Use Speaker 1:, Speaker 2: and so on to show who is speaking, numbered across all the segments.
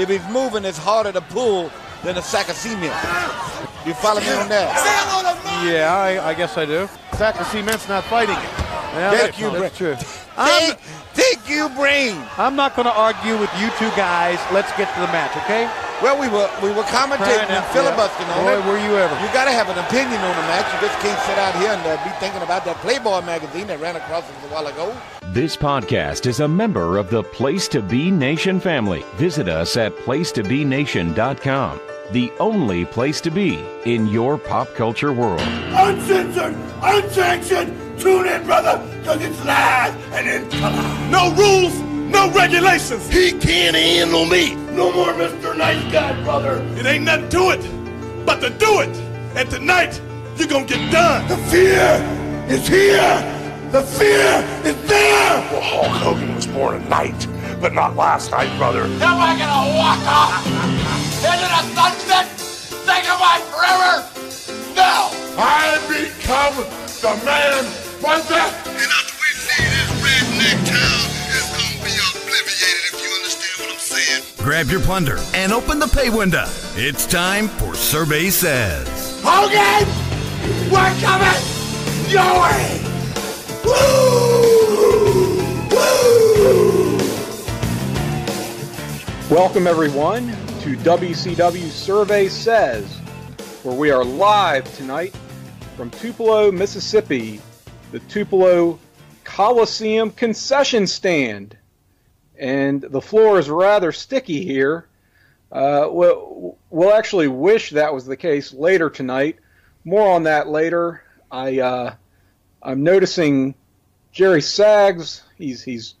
Speaker 1: if he's moving, it's harder to pull than a sack of cement. You follow me on that?
Speaker 2: Yeah, I, I guess I do.
Speaker 3: Sack of cement's not fighting it.
Speaker 2: Yeah,
Speaker 1: Thank
Speaker 2: that's,
Speaker 1: you,
Speaker 2: that's true.
Speaker 1: Thank, thank you, Brain.
Speaker 2: I'm not going to argue with you two guys. Let's get to the match, okay?
Speaker 1: Well, we were we were commentating and filibustering on
Speaker 2: Boy,
Speaker 1: it.
Speaker 2: were you ever.
Speaker 1: You got to have an opinion on the match. You just can't sit out here and uh, be thinking about that Playboy magazine that ran across us a while ago.
Speaker 4: This podcast is a member of the Place to Be Nation family. Visit us at placetobenation.com, the only place to be in your pop culture world.
Speaker 5: Uncensored, unsanctioned. Tune in, brother, because it's live and in color.
Speaker 6: No rules, no regulations.
Speaker 5: He can't handle me. No more Mr. Nice Guy, brother.
Speaker 6: It ain't nothing to it but to do it. And tonight, you're gonna get done.
Speaker 5: The fear is here. The fear is there. Well, Hulk Hogan was born at night, but not last night, brother.
Speaker 7: Am I gonna walk off into the sunset? Say goodbye forever? No!
Speaker 5: I become the man once that.
Speaker 8: And after we leave this redneck town, it's gonna be obliviated if you understand what I'm saying.
Speaker 9: Grab your plunder and open the pay window. It's time for Survey Says.
Speaker 5: Hogan, we're coming your way. Woo! Woo!
Speaker 10: Welcome, everyone, to WCW Survey Says, where we are live tonight from Tupelo, Mississippi, the Tupelo Coliseum concession stand. And the floor is rather sticky here. Uh, we'll, we'll actually wish that was the case later tonight. More on that later. I, uh, I'm noticing Jerry Sags. He's he's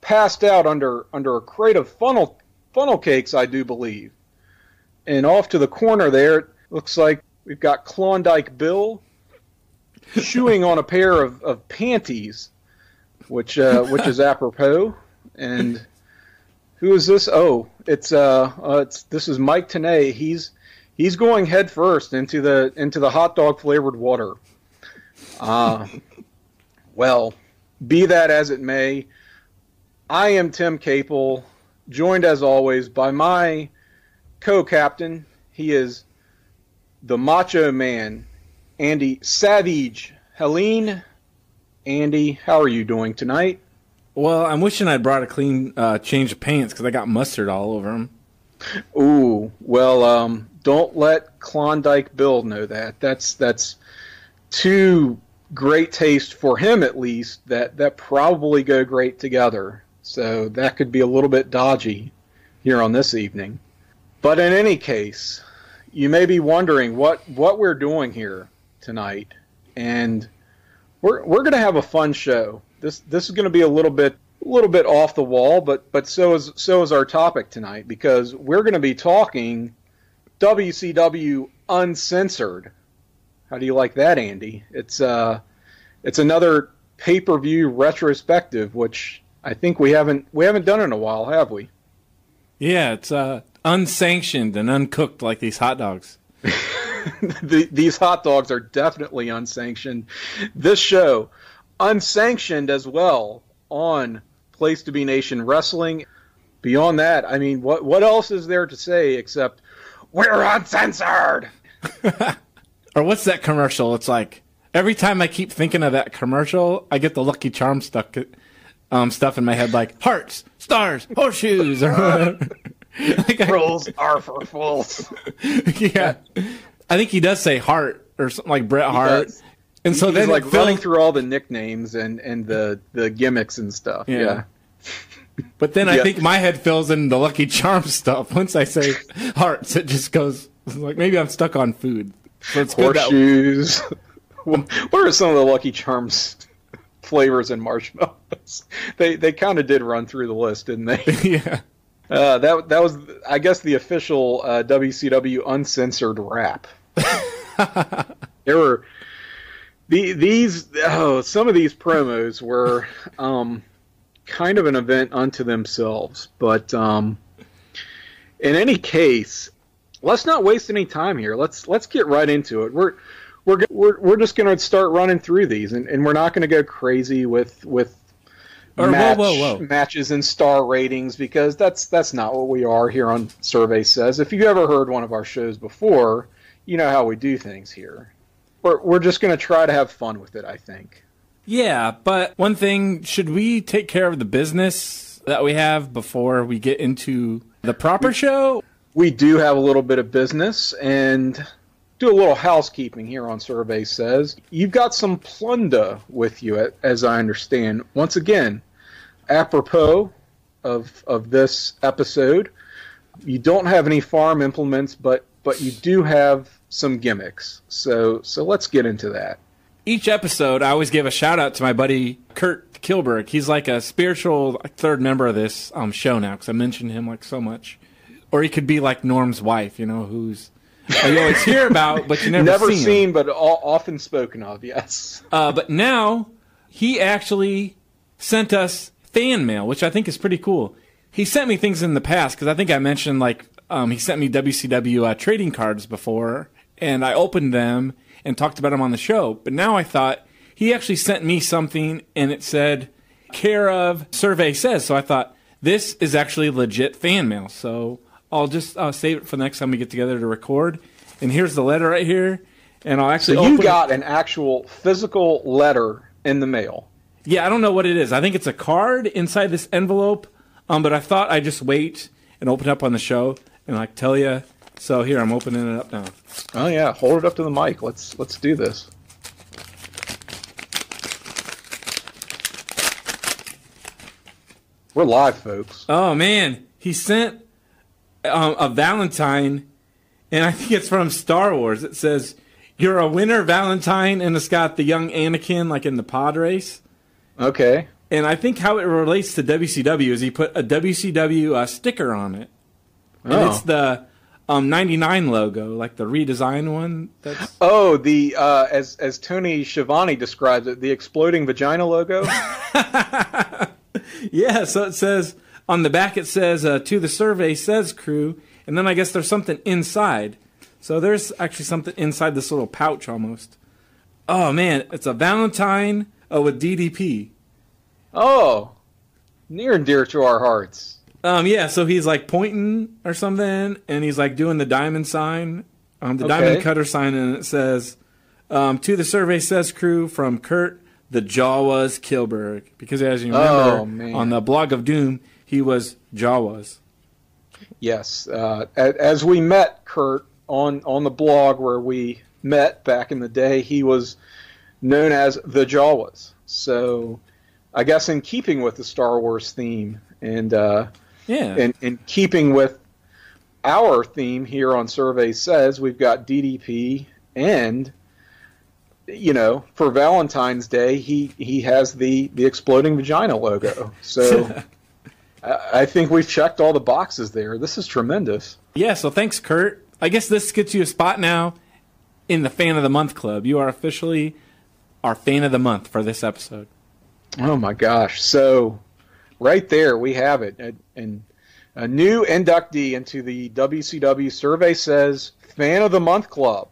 Speaker 10: passed out under under a crate of funnel funnel cakes, I do believe. And off to the corner there, it looks like we've got Klondike Bill chewing on a pair of, of panties, which uh, which is apropos. And who is this? Oh, it's uh, uh it's this is Mike Tenay. He's he's going head first into the into the hot dog flavored water. Uh, well, be that as it may, I am Tim Capel, joined as always by my co-captain. He is the Macho Man, Andy Savage. Helene, Andy, how are you doing tonight?
Speaker 11: Well, I'm wishing I'd brought a clean uh, change of pants because I got mustard all over them.
Speaker 10: Ooh, well, um, don't let Klondike Bill know that. That's that's too great taste for him, at least. That that probably go great together. So that could be a little bit dodgy here on this evening. But in any case, you may be wondering what what we're doing here tonight, and we're we're going to have a fun show. This this is going to be a little bit a little bit off the wall, but but so is so is our topic tonight because we're going to be talking WCW uncensored. How do you like that, Andy? It's uh it's another pay-per-view retrospective which I think we haven't we haven't done in a while, have we?
Speaker 11: Yeah, it's uh, unsanctioned and uncooked like these hot dogs.
Speaker 10: the, these hot dogs are definitely unsanctioned. This show, unsanctioned as well on Place to Be Nation Wrestling. Beyond that, I mean, what what else is there to say except we're uncensored?
Speaker 11: or what's that commercial? It's like every time I keep thinking of that commercial, I get the Lucky Charm stuck um, stuff in my head, like hearts, stars, horseshoes, or
Speaker 10: like Rules are for fools.
Speaker 11: yeah, I think he does say heart or something like Bret Hart. And so
Speaker 10: He's
Speaker 11: then
Speaker 10: like running through all the nicknames and, and the, the gimmicks and stuff.
Speaker 11: Yeah.
Speaker 10: Yeah.
Speaker 11: But then I
Speaker 10: Yeah.
Speaker 11: think my head fills in the Lucky Charm stuff. Once I say hearts, it just goes like maybe I'm stuck on food. So it's
Speaker 10: Horseshoes. what are some of the Lucky Charms flavors and marshmallows? They they kind of did run through the list, didn't they?
Speaker 11: yeah.
Speaker 10: Uh, that that was, I guess, the official uh, WCW uncensored rap. there were the these oh some of these promos were um, kind of an event unto themselves, but um, in any case, let's not waste any time here. Let's let's get right into it. We're we're we're, we're just going to start running through these, and, and we're not going to go crazy with with
Speaker 11: Or whoa,
Speaker 10: match,
Speaker 11: whoa, whoa.
Speaker 10: matches and star ratings because that's that's not what we are here on Survey Says. If you've ever heard one of our shows before, you know how we do things here. We're we're just going to try to have fun with it. I think.
Speaker 11: Yeah, but one thing, should we take care of the business that we have before we get into the proper show?
Speaker 10: We do have a little bit of business and do a little housekeeping here on Survey Says. You've got some plunder with you, as I understand. Once again, apropos of of this episode, you don't have any farm implements, but but you do have some gimmicks. So so let's get into that.
Speaker 11: Each episode, I always give a shout out to my buddy Kurt Kilberg. He's like a spiritual third member of this um, show now because I mentioned him like so much. Or he could be like Norm's wife, you know, who's you always hear about, but you never,
Speaker 10: Never
Speaker 11: seen,
Speaker 10: seen, but often spoken of. Yes.
Speaker 11: Uh, but now he actually sent us fan mail, which I think is pretty cool. He sent me things in the past because I think I mentioned like um, he sent me WCW uh, trading cards before, and I opened them and talked about them on the show. But now I thought he actually sent me something, and it said "care of survey says." So I thought this is actually legit fan mail. So I'll just uh, save it for the next time we get together to record. And here's the letter right here, and I'll actually
Speaker 10: So you
Speaker 11: open it-
Speaker 10: got an actual physical letter in the mail.
Speaker 11: yeah, I don't know what it is. I think it's a card inside this envelope. Um, but I thought I'd just wait and open it up on the show and like tell you. So here, I'm opening it up now.
Speaker 10: Oh yeah, hold it up to the mic. Let's let's do this. We're live, folks.
Speaker 11: Oh man, he sent um, a Valentine, and I think it's from Star Wars. It says, "You're a winner, Valentine," and it's got the young Anakin like in the pod race.
Speaker 10: Okay.
Speaker 11: And I think how it relates to WCW is he put a WCW uh, sticker on it, and
Speaker 10: Oh.
Speaker 11: it's the um, 99 logo, like the redesigned one. That's
Speaker 10: Oh, the uh, as as Tony Schiavone describes it, the exploding vagina logo.
Speaker 11: Yeah, so it says on the back it says uh, to the survey says crew, and then I guess there's something inside. So there's actually something inside this little pouch almost. Oh man, it's a Valentine uh, with DDP.
Speaker 10: oh, near and dear to our hearts.
Speaker 11: Um, yeah, so he's like pointing or something, and he's like doing the diamond sign, um, the
Speaker 10: Okay.
Speaker 11: diamond cutter sign, and it says um, to the survey says crew from Kurt the Jawas Kilberg, because as you remember
Speaker 10: Oh,
Speaker 11: on the blog of Doom, he was Jawas.
Speaker 10: Yes, uh, as we met Kurt on on the blog where we met back in the day, he was known as the Jawas. So, I guess in keeping with the Star Wars theme and uh,
Speaker 11: Yeah.
Speaker 10: in, in keeping with our theme here on Survey Says, we've got DDP and you know for Valentine's Day he he has the the exploding vagina logo. So. I I think we've checked all the boxes there. This is tremendous.
Speaker 11: Yeah, so thanks, Kurt. I guess this gets you a spot now in the Fan of the Month Club. You are officially our Fan of the Month for this episode.
Speaker 10: Oh my gosh! So, right there we have it, and, a new inductee into the WCW survey says Fan of the Month Club,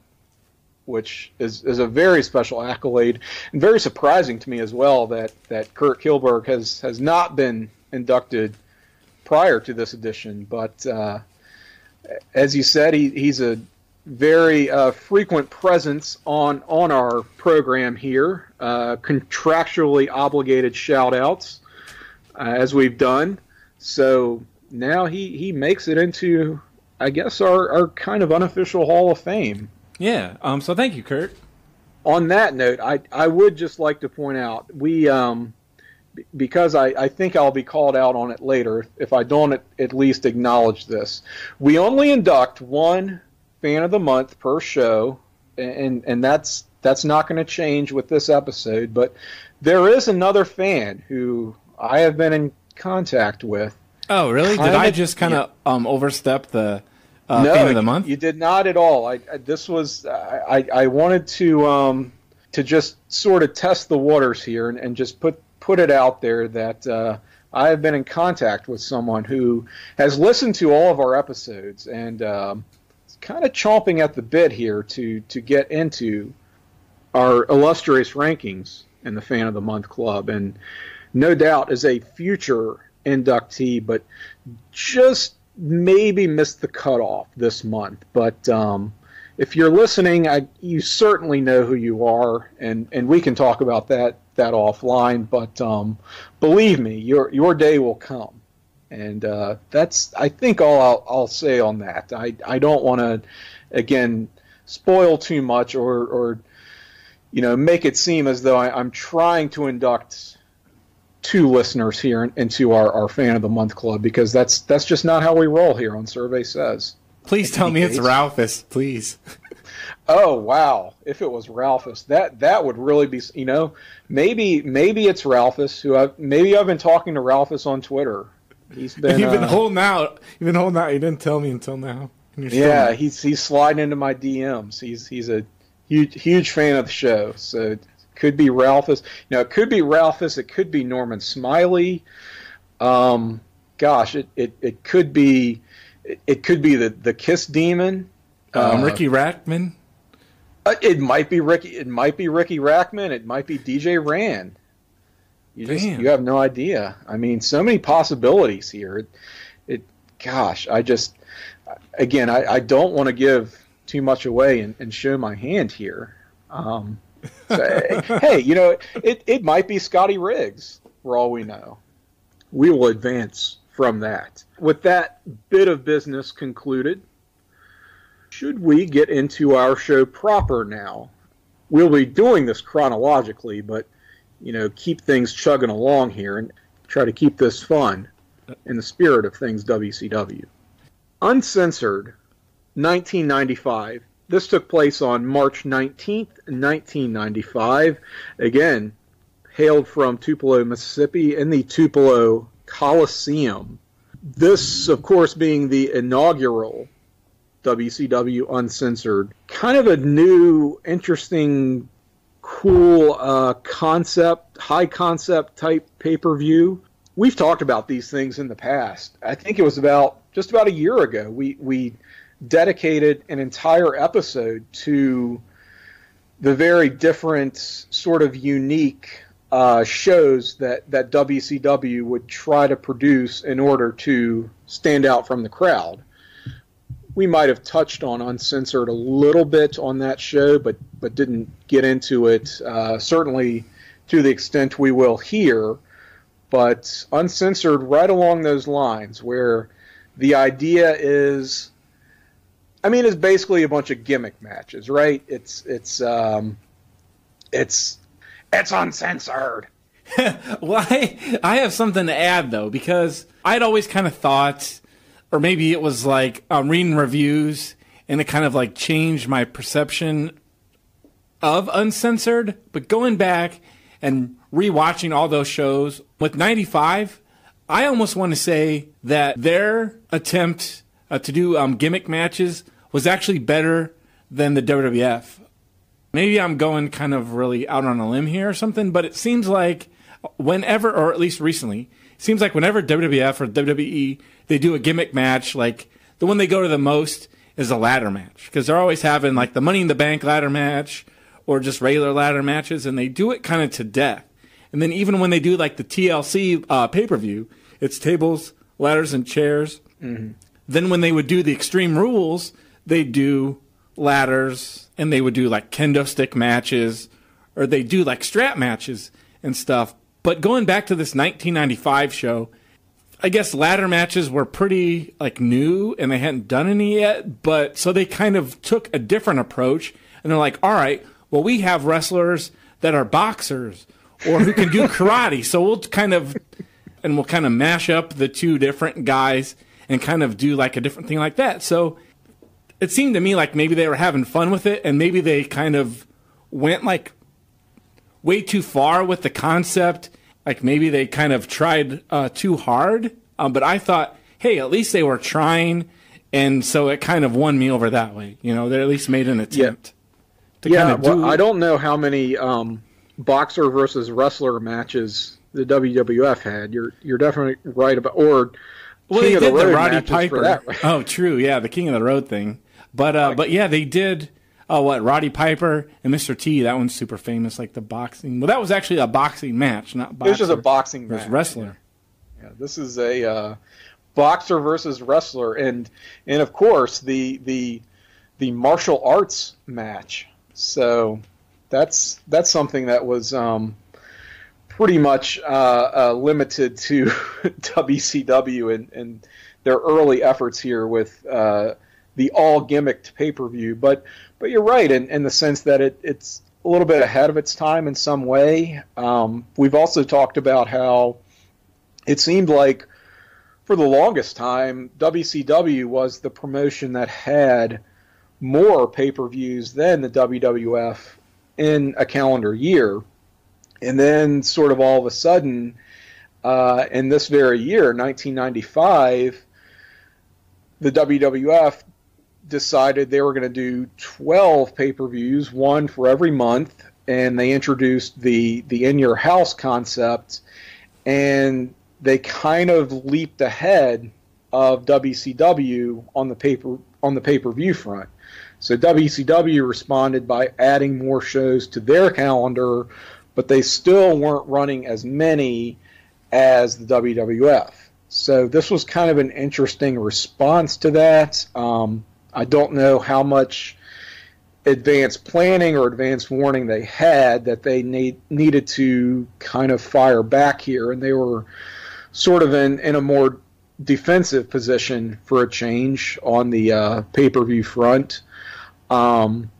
Speaker 10: which is is a very special accolade. And very surprising to me as well that that Kurt Kilberg has has not been inducted prior to this edition, but uh, as you said, he, he's a very uh, frequent presence on on our program here. Uh, contractually obligated shout outs, uh, as we've done. So now he, he makes it into, I guess, our, our kind of unofficial Hall of Fame.
Speaker 11: Yeah, um, so thank you, Kurt.
Speaker 10: On that note, I, I would just like to point out we um, because I, I think I'll be called out on it later if I don't at, at least acknowledge this. We only induct one fan of the month per show, and and that's that's not going to change with this episode. But there is another fan who I have been in contact with.
Speaker 11: Oh, really? Did I just kind of um, overstep the uh,
Speaker 10: no,
Speaker 11: Fan of the Month?
Speaker 10: You did not at all. I, I this was I, I I wanted to um to just sort of test the waters here and, and just put put it out there that uh, I have been in contact with someone who has listened to all of our episodes and um, is kind of chomping at the bit here to to get into our illustrious rankings in the Fan of the Month Club and. No doubt is a future inductee, but just maybe missed the cutoff this month. But um, if you're listening, I, you certainly know who you are, and, and we can talk about that that offline. But um, believe me, your your day will come, and uh, that's I think all I'll, I'll say on that. I I don't want to again spoil too much or or you know make it seem as though I, I'm trying to induct two listeners here and into our, our fan of the month club because that's that's just not how we roll here on Survey Says.
Speaker 11: Please tell me it's Ralphus, please.
Speaker 10: Oh wow! If it was Ralphus, that that would really be you know maybe maybe it's Ralphus who I maybe I've been talking to Ralphus on Twitter. He's been
Speaker 11: You've been
Speaker 10: uh,
Speaker 11: holding out. You've been holding out. You didn't tell me until now. And you're still
Speaker 10: yeah he's he's sliding into my DMs. He's he's a huge huge fan of the show. So it could be Ralphus. You know, it could be Ralphus. It could be Norman Smiley. Um, gosh, it, it, it could be it, it could be the the Kiss Demon.
Speaker 11: um,
Speaker 10: Uh,
Speaker 11: Ricky Rackman.
Speaker 10: Uh, it might be Ricky. It might be Ricky Rackman. It might be DJ Rand. You just
Speaker 11: Damn.
Speaker 10: you have no idea. I mean, so many possibilities here. It, it gosh, I just again, I, I don't want to give too much away and, and show my hand here. Um, hey, you know, it it might be Scotty Riggs for all we know. We will advance from that. With that bit of business concluded, should we get into our show proper now? We'll be doing this chronologically, but you know, keep things chugging along here and try to keep this fun in the spirit of things WCW. Uncensored, 1995. This took place on March 19th, 1995. Again, hailed from Tupelo, Mississippi, in the Tupelo Coliseum. This, of course, being the inaugural WCW Uncensored. Kind of a new, interesting, cool uh, concept, high concept type pay per view. We've talked about these things in the past. I think it was about just about a year ago. We we dedicated an entire episode to the very different, sort of unique uh, shows that that WCW would try to produce in order to stand out from the crowd we might have touched on uncensored a little bit on that show, but but didn't get into it uh, certainly to the extent we will here. But uncensored, right along those lines, where the idea is, I mean, it's basically a bunch of gimmick matches, right? It's it's um, it's it's uncensored.
Speaker 11: well, I, I have something to add though because I'd always kind of thought, or maybe it was like um, reading reviews, and it kind of like changed my perception of uncensored. But going back and rewatching all those shows with '95, I almost want to say that their attempt uh, to do um, gimmick matches was actually better than the WWF. Maybe I'm going kind of really out on a limb here or something, but it seems like whenever, or at least recently, it seems like whenever WWF or WWE they do a gimmick match, like the one they go to the most is a ladder match because they're always having like the Money in the Bank ladder match or just regular ladder matches, and they do it kind of to death. And then even when they do like the TLC uh, pay per view, it's tables, ladders, and chairs. Then when they would do the Extreme Rules, they do ladders and they would do like kendo stick matches or they do like strap matches and stuff. But going back to this 1995 show, I guess ladder matches were pretty like new and they hadn't done any yet, but so they kind of took a different approach and they're like, "All right, well we have wrestlers that are boxers or who can do karate, so we'll kind of and we'll kind of mash up the two different guys and kind of do like a different thing like that." So it seemed to me like maybe they were having fun with it and maybe they kind of went like way too far with the concept. Like maybe they kind of tried uh, too hard. Um, but I thought, hey, at least they were trying. And so it kind of won me over that way. You know, they at least made an attempt to
Speaker 10: yeah,
Speaker 11: kind of
Speaker 10: well,
Speaker 11: do
Speaker 10: I don't know how many um, boxer versus wrestler matches the WWF had. You're you're definitely right about or
Speaker 11: Well,
Speaker 10: King
Speaker 11: they
Speaker 10: of the
Speaker 11: did the
Speaker 10: Road
Speaker 11: Roddy Piper. Oh, true. Yeah, the King of the Road thing. But uh, but yeah, they did oh, what Roddy Piper and Mr. T. That one's super famous, like the boxing. Well, that was actually a boxing match, not
Speaker 10: It was just a boxing
Speaker 11: versus
Speaker 10: match.
Speaker 11: wrestler.
Speaker 10: Yeah, this is a uh, boxer versus wrestler, and and of course the the the martial arts match. So that's that's something that was um, pretty much uh, uh, limited to WCW and, and their early efforts here with uh, the all gimmicked pay per view. But but you're right in, in the sense that it, it's a little bit ahead of its time in some way. Um, we've also talked about how it seemed like for the longest time WCW was the promotion that had more pay per views than the WWF in a calendar year. And then, sort of all of a sudden, uh, in this very year, 1995, the WWF decided they were going to do 12 pay per views, one for every month, and they introduced the, the in your house concept. And they kind of leaped ahead of WCW on the paper on the pay per view front. So WCW responded by adding more shows to their calendar, but they still weren't running as many as the WWF. So this was kind of an interesting response to that. Um, I don't know how much advanced planning or advanced warning they had that they need, needed to kind of fire back here, and they were sort of in, in a more defensive position for a change on the uh, pay per view front. Um,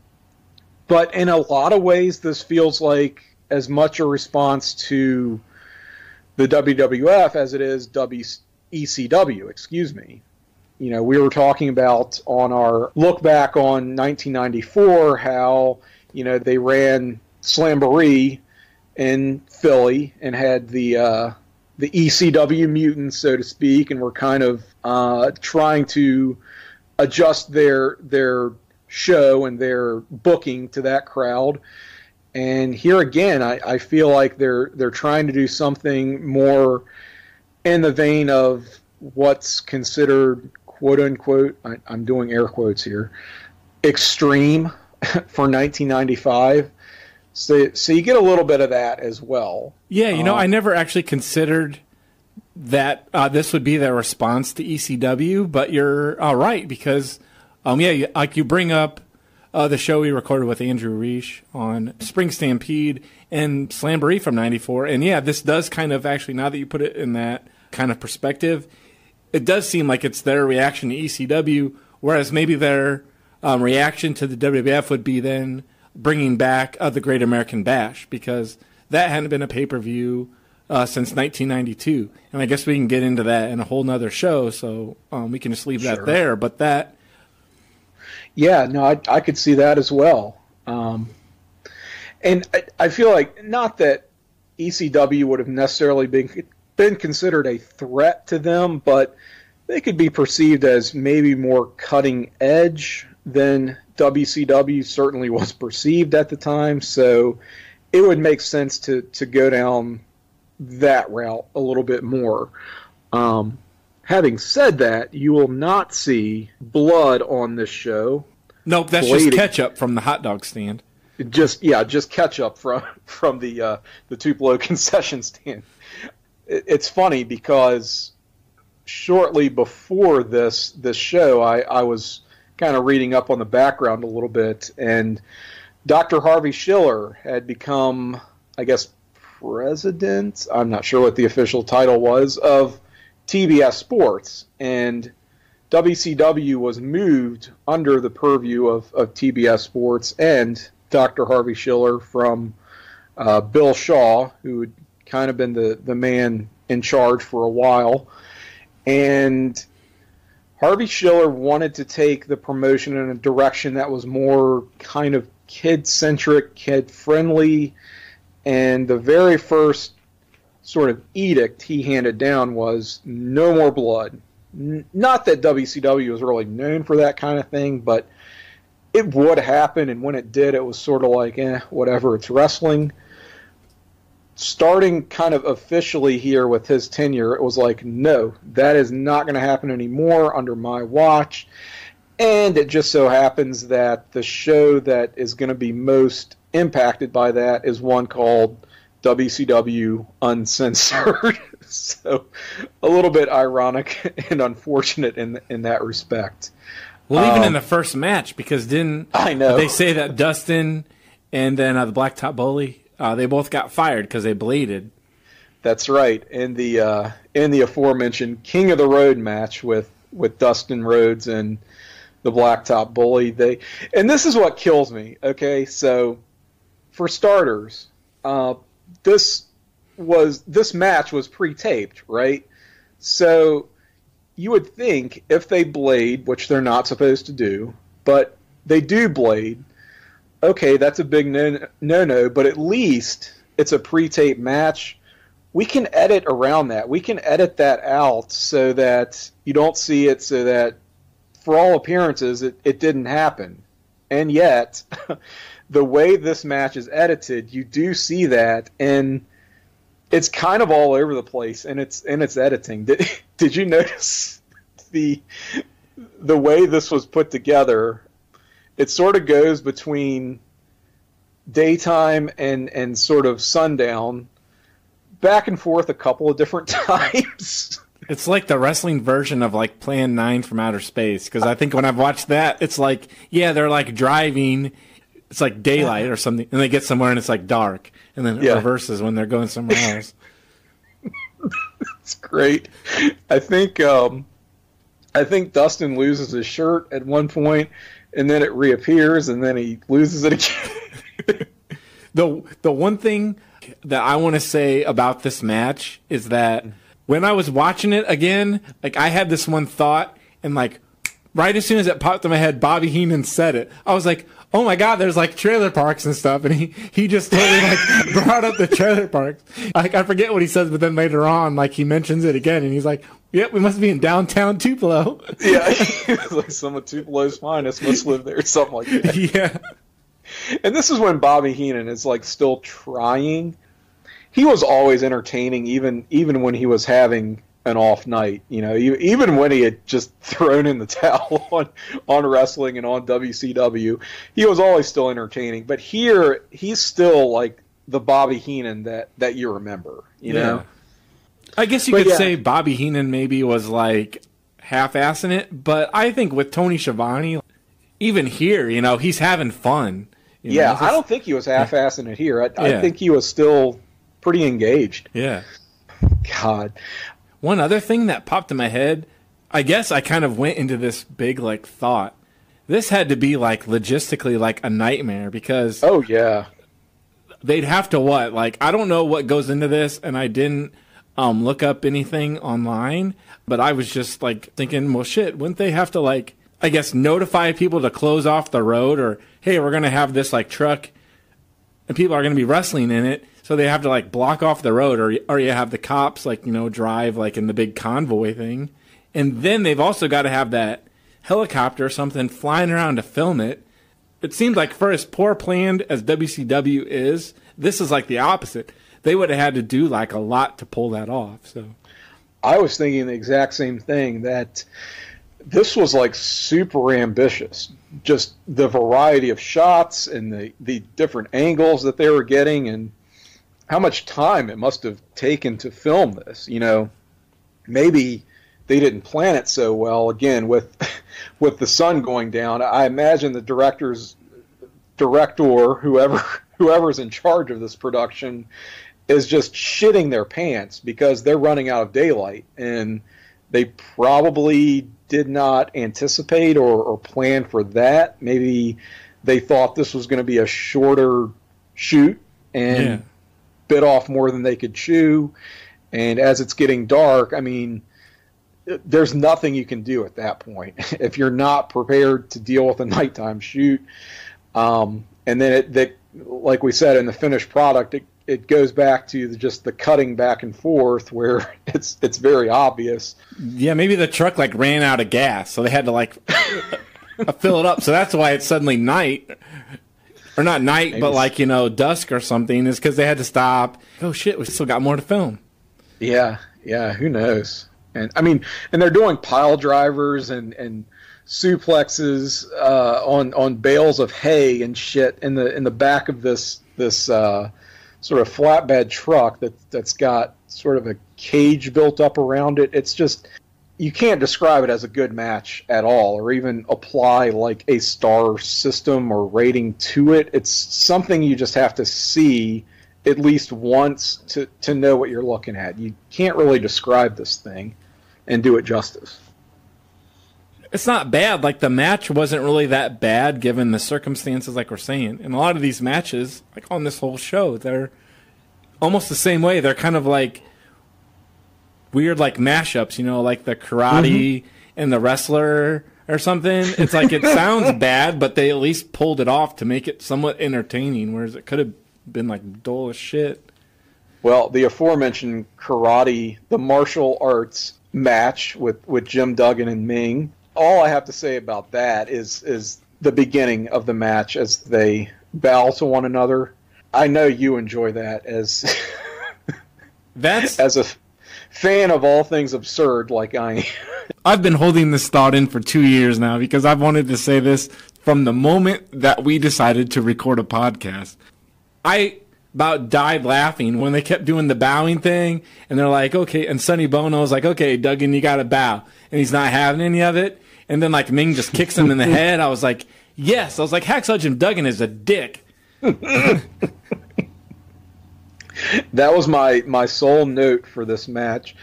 Speaker 10: but in a lot of ways, this feels like as much a response to the WWF as it is WECW, excuse me. You know, we were talking about on our look back on 1994 how, you know, they ran Slamboree in Philly and had the uh, the ECW mutants, so to speak, and were kind of uh, trying to adjust their their show and their booking to that crowd. And here again, I, I feel like they're they're trying to do something more in the vein of what's considered quote unquote I, I'm doing air quotes here extreme for 1995. So so you get a little bit of that as well.
Speaker 11: Yeah, you know,
Speaker 10: Um,
Speaker 11: I never actually considered that uh, this would be their response to ECW, but you're all right because, um, yeah, you, like you bring up uh, the show we recorded with Andrew Reich on Spring Stampede and Slamboree from '94, and yeah, this does kind of actually now that you put it in that kind of perspective, it does seem like it's their reaction to ECW, whereas maybe their um, reaction to the WWF would be then bringing back uh, the Great American Bash because that hadn't been a pay per view uh, since 1992, and I guess we can get into that in a whole nother show, so um, we can just leave
Speaker 10: Sure.
Speaker 11: that there. But that,
Speaker 10: Yeah, no, I, I could see that as well. Um, and I, I feel like not that ECW would have necessarily been been considered a threat to them, but they could be perceived as maybe more cutting edge than WCW certainly was perceived at the time. So it would make sense to to go down that route a little bit more. Um, having said that, you will not see blood on this show.
Speaker 11: nope, that's
Speaker 10: Blading.
Speaker 11: just ketchup from the hot dog stand.
Speaker 10: Just yeah, just ketchup from from the uh, the Tupelo concession stand. It, it's funny because shortly before this this show, I, I was kind of reading up on the background a little bit, and Dr. Harvey Schiller had become, I guess, president. I'm not sure what the official title was of TBS Sports, and WCW was moved under the purview of, of TBS Sports and Dr. Harvey Schiller from uh, Bill Shaw, who kind of been the, the man in charge for a while. And Harvey Schiller wanted to take the promotion in a direction that was more kind of kid centric, kid friendly. And the very first sort of edict he handed down was no more blood. N- Not that WCW was really known for that kind of thing, but it would happen. And when it did, it was sort of like, eh, whatever, it's wrestling starting kind of officially here with his tenure, it was like, no, that is not going to happen anymore under my watch. And it just so happens that the show that is going to be most impacted by that is one called WCW Uncensored. so a little bit ironic and unfortunate in in that respect.
Speaker 11: Well, even
Speaker 10: Um,
Speaker 11: in the first match, because didn't
Speaker 10: I know.
Speaker 11: they say that Dustin and then uh, the Blacktop Bully, uh, they both got fired because they bladed.
Speaker 10: That's right. In the uh, in the aforementioned King of the Road match with with Dustin Rhodes and the Blacktop Bully, they and this is what kills me. Okay, so for starters, uh, this was this match was pre-taped, right? So you would think if they blade, which they're not supposed to do, but they do blade. Okay, that's a big no no, but at least it's a pre-taped match we can edit around that. We can edit that out so that you don't see it, so that for all appearances, it, it didn't happen. And yet, the way this match is edited, you do see that, and it's kind of all over the place in its in its editing. Did, did you notice the the way this was put together? It sort of goes between daytime and and sort of sundown back and forth a couple of different times.
Speaker 11: It's like the wrestling version of like Plan 9 from Outer Space. Because I think when I've watched that, it's like, yeah, they're like driving. It's like daylight or something. And they get somewhere and it's like dark. And then it
Speaker 10: Yeah.
Speaker 11: reverses when they're going somewhere else.
Speaker 10: it's great. I think um, I think Dustin loses his shirt at one point, and then it reappears, and then he loses it again.
Speaker 11: the the one thing that I want to say about this match is that when I was watching it again, like I had this one thought, and like right as soon as it popped in my head, Bobby Heenan said it. I was like, "Oh my god, there's like trailer parks and stuff," and he he just totally like brought up the trailer parks. Like I forget what he says, but then later on, like he mentions it again, and he's like, "Yep, we must be in downtown Tupelo."
Speaker 10: yeah, like some of Tupelo's finest must live there, something like that.
Speaker 11: yeah.
Speaker 10: And this is when Bobby Heenan is like still trying. He was always entertaining, even even when he was having an off night. You know, even when he had just thrown in the towel on on wrestling and on WCW, he was always still entertaining. But here, he's still like the Bobby Heenan that that you remember. You know.
Speaker 11: I guess you
Speaker 10: But
Speaker 11: could
Speaker 10: yeah.
Speaker 11: say Bobby Heenan maybe was like half-assing it, but I think with Tony Schiavone, even here, you know, he's having fun. you know,
Speaker 10: yeah, I don't think he was half-assing it here. I, I think he was still pretty engaged.
Speaker 11: Yeah.
Speaker 10: God.
Speaker 11: One other thing that popped in my head, I guess I kind of went into this big like thought. This had to be like logistically like a nightmare because
Speaker 10: Oh yeah.
Speaker 11: they'd have to what? Like I don't know what goes into this and I didn't um look up anything online, but I was just like thinking, well shit, wouldn't they have to like I guess notify people to close off the road or hey, we're going to have this like truck and people are going to be wrestling in it, so they have to like block off the road or or you have the cops like, you know, drive like in the big convoy thing. And then they've also got to have that helicopter or something flying around to film it. It seems like for as poor planned as WCW is, this is like the opposite. They would have had to do like a lot to pull that off. So
Speaker 10: I was thinking the exact same thing that this was like super ambitious. Just the variety of shots and the, the different angles that they were getting and how much time it must have taken to film this. You know, maybe they didn't plan it so well again with with the sun going down. I imagine the directors director, whoever whoever's in charge of this production is just shitting their pants because they're running out of daylight and they probably did not anticipate or, or plan for that. Maybe they thought this was going to be a shorter shoot and
Speaker 11: Yeah.
Speaker 10: Bit off more than they could chew. And as it's getting dark, I mean, there's nothing you can do at that point if you're not prepared to deal with a nighttime shoot. Um, and then it, that, like we said in the finished product, it, it goes back to the, just the cutting back and forth where it's it's very obvious.
Speaker 11: yeah, maybe the truck like ran out of gas, so they had to like fill it up. So that's why it's suddenly night, or not night,
Speaker 10: Maybe
Speaker 11: but
Speaker 10: it's-
Speaker 11: like you know dusk or something. Is because they had to stop. Oh shit, we still got more to film.
Speaker 10: Yeah, yeah, who knows? And I mean, and they're doing pile drivers and and suplexes uh, on on bales of hay and shit in the in the back of this this uh, sort of flatbed truck that that's got sort of a cage built up around it. It's just you can't describe it as a good match at all, or even apply like a star system or rating to it. It's something you just have to see at least once to to know what you're looking at. You can't really describe this thing and do it justice.
Speaker 11: It's not bad. Like the match wasn't really that bad given the circumstances, like we're saying. And a lot of these matches, like on this whole show, they're almost the same way. They're kind of like weird, like mashups. You know, like the karate
Speaker 10: Mm-hmm.
Speaker 11: and the wrestler or something. It's like it sounds bad, but they at least pulled it off to make it somewhat entertaining. Whereas it could have been like dull as shit.
Speaker 10: Well, the aforementioned karate, the martial arts match with, with Jim Duggan and Meng. All I have to say about that is is the beginning of the match as they bow to one another. I know you enjoy that as
Speaker 11: That's
Speaker 10: as a f- fan of all things absurd like I am.
Speaker 11: I've been holding this thought in for two years now because I've wanted to say this from the moment that we decided to record a podcast. I about died laughing when they kept doing the bowing thing and they're like, okay, and Sonny Onoo's like, okay, Duggan, you gotta bow. And he's not having any of it. And then like Meng just kicks him in the head. I was like, yes. I was like, Hacksaw Jim Duggan is a dick.
Speaker 10: That was my my sole note for this match.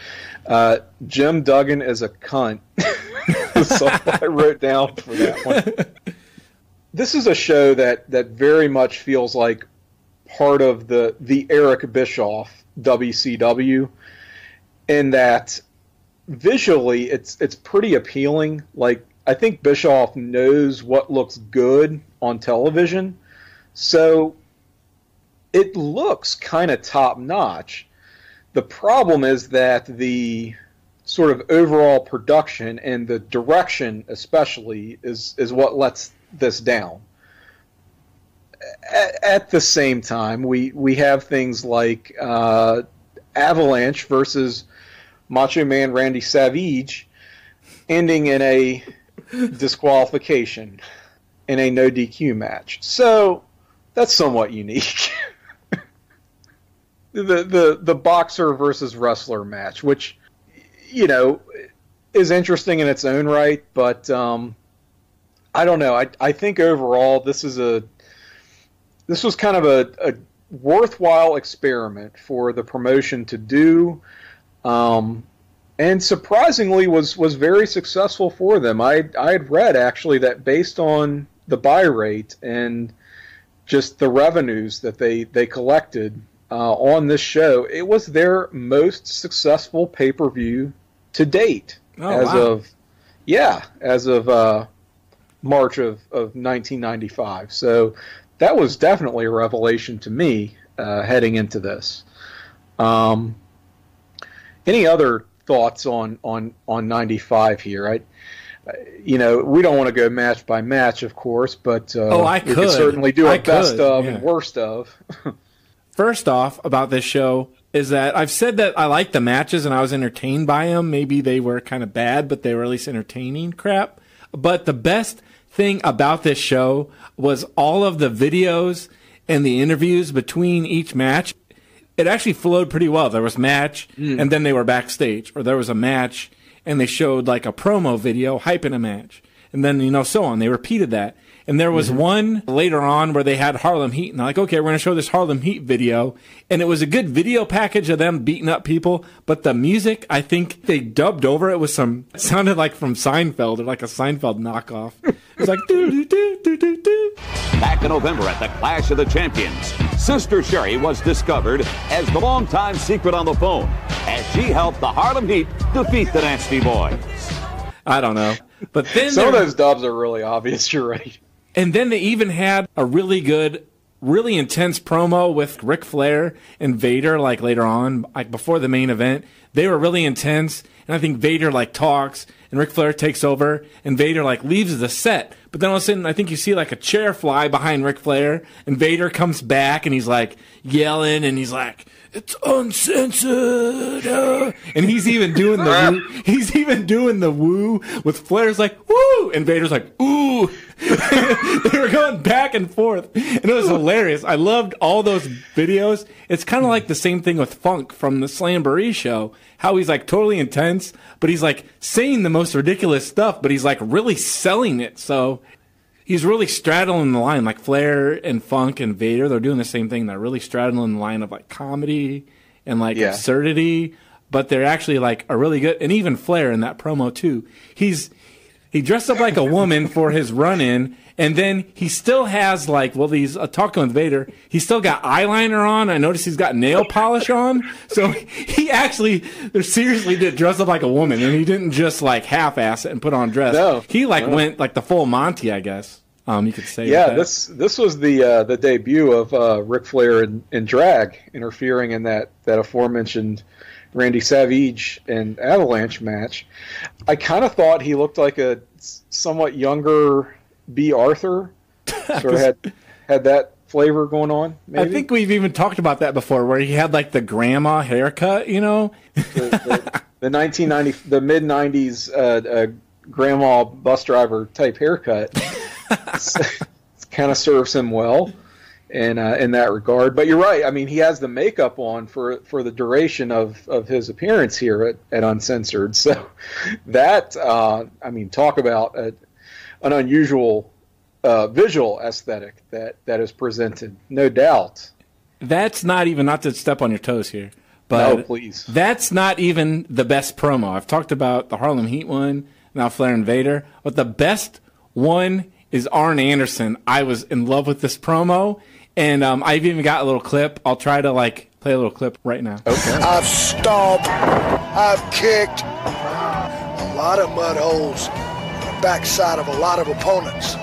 Speaker 10: Uh, Jim Duggan is a cunt. so I wrote down for that one. This is a show that that very much feels like part of the the Eric Bischoff WCW, in that visually it's it's pretty appealing. Like I think Bischoff knows what looks good on television, so it looks kind of top notch. The problem is that the sort of overall production and the direction, especially, is is what lets this down. At, at the same time, we we have things like uh, Avalanche versus Macho Man Randy Savage, ending in a disqualification in a no DQ match. So that's somewhat unique. the the the boxer versus wrestler match, which you know is interesting in its own right, but um, I don't know. I I think overall this is a this was kind of a, a worthwhile experiment for the promotion to do, um, and surprisingly was was very successful for them. I I had read actually that based on the buy rate and just the revenues that they they collected uh, on this show, it was their most successful pay per view to date
Speaker 11: Oh,
Speaker 10: as
Speaker 11: wow.
Speaker 10: of yeah as of uh, March of, of 1995. So that was definitely a revelation to me uh, heading into this. Um, any other thoughts on on on 95 here? I you know, we don't want to go match by match, of course, but uh,
Speaker 11: Oh, I
Speaker 10: we
Speaker 11: could.
Speaker 10: certainly do a best of
Speaker 11: yeah.
Speaker 10: and worst of.
Speaker 11: First off, about this show is that I've said that I like the matches and I was entertained by them. Maybe they were kind of bad, but they were at least entertaining crap. But the best thing about this show was all of the videos and the interviews between each match. It actually flowed pretty well. There was match mm. and then they were backstage, or there was a match and they showed like a promo video hyping a match. And then, you know, so on. They repeated that. And there was mm-hmm. one later on where they had Harlem Heat, and they're like, okay, we're going to show this Harlem Heat video. And it was a good video package of them beating up people, but the music, I think they dubbed over it with some, it sounded like from Seinfeld or like a Seinfeld knockoff. It was like, doo doo doo doo doo doo.
Speaker 12: Back in November at the Clash of the Champions, Sister Sherri was discovered as the longtime secret on the phone as she helped the Harlem Heat defeat the Nasty Boys.
Speaker 11: I don't know. But then
Speaker 10: Some of those dubs are really obvious. You're right.
Speaker 11: And then they even had a really good really intense promo with Ric Flair and Vader, like later on, like before the main event. They were really intense, and I think Vader like talks, and Ric Flair takes over, and Vader like leaves the set. But then all of a sudden, I think you see like a chair fly behind Ric Flair, and Vader comes back, and he's like yelling, and he's like, "It's uncensored," uh," and he's even doing the woo. he's even doing the woo with Flair's like woo, and Vader's like ooh. they were going back and forth, and it was hilarious. I loved all those videos. It's kind of like the same thing with Funk from the Slamboree show. How he's like totally intense, but he's like saying the most ridiculous stuff, but he's like really selling it. So he's really straddling the line, like Flair and Funk and Vader. They're doing the same thing. They're really straddling the line of like comedy and like
Speaker 10: Yeah.
Speaker 11: absurdity, but they're actually like a really good. And even Flair in that promo too. He's he dressed up like a woman for his run in, and then he still has like well, he's uh, talking with Vader. He's still got eyeliner on. I noticed he's got nail polish on. So he actually, they seriously did dress up like a woman, and he didn't just like half-ass it and put on dress.
Speaker 10: No,
Speaker 11: he like
Speaker 10: no.
Speaker 11: went like the full Monty, I guess. Um, you could say.
Speaker 10: Yeah, this this was the uh, the debut of uh, Ric Flair in, in drag, interfering in that that aforementioned Randy Savage and Avalanche match. I kind of thought he looked like a somewhat younger Bea Arthur, sort of had had that flavor going on. Maybe.
Speaker 11: I think we've even talked about that before, where he had like the grandma haircut. You know,
Speaker 10: the 1990 the mid 90s uh, uh, grandma bus driver type haircut kind of serves him well in uh, in that regard but you're right i mean he has the makeup on for for the duration of of his appearance here at, at uncensored so that uh, i mean talk about a, an unusual uh, visual aesthetic that that is presented no doubt
Speaker 11: that's not even not to step on your toes here, but
Speaker 10: No, please.
Speaker 11: That's not even the best promo. I've talked about the Harlem Heat one, now Flair and Vader, but the best one is Arn Anderson. I was in love with this promo, and um, I've even got a little clip. I'll try to like play a little clip right now.
Speaker 13: I've stomped, I've kicked a lot of mud holes in the backside of a lot of opponents.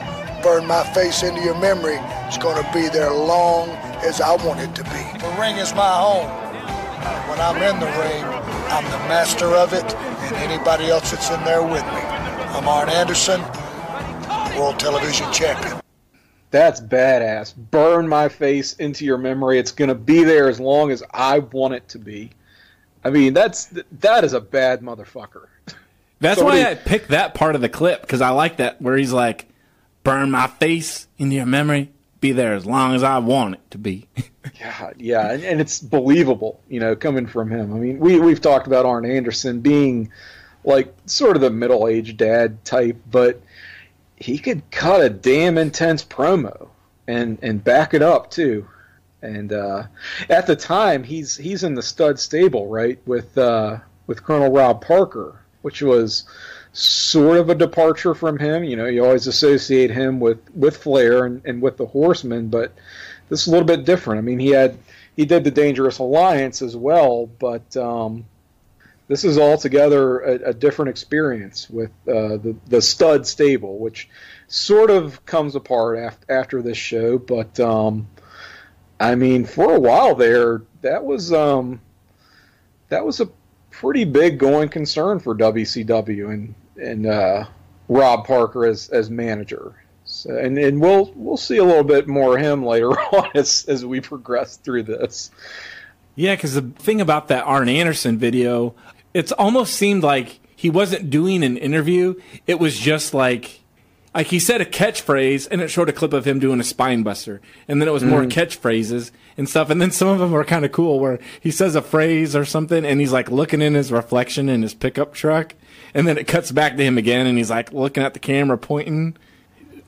Speaker 13: Burn my face into your memory. It's going to be there long as I want it to be. The ring is my home. When I'm in the ring, I'm the master of it, and anybody else that's in there with me. I'm Arn Anderson, World Television Champion.
Speaker 10: That's badass. Burn my face into your memory. It's going to be there as long as I want it to be. I mean, that's that is a bad motherfucker.
Speaker 11: That's
Speaker 10: Somebody-
Speaker 11: why I picked that part of the clip because I like that where he's like, "Burn my face into your memory, be there as long as I want it to be."
Speaker 10: God, yeah, and, and it's believable, you know, coming from him. I mean, we we've talked about Arn Anderson being like sort of the middle-aged dad type, but he could cut a damn intense promo and and back it up too. And uh, at the time, he's he's in the stud stable, right, with uh, with Colonel Rob Parker, which was sort of a departure from him. You know, you always associate him with with Flair and, and with the Horsemen, but this is a little bit different. I mean, he had he did the Dangerous Alliance as well, but um, this is altogether a, a different experience with uh, the the stud stable, which sort of comes apart after after this show. But um, I mean, for a while there, that was um, that was a pretty big going concern for WCW and and uh, Rob Parker as as manager. So, and and we'll we'll see a little bit more of him later on as as we progress through this.
Speaker 11: Yeah, because the thing about that Arn Anderson video, it's almost seemed like he wasn't doing an interview. It was just like, like he said a catchphrase, and it showed a clip of him doing a spine buster, and then it was more
Speaker 10: Mhm.
Speaker 11: catchphrases and stuff. And then some of them were kind of cool, where he says a phrase or something, and he's like looking in his reflection in his pickup truck, and then it cuts back to him again, and he's like looking at the camera, pointing,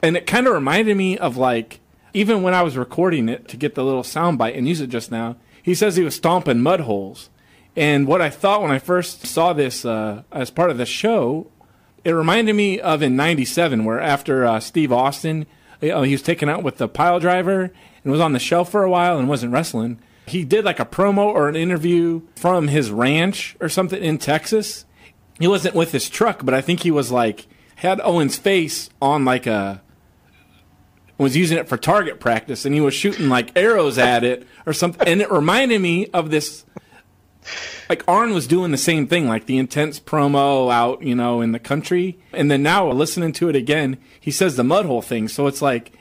Speaker 11: and it kind of reminded me of like even when I was recording it to get the little soundbite and use it just now, he says he was stomping mud holes. And what I thought when I first saw this uh, as part of the show, it reminded me of in '97, where after uh, Steve Austin, you know, he was taken out with the pile driver and was on the shelf for a while and wasn't wrestling. He did like a promo or an interview from his ranch or something in Texas. He wasn't with his truck, but I think he was like had Owen's face on like a was using it for target practice, and he was shooting like arrows at it or something. And it reminded me of this. Like Arn was doing the same thing, like the intense promo out, you know, in the country. And then now listening to it again, he says the mudhole thing. So it's like,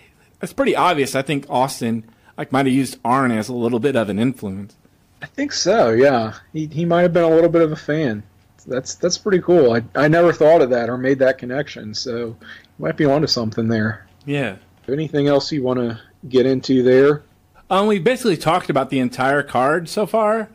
Speaker 11: it's pretty obvious. I think Austin like might have used Arn as a little bit of an influence.
Speaker 10: I think so. Yeah, he he might have been a little bit of a fan. That's that's pretty cool. I I never thought of that or made that connection. So you might be onto something there.
Speaker 11: Yeah.
Speaker 10: Anything else you want to get into there?
Speaker 11: Um, we basically talked about the entire card so far.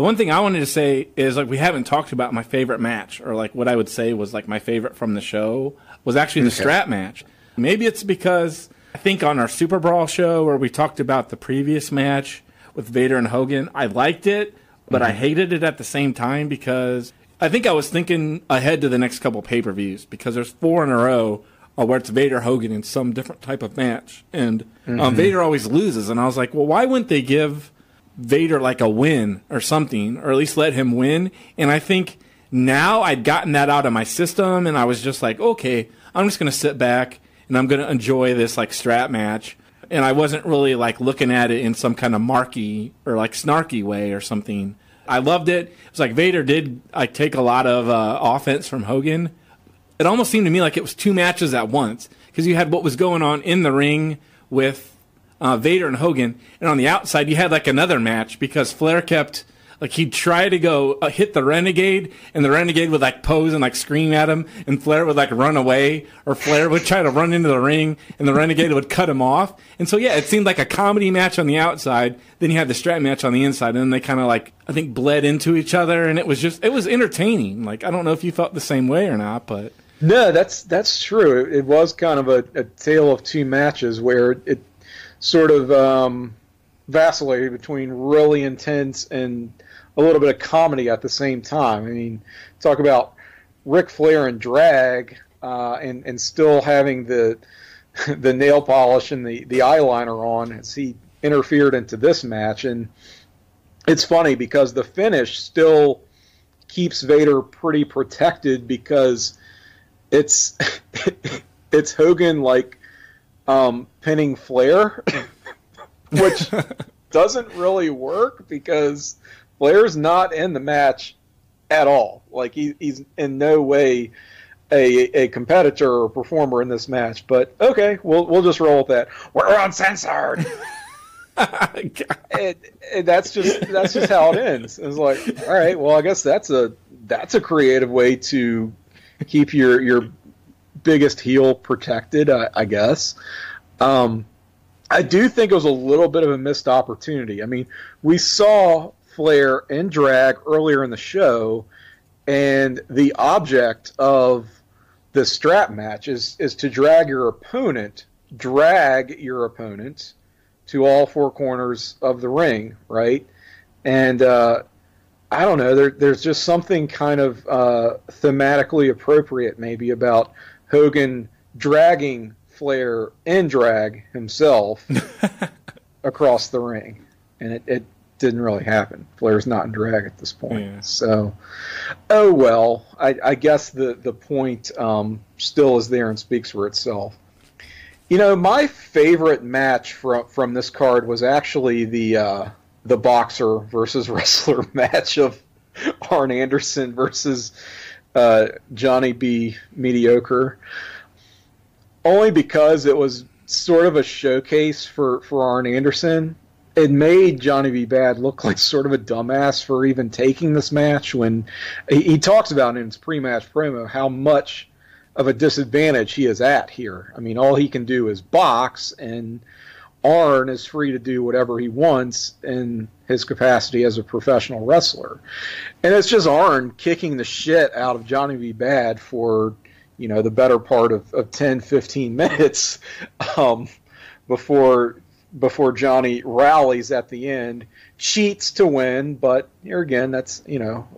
Speaker 11: The one thing I wanted to say is like we haven't talked about my favorite match, or like what I would say was like my favorite from the show was actually the
Speaker 10: Okay.
Speaker 11: strap match. Maybe it's because I think on our Super Brawl show where we talked about the previous match with Vader and Hogan, I liked it, but I
Speaker 10: Mhm.
Speaker 11: hated it at the same time because I think I was thinking ahead to the next couple pay per views because there's four in a row where it's Vader Hogan in some different type of match, and um,
Speaker 10: Mhm.
Speaker 11: Vader always loses, and I was like, well, why wouldn't they give Vader like a win or something, or at least let him win? And I think now I'd gotten that out of my system, and I was just like, okay, I'm just gonna sit back and I'm gonna enjoy this like strap match. And I wasn't really like looking at it in some kind of marky or like snarky way or something. I loved it. It was like Vader did like take a lot of uh, offense from Hogan. It almost seemed to me like it was two matches at once because you had what was going on in the ring with uh, Vader and Hogan, and on the outside you had like another match because Flair kept like he'd try to go uh, hit the Renegade, and the Renegade would like pose and like scream at him, and Flair would like run away, or Flair would try to run into the ring, and the Renegade would cut him off. And so yeah, it seemed like a comedy match on the outside. Then you had the strap match on the inside, and then they kind of like I think bled into each other, and it was just it was entertaining. Like I don't know if you felt the same way or not, but
Speaker 10: No, that's that's true. It, it was kind of a, a tale of two matches where it sort of um, vacillated between really intense and a little bit of comedy at the same time. I mean, talk about Ric Flair and drag, uh, and and still having the the nail polish and the the eyeliner on as he interfered into this match, and it's funny because the finish still keeps Vader pretty protected because it's it's Hogan like um, pinning Flair, which doesn't really work because Flair's not in the match at all. Like he, he's in no way a a competitor or performer in this match. But okay, we'll we'll just roll with that. We're uncensored. and, and that's just that's just how it ends. It's like, all right, well, I guess that's a that's a creative way to keep your your biggest heel protected, I, I guess. Um, I do think it was a little bit of a missed opportunity. I mean, we saw Flair and drag earlier in the show, and the object of the strap match is is to drag your opponent, drag your opponent to all four corners of the ring, right? And uh, I don't know, there, there's just something kind of uh, thematically appropriate maybe about Hogan dragging Flair and drag himself across the ring, and it, it didn't really happen. Flair's not in drag at this point,
Speaker 11: Yeah.
Speaker 10: so oh well. I, I guess the the point um, still is there and speaks for itself. You know, my favorite match from from this card was actually the uh, the boxer versus wrestler match of Arn Anderson versus uh, Johnny B. Mediocre. Only because it was sort of a showcase for for Arn Anderson. It made Johnny B. Bad look like sort of a dumbass for even taking this match. When he, he talks about in his pre-match promo how much of a disadvantage he is at here. I mean, all he can do is box, and Arn is free to do whatever he wants in his capacity as a professional wrestler. And it's just Arn kicking the shit out of Johnny B. Bad for, you know, the better part of, of 10, 15 minutes um, before before Johnny rallies at the end, cheats to win, but here again, that's, you know,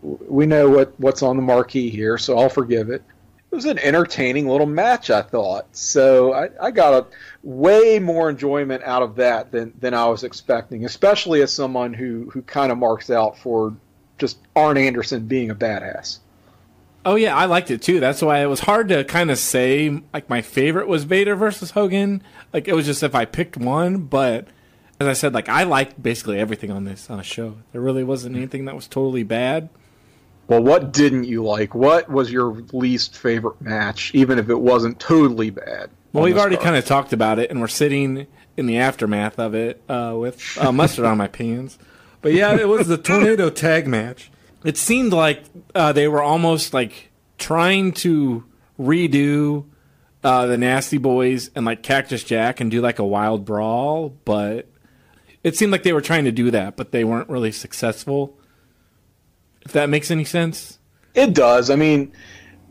Speaker 10: we know what, what's on the marquee here, so I'll forgive it it was an entertaining little match, I thought. So I, I got a way more enjoyment out of that than, than I was expecting, especially as someone who, who kind of marks out for just Arn Anderson being a badass.
Speaker 11: Oh yeah, I liked it too. That's why it was hard to kind of say like my favorite was Vader versus Hogan. Like it was just if I picked one, but as I said, like I liked basically everything on this on a show. There really wasn't anything that was totally bad.
Speaker 10: Well, what didn't you like? What was your least favorite match, even if it wasn't totally bad?
Speaker 11: Well, we've already kind of talked about it, and we're sitting in the aftermath of it uh, with uh, mustard on my pants. But yeah, it was the tornado tag match. It seemed like uh, they were almost like trying to redo uh, the Nasty Boys and like Cactus Jack and do like a wild brawl, but it seemed like they were trying to do that, but they weren't really successful. If that makes any sense.
Speaker 10: It does. I mean,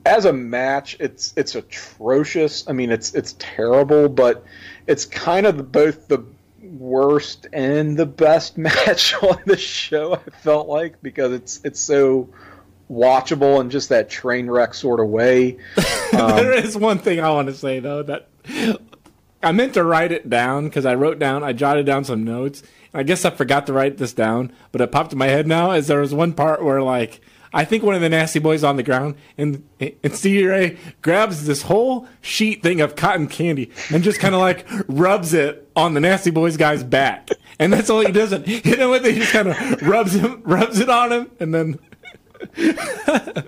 Speaker 10: as a match, it's it's atrocious. I mean, it's it's terrible, but it's kind of both the worst and the best match on the show. I felt like because it's it's so watchable in just that train wreck sort of way.
Speaker 11: Um, there is one thing I want to say though that I meant to write it down because I wrote down, I jotted down some notes. I guess I forgot to write this down, but it popped in my head now. Is there was one part where like I think one of the nasty boys on the ground and and Stevie Ray grabs this whole sheet thing of cotton candy and just kind of like rubs it on the nasty boys guy's back, and that's all he does. It hit him with it. He just kind of rubs him, rubs it on him, and then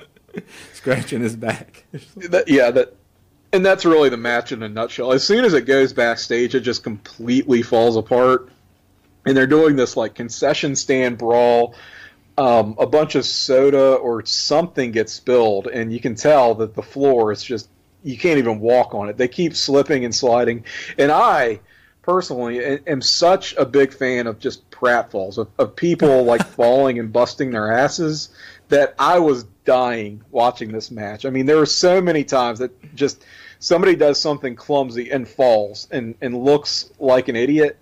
Speaker 11: scratching his back.
Speaker 10: That, yeah, that and that's really the match in a nutshell. As soon as it goes backstage, it just completely falls apart. And they're doing this like concession stand brawl. Um, a bunch of soda or something gets spilled, and you can tell that the floor is just you can't even walk on it. They keep slipping and sliding. And I personally am such a big fan of just pratfalls of, of people like falling and busting their asses that I was dying watching this match. I mean, there were so many times that just somebody does something clumsy and falls and, and looks like an idiot,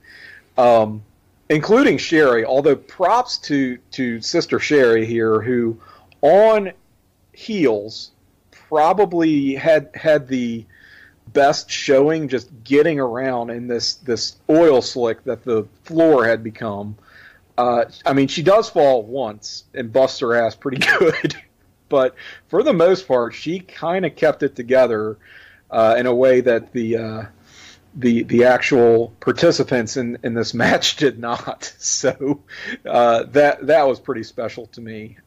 Speaker 10: um, including Sherri. Although props to to Sister Sherri here, who on heels probably had had the best showing just getting around in this this oil slick that the floor had become. Uh, I mean, she does fall once and busts her ass pretty good, but for the most part, she kind of kept it together uh, in a way that the uh, the the actual participants in, in this match did not. So uh, that that was pretty special to me.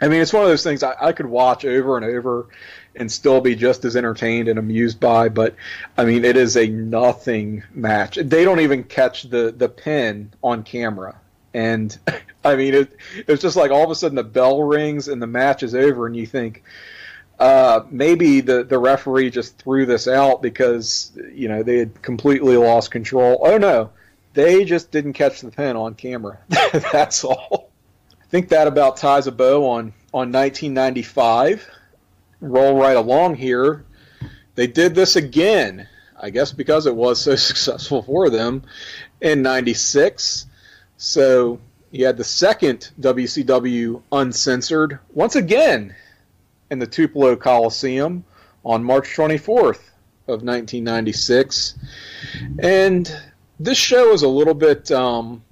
Speaker 10: I mean, it's one of those things I, I could watch over and over and still be just as entertained and amused by. But I mean, it is a nothing match. They don't even catch the the pin on camera. And I mean, it, it's just like all of a sudden the bell rings and the match is over, and you think, uh, maybe the, the referee just threw this out because you know they had completely lost control. Oh no, they just didn't catch the pin on camera. That's all. I think that about ties a bow on on 1995. Roll right along here. They did this again. I guess because it was so successful for them in '96. So you had the second WCW uncensored once again in the Tupelo Coliseum on March 24th of 1996. And this show is a little bit, um,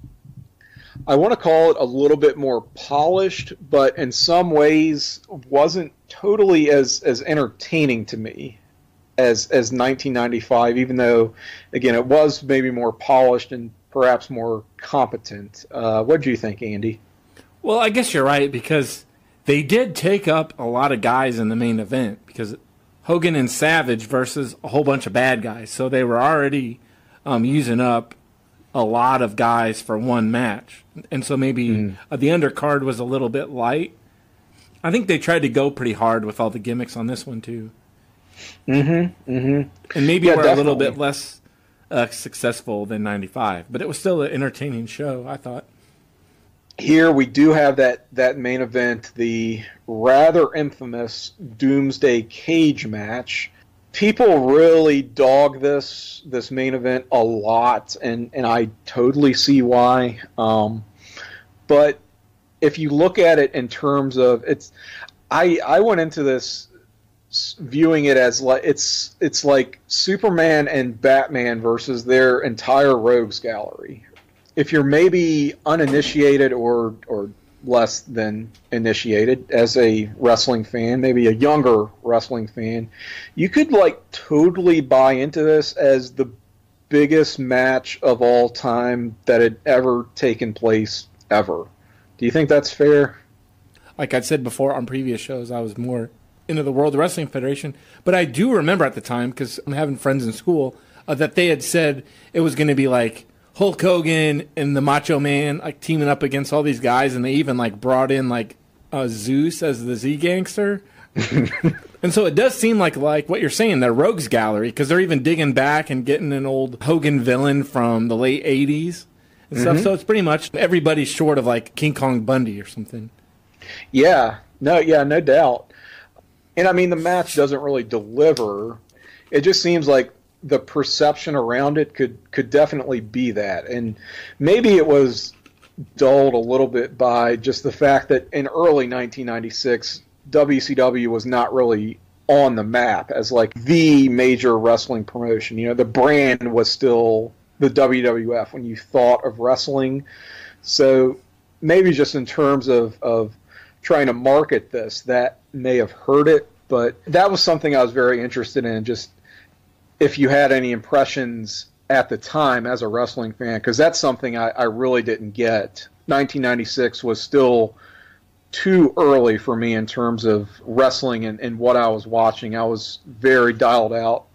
Speaker 10: I want to call it a little bit more polished, but in some ways wasn't totally as, as entertaining to me as, as 1995, even though, again, it was maybe more polished and perhaps more competent. Uh, what do you think, Andy?
Speaker 11: Well, I guess you're right because they did take up a lot of guys in the main event because Hogan and Savage versus a whole bunch of bad guys. So they were already um, using up a lot of guys for one match. And so maybe mm. uh, the undercard was a little bit light. I think they tried to go pretty hard with all the gimmicks on this one too.
Speaker 10: Mm-hmm. Mm-hmm.
Speaker 11: And maybe yeah, we're definitely. a little bit less uh, successful than '95, but it was still an entertaining show. I thought
Speaker 10: here we do have that that main event, the rather infamous Doomsday Cage match. People really dog this this main event a lot, and and I totally see why. Um, but if you look at it in terms of it's, I I went into this viewing it as like it's it's like Superman and Batman versus their entire rogues gallery if you're maybe uninitiated or or less than initiated as a wrestling fan, maybe a younger wrestling fan, you could like totally buy into this as the biggest match of all time that had ever taken place ever. Do you think that's fair?
Speaker 11: Like I'd said before on previous shows, I was more into the World Wrestling Federation, but I do remember at the time because I'm having friends in school uh, that they had said it was going to be like Hulk Hogan and the Macho Man like teaming up against all these guys, and they even like brought in like uh, Zeus as the Z-Gangsta. and so it does seem like like what you're saying, the rogues gallery, because they're even digging back and getting an old Hogan villain from the late '80s and stuff.
Speaker 10: Mhm.
Speaker 11: So it's pretty much everybody's short of like King Kong Bundy or something.
Speaker 10: Yeah, no, yeah, no doubt. And I mean, the match doesn't really deliver. It just seems like the perception around it could could definitely be that, and maybe it was dulled a little bit by just the fact that in early 1996, WCW was not really on the map as like the major wrestling promotion. You know, the brand was still the WWF when you thought of wrestling. So maybe just in terms of, of trying to market this, that may have hurt it. But that was something I was very interested in. Just if you had any impressions at the time as a wrestling fan, because that's something I, I really didn't get. 1996 was still too early for me in terms of wrestling and, and what I was watching. I was very dialed out.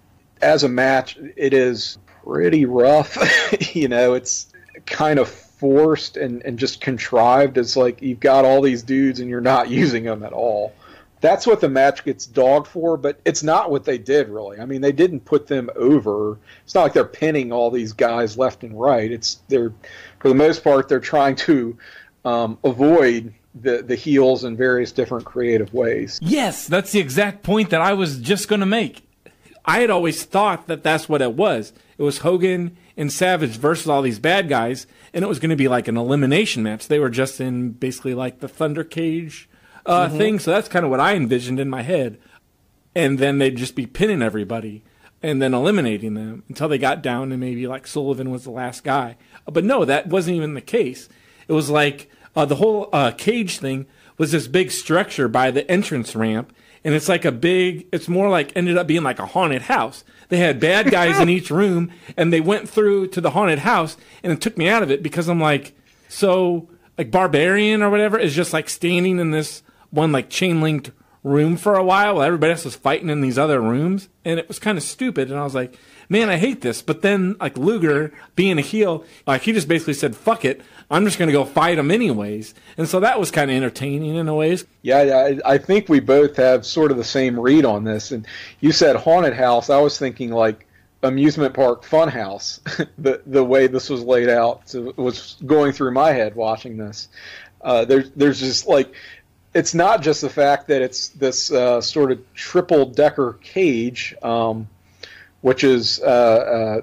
Speaker 10: As a match, it is pretty rough. you know, it's kind of forced and, and just contrived. It's like you've got all these dudes and you're not using them at all. That's what the match gets dogged for, but it's not what they did really. I mean, they didn't put them over. It's not like they're pinning all these guys left and right. It's they're for the most part they're trying to um, avoid the the heels in various different creative ways.
Speaker 11: Yes, that's the exact point that I was just going to make. I had always thought that that's what it was. It was Hogan and Savage versus all these bad guys, and it was going to be like an elimination match. They were just in basically like the Thunder Cage uh,
Speaker 10: Mhm.
Speaker 11: thing, so that's kind of what I envisioned in my head. And then they'd just be pinning everybody and then eliminating them until they got down and maybe like Sullivan was the last guy. But no, that wasn't even the case. It was like uh, the whole uh, cage thing was this big structure by the entrance ramp, and it's like a big. It's more like ended up being like a haunted house. They had bad guys in each room, and they went through to the haunted house, and it took me out of it because I'm like, so like barbarian or whatever is just like standing in this one like chain linked room for a while while everybody else was fighting in these other rooms, and it was kind of stupid. And I was like, man, I hate this. But then like Luger being a heel, like he just basically said, fuck it, I'm just gonna go fight him anyways. And so that was kind of entertaining in a ways.
Speaker 10: Yeah, I, I think we both have sort of the same read on this. And you said haunted house. I was thinking like amusement park fun house. the the way this was laid out was going through my head watching this. Uh, there's there's just like it's not just the fact that it's this uh, sort of triple decker cage, um, which is uh, uh,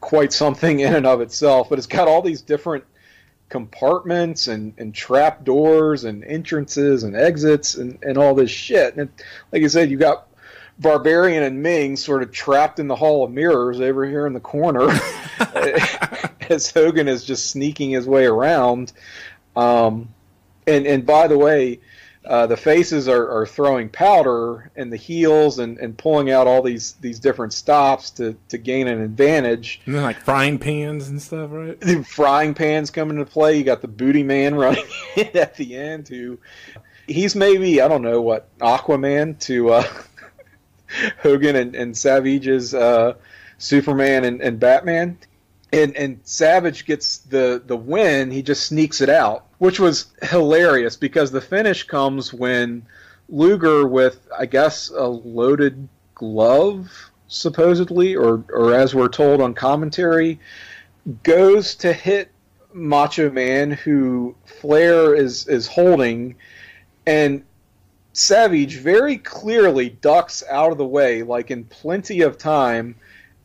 Speaker 10: quite something in and of itself, but it's got all these different compartments and, and trap doors and entrances and exits and, and all this shit. And it, like I said, you got Barbarian and Meng sort of trapped in the Hall of Mirrors over here in the corner as Hogan is just sneaking his way around. Um, and, and by the way, uh, the faces are, are throwing powder and the heels and, and pulling out all these, these different stops to, to gain an advantage.
Speaker 11: And then like frying pans and stuff, right?
Speaker 10: The frying pans come into play. You got the booty man running in at the end who he's maybe, I don't know what, Aquaman to uh, Hogan and, and Savage's uh, Superman and, and Batman. And and Savage gets the, the win, he just sneaks it out, which was hilarious because the finish comes when Luger with I guess a loaded glove supposedly or or as we're told on commentary goes to hit Macho Man who Flair is is holding and Savage very clearly ducks out of the way like in plenty of time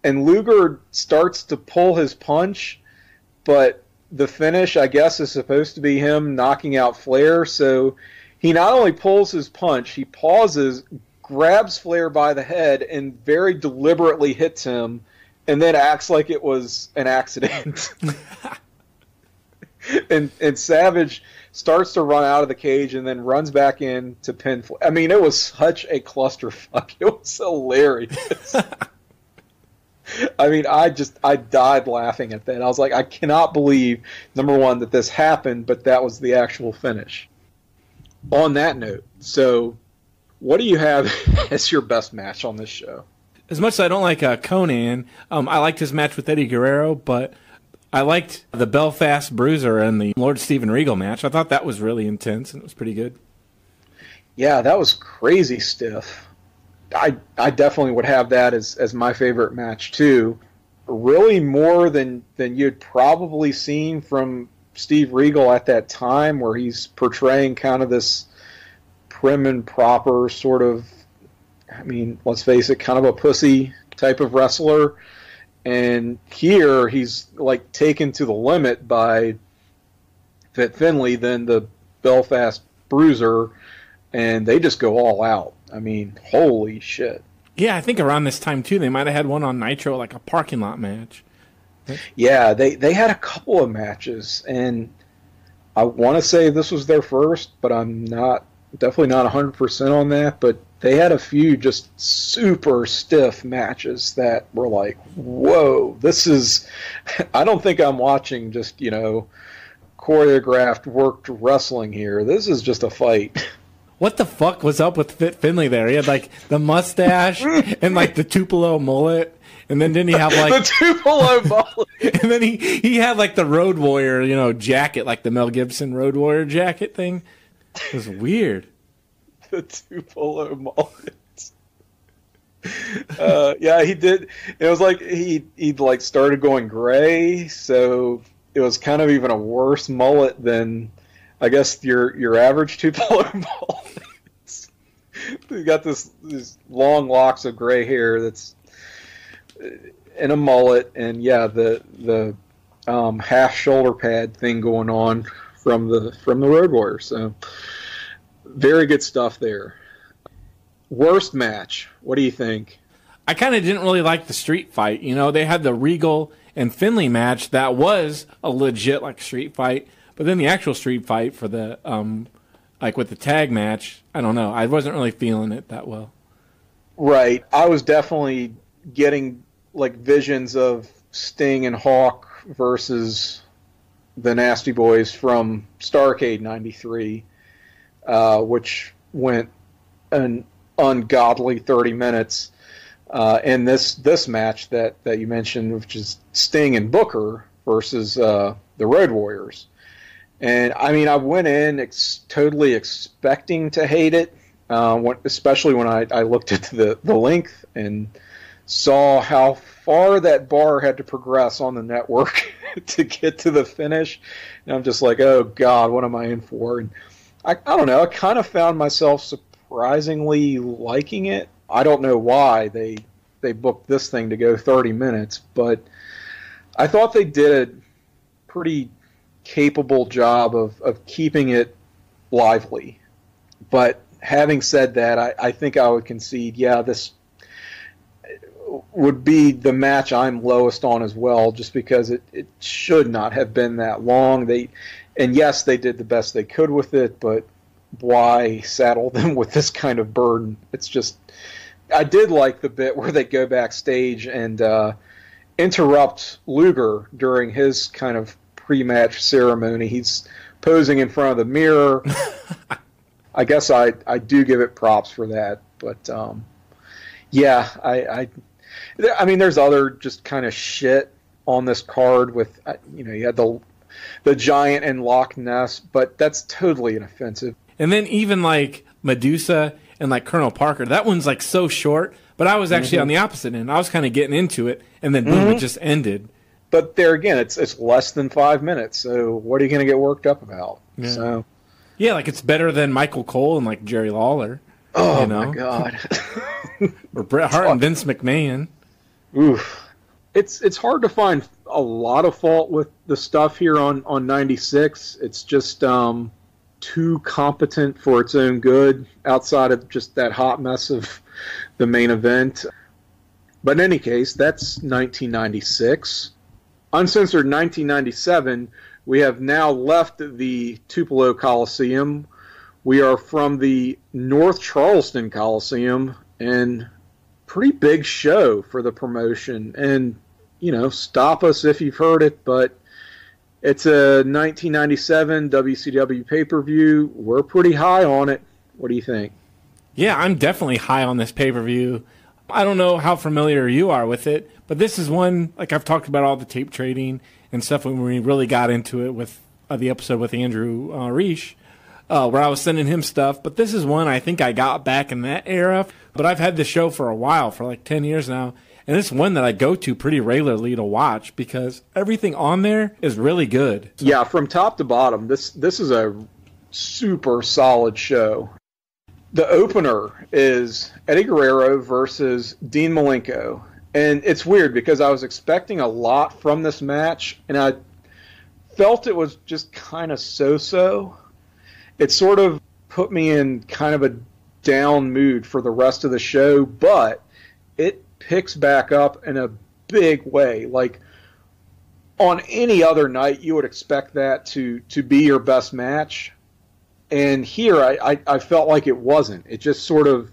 Speaker 10: and Luger starts to pull his punch but the finish I guess is supposed to be him knocking out Flair so he not only pulls his punch he pauses grabs Flair by the head and very deliberately hits him and then acts like it was an accident. and and Savage starts to run out of the cage and then runs back in to pin. Flair. I mean, it was such a clusterfuck. It was hilarious. I mean, I just I died laughing at that. I was like, I cannot believe number one that this happened, but that was the actual finish. On that note, so what do you have as your best match on this show?
Speaker 11: As much as I don't like uh, Konnan, um, I liked his match with Eddie Guerrero, but I liked the Belfast Bruiser and the Lord Steven Regal match. I thought that was really intense and it was pretty good.
Speaker 10: Yeah, that was crazy stiff. I I definitely would have that as as my favorite match too. Really more than than you'd probably seen from Steve Regal at that time, where he's portraying kind of this prim and proper sort of. I mean, let's face it, kind of a pussy type of wrestler. And here he's like taken to the limit by Fit Finlay, then the Belfast Bruiser, and they just go all out. I mean, holy shit.
Speaker 11: Yeah, I think around this time too, they might have had one on Nitro, like a parking lot match.
Speaker 10: Yeah, they they had a couple of matches, and I want to say this was their first, but I'm not definitely not 100 percent on that. But they had a few just super stiff matches that were like, whoa, this is. I don't think I'm watching just you know choreographed, worked wrestling here. This is just a fight.
Speaker 11: What the fuck was up with Fit Finlay there? He had like the mustache and like the Tupelo mullet. And then didn't he have like
Speaker 10: the Tupelo mullet?
Speaker 11: and then he he had like the Road Warrior, you know, jacket, like the Mel Gibson Road Warrior jacket thing. It was weird.
Speaker 10: the Tupelo mullet. Uh, yeah, he did. It was like he he like started going gray, so it was kind of even a worse mullet than I guess your your average Tupelo mullet. you got this these long locks of gray hair that's in a mullet, and yeah, the the um, half shoulder pad thing going on from the from the Road Warrior. So very good stuff there. Worst match. What do you think?
Speaker 11: I kind of didn't really like the street fight. You know, they had the Regal and Finlay match that was a legit like street fight, but then the actual street fight for the um, like with the tag match, I don't know. I wasn't really feeling it that well.
Speaker 10: Right. I was definitely getting like visions of Sting and Hawk versus the Nasty Boys from Starcade '93, uh, which went an ungodly 30 minutes. Uh, and this this match that, that you mentioned, which is Sting and Booker versus uh, the Road Warriors. And I mean, I went in ex- totally expecting to hate it, uh, when, especially when I, I looked at the, the length and saw how far that bar had to progress on the network to get to the finish. And I'm just like, oh God, what am I in for? And I, I don't know. I kind of found myself surprisingly liking it. I don't know why they they booked this thing to go 30 minutes, but I thought they did a pretty capable job of, of keeping it lively. But having said that, I, I think I would concede, yeah, this would be the match I'm lowest on as well, just because it, it should not have been that long. They and yes, they did the best they could with it, but why saddle them with this kind of burden? It's just I did like the bit where they go backstage and uh, interrupt Luger during his kind of pre-match ceremony. He's posing in front of the mirror. I guess I I do give it props for that, but um, yeah, I, I I mean, there's other just kind of shit on this card with uh, you know you had the the giant and Loch Ness, but that's totally inoffensive.
Speaker 11: And then even like Medusa and like Colonel Parker, that one's like so short. But I was actually
Speaker 10: Mhm.
Speaker 11: on the opposite end. I was kind of getting into it, and then boom,
Speaker 10: Mhm.
Speaker 11: it just ended.
Speaker 10: But there again, it's it's less than five minutes, so what are you going to get worked up about?
Speaker 11: Yeah.
Speaker 10: So
Speaker 11: Yeah, like it's better than Michael Cole and like Jerry Lawler.
Speaker 10: Oh
Speaker 11: you know?
Speaker 10: my god.
Speaker 11: or Bret Hart and Vince McMahon.
Speaker 10: Oof. It's it's hard to find a lot of fault with the stuff here on on 96. It's just um too competent for its own good outside of just that hot mess of the main event. But in any case, that's 1996. Uncensored 1997, We have now left the Tupelo Coliseum. We are from the North Charleston Coliseum, and pretty big show for the promotion. And you know, stop us if you've heard it, but it's a 1997 WCW pay per view. We're pretty high on it. What do you think?
Speaker 11: Yeah, I'm definitely high on this pay per view. I don't know how familiar you are with it, but this is one like I've talked about all the tape trading and stuff when we really got into it with uh, the episode with Andrew uh, uh, where I was sending him stuff. But this is one I think I got back in that era. But I've had the show for a while, for like ten years now, and it's one that I go to pretty regularly to watch because everything on there is really good.
Speaker 10: Yeah, from top to bottom, this this is a super solid show. The opener is Eddie Guerrero versus Dean Malenko. And it's weird because I was expecting a lot from this match, and I felt it was just kind of so so. It sort of put me in kind of a down mood for the rest of the show, but it picks back up in a big way. Like on any other night, you would expect that to to be your best match, and here I, I, I felt like it wasn't. It just sort of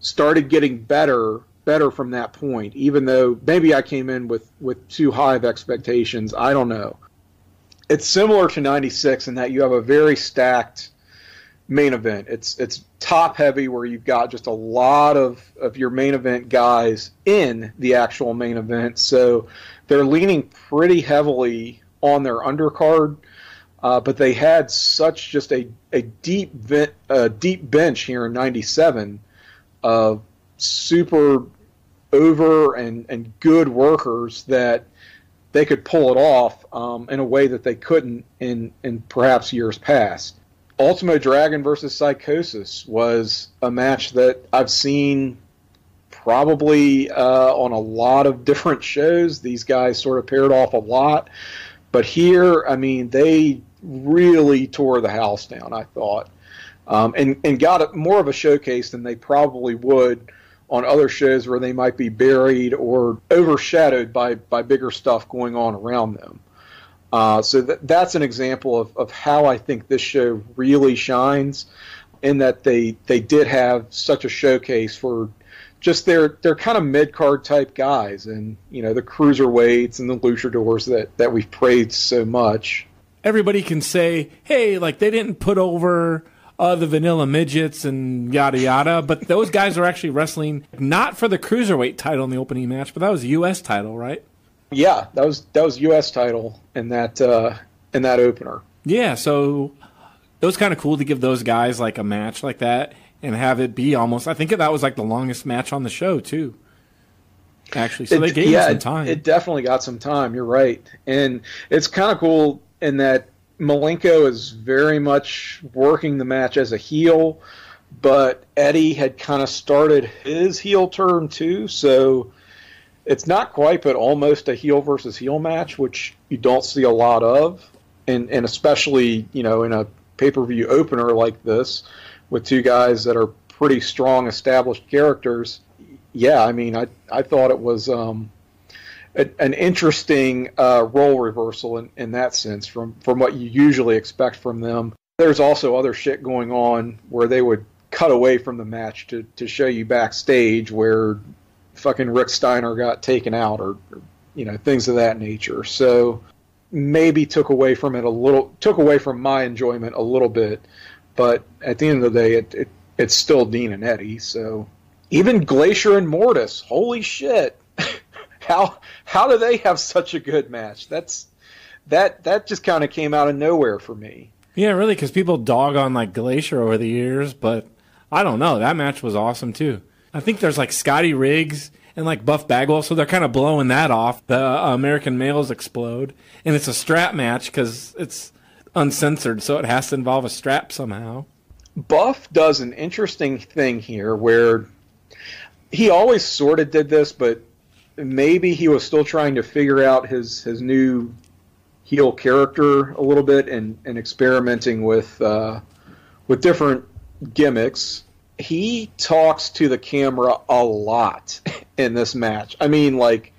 Speaker 10: started getting better better from that point. Even though maybe I came in with with too high of expectations, I don't know. It's similar to '96 in that you have a very stacked main event. It's it's top heavy where you've got just a lot of, of your main event guys in the actual main event. So they're leaning pretty heavily on their undercard. Uh, but they had such just a, a deep vent, uh, deep bench here in '97 of super over and, and good workers that they could pull it off um, in a way that they couldn't in, in perhaps years past. Ultimo Dragon versus Psychosis was a match that I've seen probably uh, on a lot of different shows. These guys sort of paired off a lot. But here, I mean, they really tore the house down, I thought, um, and, and got more of a showcase than they probably would on other shows where they might be buried or overshadowed by, by bigger stuff going on around them. Uh, so that, that's an example of, of how I think this show really shines, in that they they did have such a showcase for just their their kind of mid card type guys, and you know the cruiserweights and the luchadors that that we've praised so much.
Speaker 11: Everybody can say, "Hey, like they didn't put over." Uh, the vanilla midgets and yada yada, but those guys are actually wrestling not for the cruiserweight title in the opening match, but that was U.S. title, right?
Speaker 10: Yeah, that was that was U.S. title in that uh, in that opener.
Speaker 11: Yeah, so it was kind of cool to give those guys like a match like that and have it be almost. I think that was like the longest match on the show too. Actually, so
Speaker 10: it,
Speaker 11: they gave
Speaker 10: yeah,
Speaker 11: some time.
Speaker 10: It, it definitely got some time. You're right, and it's kind of cool in that Malenko is very much working the match as a heel, but Eddie had kind of started his heel turn too, so it's not quite, but almost a heel versus heel match, which you don't see a lot of, and and especially you know in a pay per view opener like this with two guys that are pretty strong established characters. Yeah, I mean, I I thought it was um, a, an interesting uh, role reversal in, in that sense from from what you usually expect from them. There's also other shit going on where they would cut away from the match to, to show you backstage where fucking Rick Steiner got taken out or, or you know things of that nature. So maybe took away from it a little, took away from my enjoyment a little bit. But at the end of the day, it, it it's still Dean and Eddie. So even Glacier and Mortis, holy shit! how how do they have such a good match? That's that that just kind of came out of nowhere for me.
Speaker 11: Yeah, really, because people dog on like Glacier over the years, but I don't know. That match was awesome too. I think there's like Scotty Riggs and like Buff Bagwell, so they're kind of blowing that off. The uh, American males explode, and it's a strap match because it's uncensored, so it has to involve a strap somehow.
Speaker 10: Buff does an interesting thing here where he always sort of did this, but maybe he was still trying to figure out his his new heel character a little bit and, and experimenting with uh, with different gimmicks he talks to the camera a lot in this match. I mean, like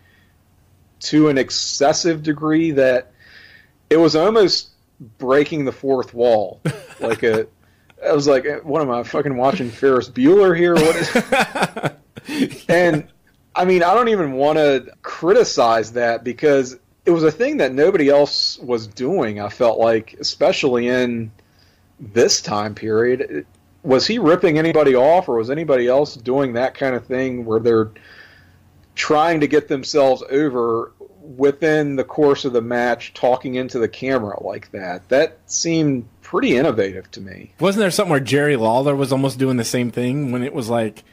Speaker 10: to an excessive degree that it was almost breaking the fourth wall. Like a, I was like, what am I fucking watching Ferris Bueller here? What is? and I mean, I don't even want to criticize that because it was a thing that nobody else was doing. I felt like, especially in this time period, was he ripping anybody off, or was anybody else doing that kind of thing where they're trying to get themselves over within the course of the match, talking into the camera like that? That seemed pretty innovative to me.
Speaker 11: Wasn't there something where Jerry Lawler was almost doing the same thing when it was like,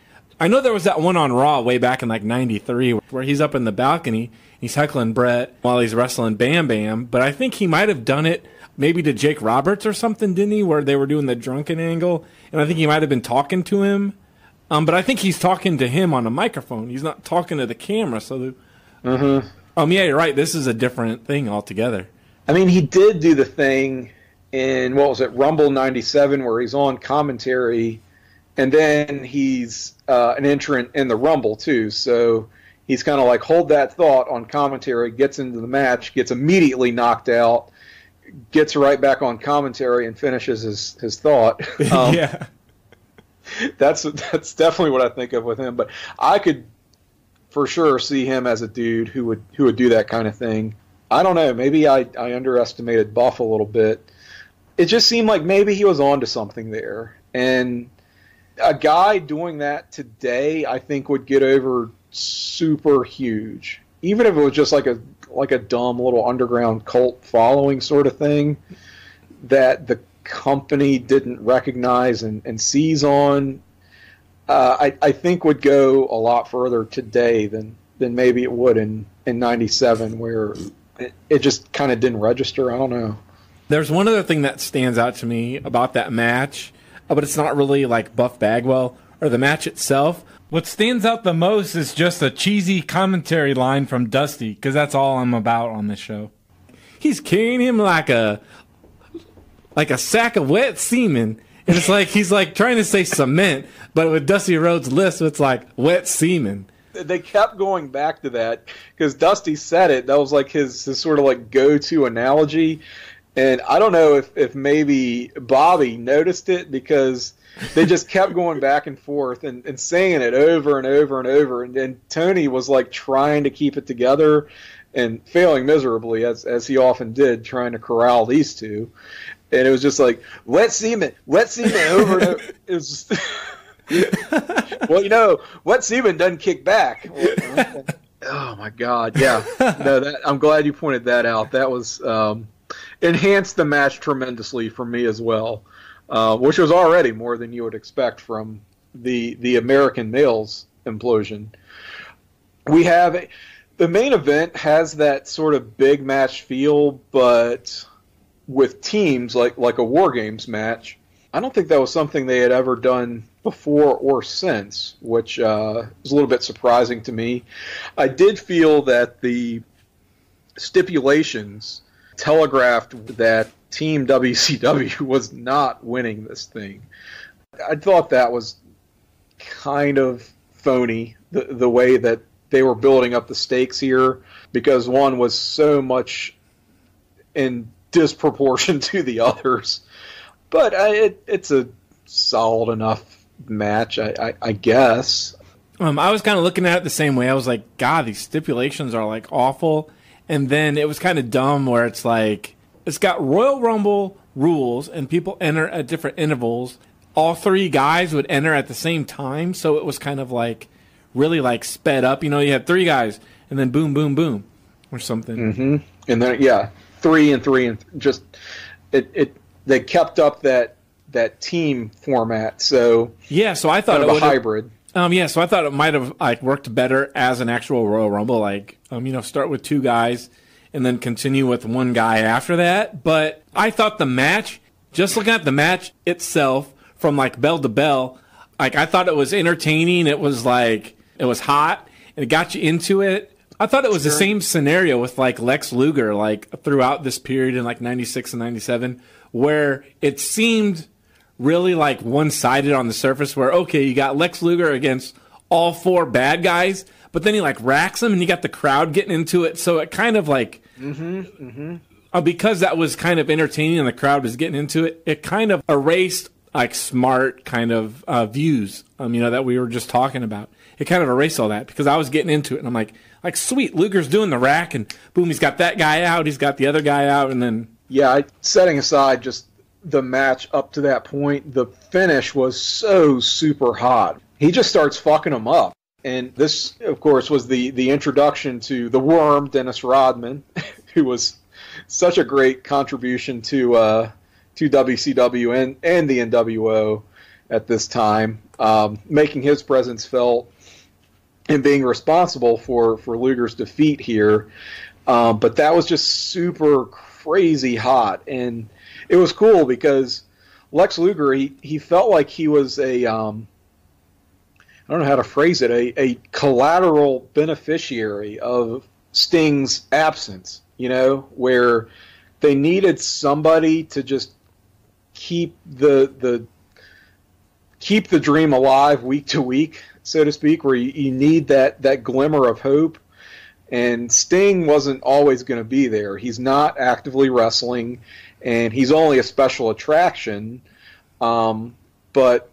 Speaker 11: I know there was that one on Raw way back in like '93 where he's up in the balcony, he's heckling Bret while he's wrestling Bam Bam, but I think he might have done it maybe to Jake Roberts or something, didn't he? Where they were doing the drunken angle, and I think he might have been talking to him. Um, but I think he's talking to him on a microphone. He's not talking to the camera. So, the,
Speaker 10: mm-hmm.
Speaker 11: um, yeah, you're right. This is a different thing altogether.
Speaker 10: I mean, he did do the thing in what was it, Rumble '97, where he's on commentary, and then he's uh, an entrant in the Rumble too. So he's kind of like hold that thought on commentary, gets into the match, gets immediately knocked out, gets right back on commentary and finishes his his thought.
Speaker 11: Um, yeah,
Speaker 10: that's that's definitely what I think of with him. But I could for sure see him as a dude who would who would do that kind of thing. I don't know. Maybe I, I underestimated Buff a little bit. It just seemed like maybe he was onto something there, and a guy doing that today, I think, would get over super huge. Even if it was just like a like a dumb little underground cult following sort of thing that the company didn't recognize and, and seize on, uh, I, I think would go a lot further today than, than maybe it would in, in 97 where it, it just kind of didn't register. I don't know.
Speaker 11: There's one other thing that stands out to me about that match, Uh, but it's not really like Buff Bagwell or the match itself. What stands out the most is just a cheesy commentary line from Dusty, because that's all I'm about on this show. He's carrying him like a like a sack of wet semen, and it's like he's like trying to say cement, but with Dusty Rhodes' list, it's like wet semen.
Speaker 10: They kept going back to that because Dusty said it. That was like his, his sort of like go to analogy, and I don't know if if maybe Bobby noticed it because they just kept going back and forth and, and saying it over and over and over. And, and Tony was like trying to keep it together and failing miserably, as, as he often did, trying to corral these two. And it was just like, wet semen, wet semen over and over. It was just, well, you know, wet semen doesn't kick back. oh my God. Yeah. No, that, I'm glad you pointed that out. That was, um, enhanced the match tremendously for me as well uh, which was already more than you would expect from the the American males implosion. We have the main event has that sort of big match feel, but with teams like like a war games match. I don't think that was something they had ever done before or since, which uh, a little bit surprising to me. I did feel that the stipulations telegraphed that Team WCW was not winning this thing. I thought that was kind of phony the the way that they were building up the stakes here because one was so much in disproportion to the others. But I, it, it's a solid enough match, I, I, I guess.
Speaker 11: Um, I was kind of looking at it the same way. I was like, God, these stipulations are like awful. And then it was kind of dumb where it's like it's got Royal Rumble rules, and people enter at different intervals. All three guys would enter at the same time, so it was kind of like really like sped up. You know, you had three guys, and then boom, boom, boom, or something.
Speaker 10: Mm-hmm. And then yeah, three and three, and just it it they kept up that that team format. So
Speaker 11: yeah, so I thought
Speaker 10: kind
Speaker 11: it
Speaker 10: was a hybrid.
Speaker 11: Um, yeah, so I thought it might have like worked better as an actual Royal Rumble. Like, um, you know, start with two guys and then continue with one guy after that. But I thought the match, just looking at the match itself from like bell to bell, like I thought it was entertaining. It was like it was hot and it got you into it. I thought it was sure. the same scenario with like Lex Luger, like throughout this period in like '96 and '97, where it seemed really like one sided on the surface. Where okay, you got Lex Luger against all four bad guys, but then he like racks them and you got the crowd getting into it. So it kind of like,
Speaker 10: mm-hmm, mm-hmm.
Speaker 11: uh, because that was kind of entertaining and the crowd was getting into it, it kind of erased like smart kind of uh, views, um, you know, that we were just talking about. It kind of erased all that because I was getting into it and I'm like, like sweet, Luger's doing the rack and boom, he's got that guy out, he's got the other guy out, and then
Speaker 10: Yeah, I, setting aside just the match up to that point, the finish was so super hot. He just starts fucking him up. And this, of course, was the, the introduction to the worm, Dennis Rodman, who was such a great contribution to uh, to WCW and, and the NWO at this time, um, making his presence felt and being responsible for, for Luger's defeat here. Um, but that was just super crazy hot. And it was cool because Lex Luger, he, he felt like he was a. Um, I don't know how to phrase it, a, a collateral beneficiary of Sting's absence, you know, where they needed somebody to just keep the the keep the dream alive week to week, so to speak, where you, you need that that glimmer of hope. And Sting wasn't always going to be there. He's not actively wrestling, and he's only a special attraction. Um, but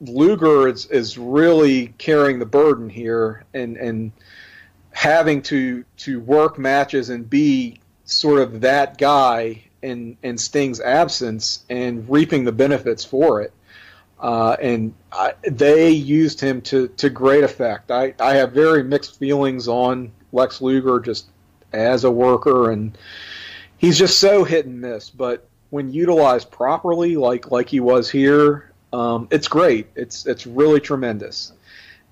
Speaker 10: Luger is, is really carrying the burden here, and and having to to work matches and be sort of that guy in in Sting's absence and reaping the benefits for it. Uh, and I, they used him to, to great effect. I, I have very mixed feelings on Lex Luger just as a worker, and he's just so hit and miss. But when utilized properly, like like he was here, um, it's great. It's it's really tremendous,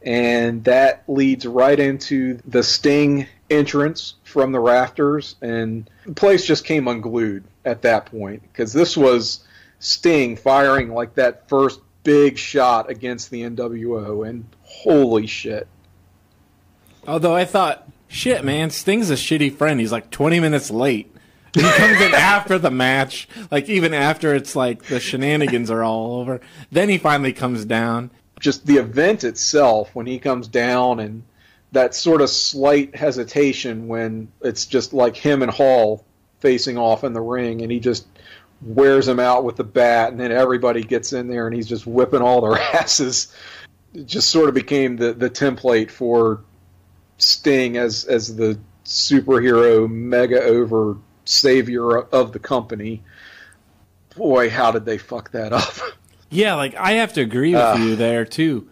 Speaker 10: and that leads right into the Sting entrance from the rafters, and the place just came unglued at that point because this was Sting firing like that first big shot against the NWO, and holy shit.
Speaker 11: Although I thought, shit, man, Sting's a shitty friend. He's like 20 minutes late. He comes in after the match, like even after it's like the shenanigans are all over. Then he finally comes down.
Speaker 10: Just the event itself, when he comes down, and that sort of slight hesitation when it's just like him and Hall facing off in the ring, and he just wears him out with the bat, and then everybody gets in there, and he's just whipping all their asses. It just sort of became the, the template for Sting as as the superhero, mega over savior of the company. Boy, how did they fuck that up?
Speaker 11: Yeah, like I have to agree with
Speaker 10: Uh.
Speaker 11: you there too.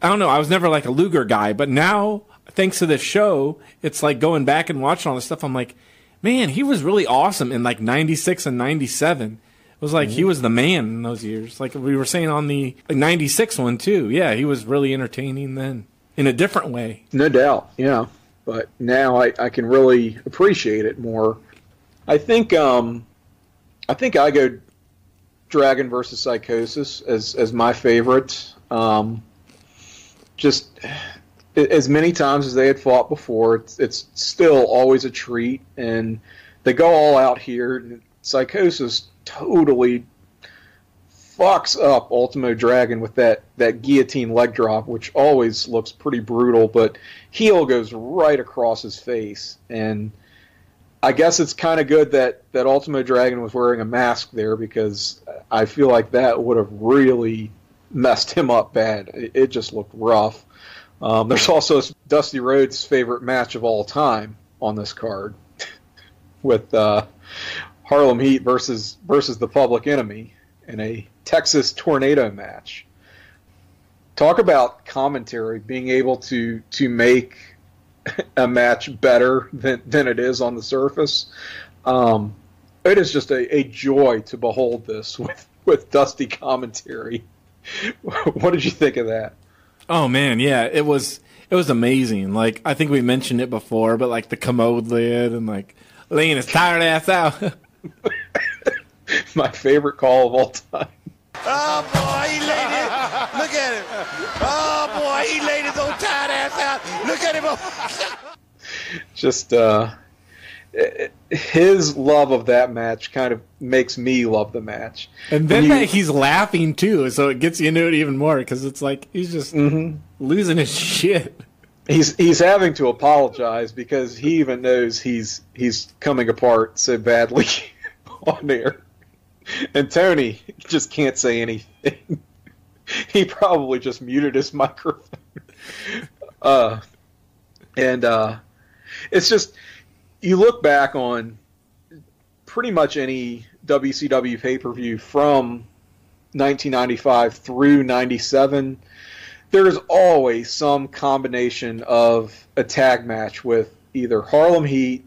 Speaker 11: I don't know. I was never like a Luger guy, but now thanks to this show, it's like going back and watching all this stuff. I'm like, man, he was really awesome in like '96 and '97. It was like he
Speaker 10: Mhm.
Speaker 11: was the man in those years. Like we were saying on the like, '96 one too. Yeah, he was really entertaining then in a different way.
Speaker 10: No doubt, yeah. But now I, I can really appreciate it more. I think um, I think I go Dragon versus Psicosis as as my favorite. Um, just as many times as they had fought before, it's it's still always a treat, and they go all out here. Psicosis totally fucks up Ultimo Dragon with that, that guillotine leg drop, which always looks pretty brutal, but heel goes right across his face. And I guess it's kind of good that, that Ultimo Dragon was wearing a mask there because I feel like that would have really messed him up bad. It, it just looked rough. Um, there's also Dusty Rhodes' favorite match of all time on this card with uh, Harlem Heat versus versus the Public Enemy in a Texas Tornado match. Talk about commentary being able to to make a match better than, than it is on the surface. Um, it is just a, a joy to behold this with, with Dusty commentary. what did you think of that?
Speaker 11: Oh man, yeah, it was it was amazing. Like I think we mentioned it before, but like the commode lid and like laying his tired ass out.
Speaker 10: My favorite call of all time.
Speaker 1: Oh boy, he laid it. Look at him. Oh boy, he laid out. Look at him.
Speaker 10: Just uh, his love of that match kind of makes me love the match.
Speaker 11: And then
Speaker 10: you-
Speaker 11: that he's laughing too, so it gets you into it even more because it's like he's just losing his shit.
Speaker 10: he's he's having to apologize because he even knows he's he's coming apart so badly on there. And Tony just can't say anything. he probably just muted his microphone. Uh, and uh, it's just you look back on pretty much any WCW pay per view from 1995 through 97 there's always some combination of a tag match with either Harlem Heat,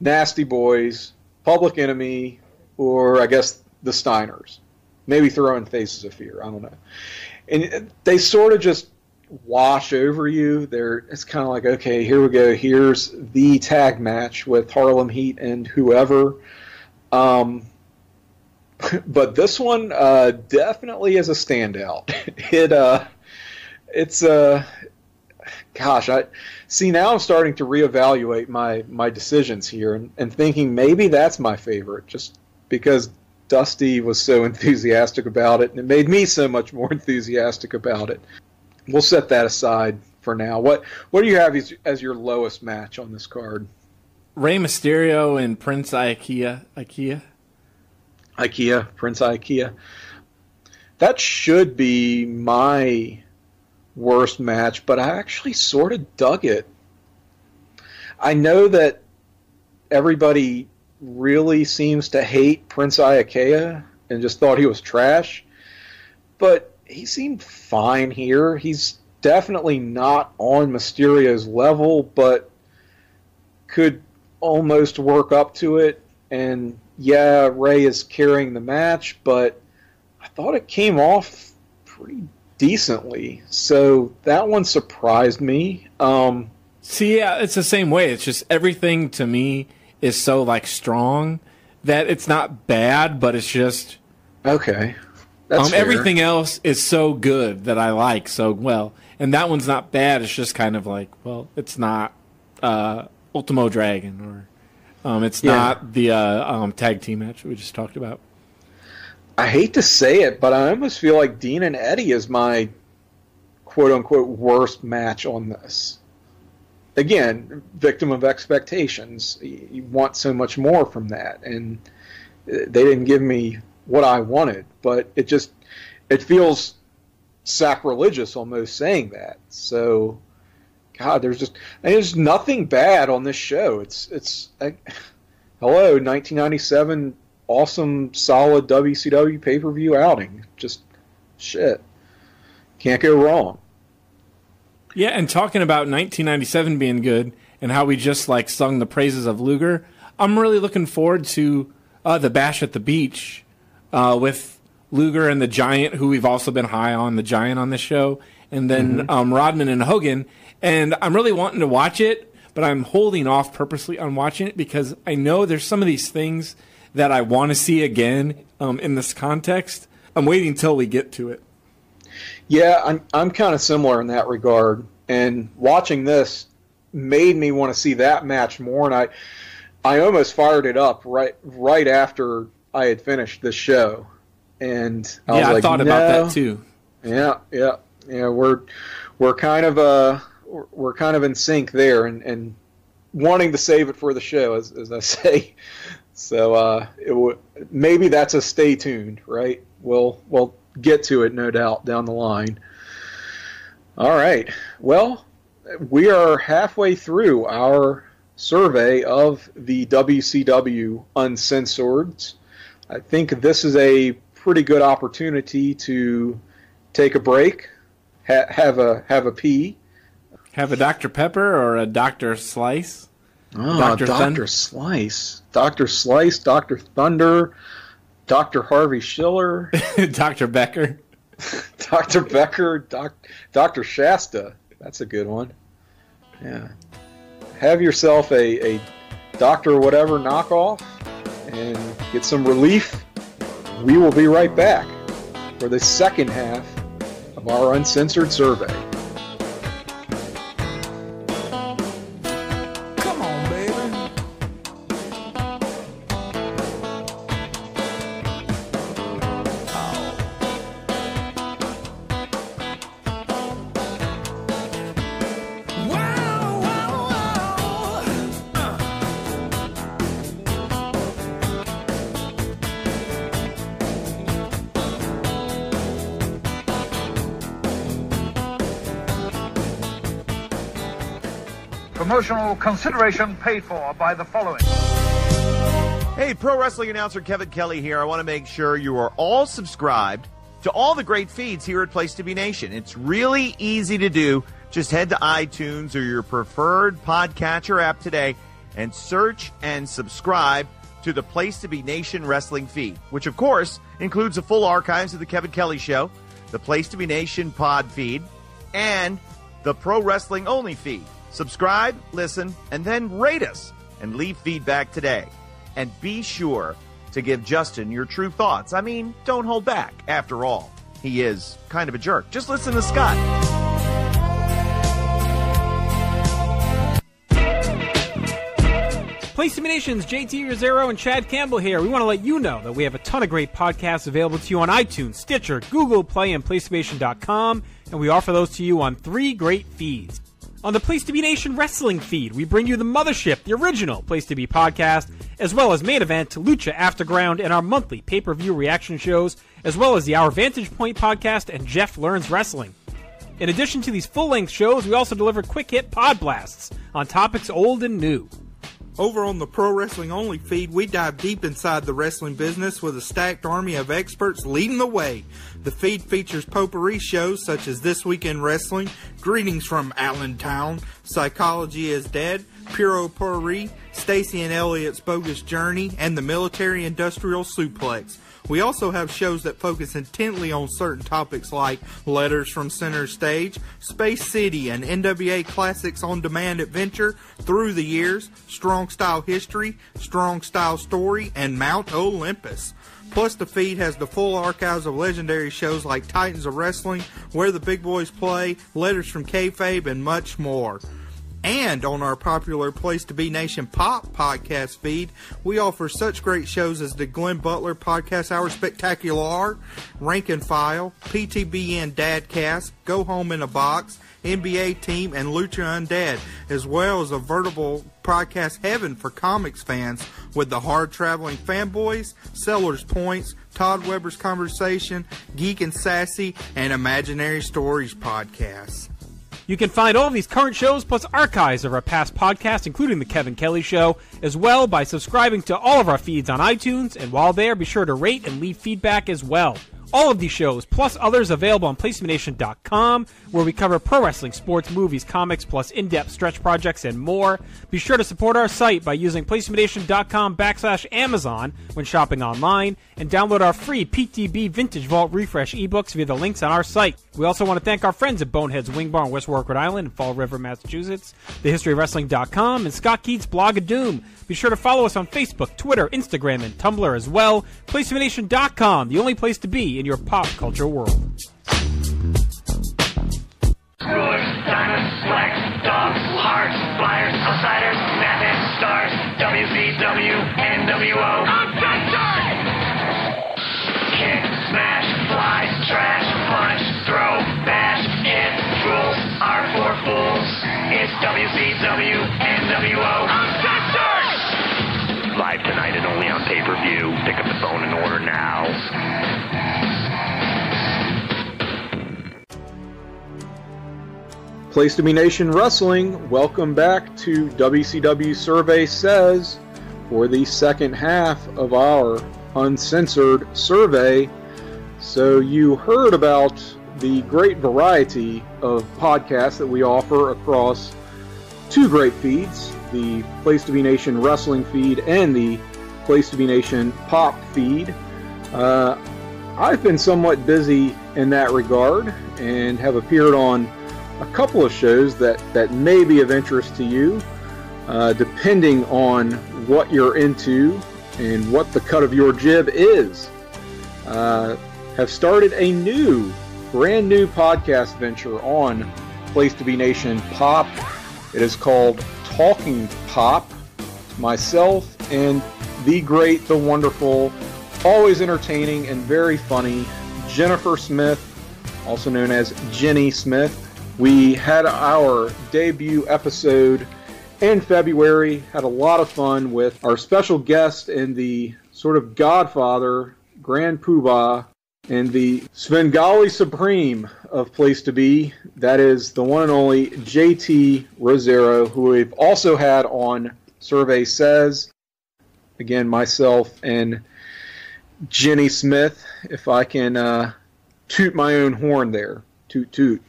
Speaker 10: Nasty Boys, Public Enemy, or I guess the Steiners. Maybe throw in Faces of Fear. I don't know. And they sort of just wash over you. They're it's kind of like okay, here we go. Here's the tag match with Harlem Heat and whoever. Um, but this one uh, definitely is a standout. It uh, it's uh gosh i see now i'm starting to reevaluate my my decisions here and, and thinking maybe that's my favorite just because dusty was so enthusiastic about it and it made me so much more enthusiastic about it we'll set that aside for now what what do you have as, as your lowest match on this card
Speaker 11: Rey Mysterio and Prince Ikea. Ikea.
Speaker 10: ikea prince ikea that should be my worst match, but I actually sort of dug it. I know that everybody really seems to hate Prince Iaukea and just thought he was trash, but he seemed fine here. He's definitely not on Mysterio's level, but could almost work up to it. And yeah, Rey is carrying the match, but I thought it came off pretty decently. So that one surprised me. Um,
Speaker 11: See, yeah, it's the same way. It's just everything to me is so like strong that it's not bad, but it's just
Speaker 10: okay.
Speaker 11: Um, everything else is so good that I like so well, and that one's not bad. It's just kind of like, well, it's not uh, Ultimo Dragon or um, it's
Speaker 10: Yeah.
Speaker 11: not the uh, um, tag team match we just talked about.
Speaker 10: I hate to say it, but I almost feel like Dean and Eddie is my quote unquote worst match on this. Again, victim of expectations. You you want so much more from that, and they didn't give me what I wanted. But it just it feels sacrilegious almost saying that. So, God, there's just there's nothing bad on this show. It's it's like, hello, 1997 awesome, solid WCW pay per view outing. Just shit. Can't go wrong.
Speaker 11: Yeah, and talking about 1997 being good and how we just like sung the praises of Luger, I'm really looking forward to uh, the Bash at the Beach uh, with Luger and the Giant, who we've also been high on the Giant on this show, and then
Speaker 10: Mhm.
Speaker 11: um, Rodman and Hogan. And I'm really wanting to watch it, but I'm holding off purposely on watching it because I know there's some of these things that I want to see again um, in this context. I'm waiting until we get to it.
Speaker 10: Yeah, I'm I'm kind of similar in that regard. And watching this made me want to see that match more. And I I almost fired it up right right after I had finished the show. And I
Speaker 11: yeah, I
Speaker 10: like,
Speaker 11: thought about that too.
Speaker 10: Yeah, yeah, yeah. We're we're kind of uh we're- we're kind of in sync there, and and wanting to save it for the show, as as I say. So uh, it w- maybe that's a stay tuned, right? We'll we'll get to it, no doubt, down the line. All right. Well, we are halfway through our survey of the WCW Uncensored. I think this is a pretty good opportunity to take a break, ha- have a have a pee.
Speaker 11: Have a Dr. Pepper or a Dr. Slice?
Speaker 10: Oh,
Speaker 11: Dr.
Speaker 10: Dr. Slice, Dr. Slice, Dr. Thunder, Dr. Harvey Schiller,
Speaker 11: Dr. Becker,
Speaker 10: Dr. Becker, Doc, Dr. Shasta. That's a good one. Yeah. Have yourself a, a Dr. Whatever knockoff and get some relief. We will be right back for the second half of our uncensored survey.
Speaker 14: Consideration paid for by the following.
Speaker 15: Hey, pro wrestling announcer Kevin Kelly here. I want to make sure you are all subscribed to all the great feeds here at Place to Be Nation. It's really easy to do. Just head to iTunes or your preferred podcatcher app today and search and subscribe to the Place to Be Nation wrestling feed, which of course includes the full archives of the Kevin Kelly Show, the Place to Be Nation pod feed, and the Pro Wrestling Only feed. Subscribe, listen, and then rate us and leave feedback today. And be sure to give Justin your true thoughts. I mean, don't hold back. After all, he is kind of a jerk. Just listen to Scott.
Speaker 16: Place Nation's JT Rozzero and Chad Campbell here. We want to let you know that we have a ton of great podcasts available to you on iTunes, Stitcher, Google Play, and PlayStation.com, and we offer those to you on three great feeds. On the Place to Be Nation Wrestling feed, we bring you the Mothership, the original Place to Be podcast, as well as Main Event, Lucha Afterground, and our monthly pay per view reaction shows, as well as the Our Vantage Point podcast and Jeff Learns Wrestling. In addition to these full length shows, we also deliver quick hit pod blasts on topics old and new.
Speaker 17: Over on the Pro Wrestling Only feed, we dive deep inside the wrestling business with a stacked army of experts leading the way. The feed features potpourri shows such as This Week in Wrestling, Greetings from Allentown, Psychology is Dead, Puro Potpourri, Stacy and Elliot's Bogus Journey, and the Military Industrial Suplex. We also have shows that focus intently on certain topics like Letters from Center Stage, Space City, and NWA Classics on Demand Adventure, Through the Years, Strong Style History, Strong Style Story, and Mount Olympus. Plus, the feed has the full archives of legendary shows like Titans of Wrestling, Where the Big Boys Play, Letters from Kayfabe, and much more. And on our popular Place to Be Nation Pop podcast feed, we offer such great shows as the Glenn Butler Podcast Hour Spectacular, Rank and File, PTBN Dadcast, Go Home in a Box, NBA Team, and Lucha Undead, as well as a veritable podcast heaven for comics fans with the Hard Traveling Fanboys, Sellers Points, Todd Weber's Conversation, Geek and Sassy, and Imaginary Stories podcasts.
Speaker 16: You can find all of these current shows plus archives of our past podcasts, including The Kevin Kelly Show, as well by subscribing to all of our feeds on iTunes. And while there, be sure to rate and leave feedback as well. All of these shows, plus others available on PlaceToBeNation.com, where we cover pro wrestling, sports, movies, comics, plus in-depth stretch projects and more. Be sure to support our site by using PlaceToBeNation.com backslash Amazon when shopping online, and download our free PTB Vintage Vault Refresh ebooks via the links on our site. We also want to thank our friends at Boneheads Wing Bar in West Warwick, Rhode Island, and Fall River, Massachusetts, TheHistoryOfWrestling.com, and Scott Keith's blog of Doom. Be sure to follow us on Facebook, Twitter, Instagram, and Tumblr as well. PlaceToBeNation.com, the only place to be in your pop culture world.
Speaker 18: Diamonds, dogs, hearts, flyers, outsiders, stars, WCW, NWO. Kick, smash, fly, trash, punch, throw, bash, it, rules are for fools. It's WCW, NWO.
Speaker 19: Live tonight and only on pay-per-view. Pick up the phone and order now.
Speaker 10: Place to Be Nation Wrestling, welcome back to WCW Survey Says for the second half of our uncensored survey. So, you heard about the great variety of podcasts that we offer across two great feeds the Place to Be Nation Wrestling feed and the Place to Be Nation Pop feed. Uh, I've been somewhat busy in that regard and have appeared on a couple of shows that, that may be of interest to you, uh, depending on what you're into and what the cut of your jib is. Uh, have started a new, brand new podcast venture on Place to Be Nation Pop. It is called Talking Pop. Myself and the great, the wonderful, always entertaining and very funny Jennifer Smith, also known as Jenny Smith. We had our debut episode in February, had a lot of fun with our special guest and the sort of godfather, Grand Poobah, And the Svengali Supreme of Place to Be, that is the one and only JT Rozzero, who we've also had on Survey Says. Again, myself and Jenny Smith, if I can uh, toot my own horn there. Toot toot.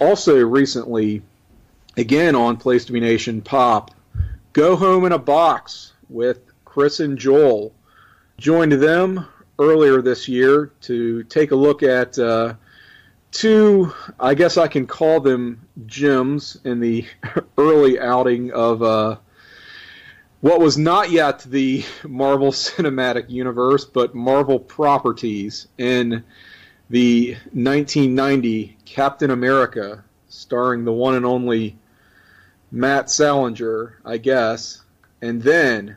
Speaker 10: Also, recently, again on Place to Be Nation Pop, Go Home in a Box with Chris and Joel. Joined them earlier this year to take a look at uh, two, I guess I can call them gyms in the early outing of uh, what was not yet the Marvel Cinematic Universe, but Marvel properties in the 1990 Captain America, starring the one and only Matt Salinger, I guess, and then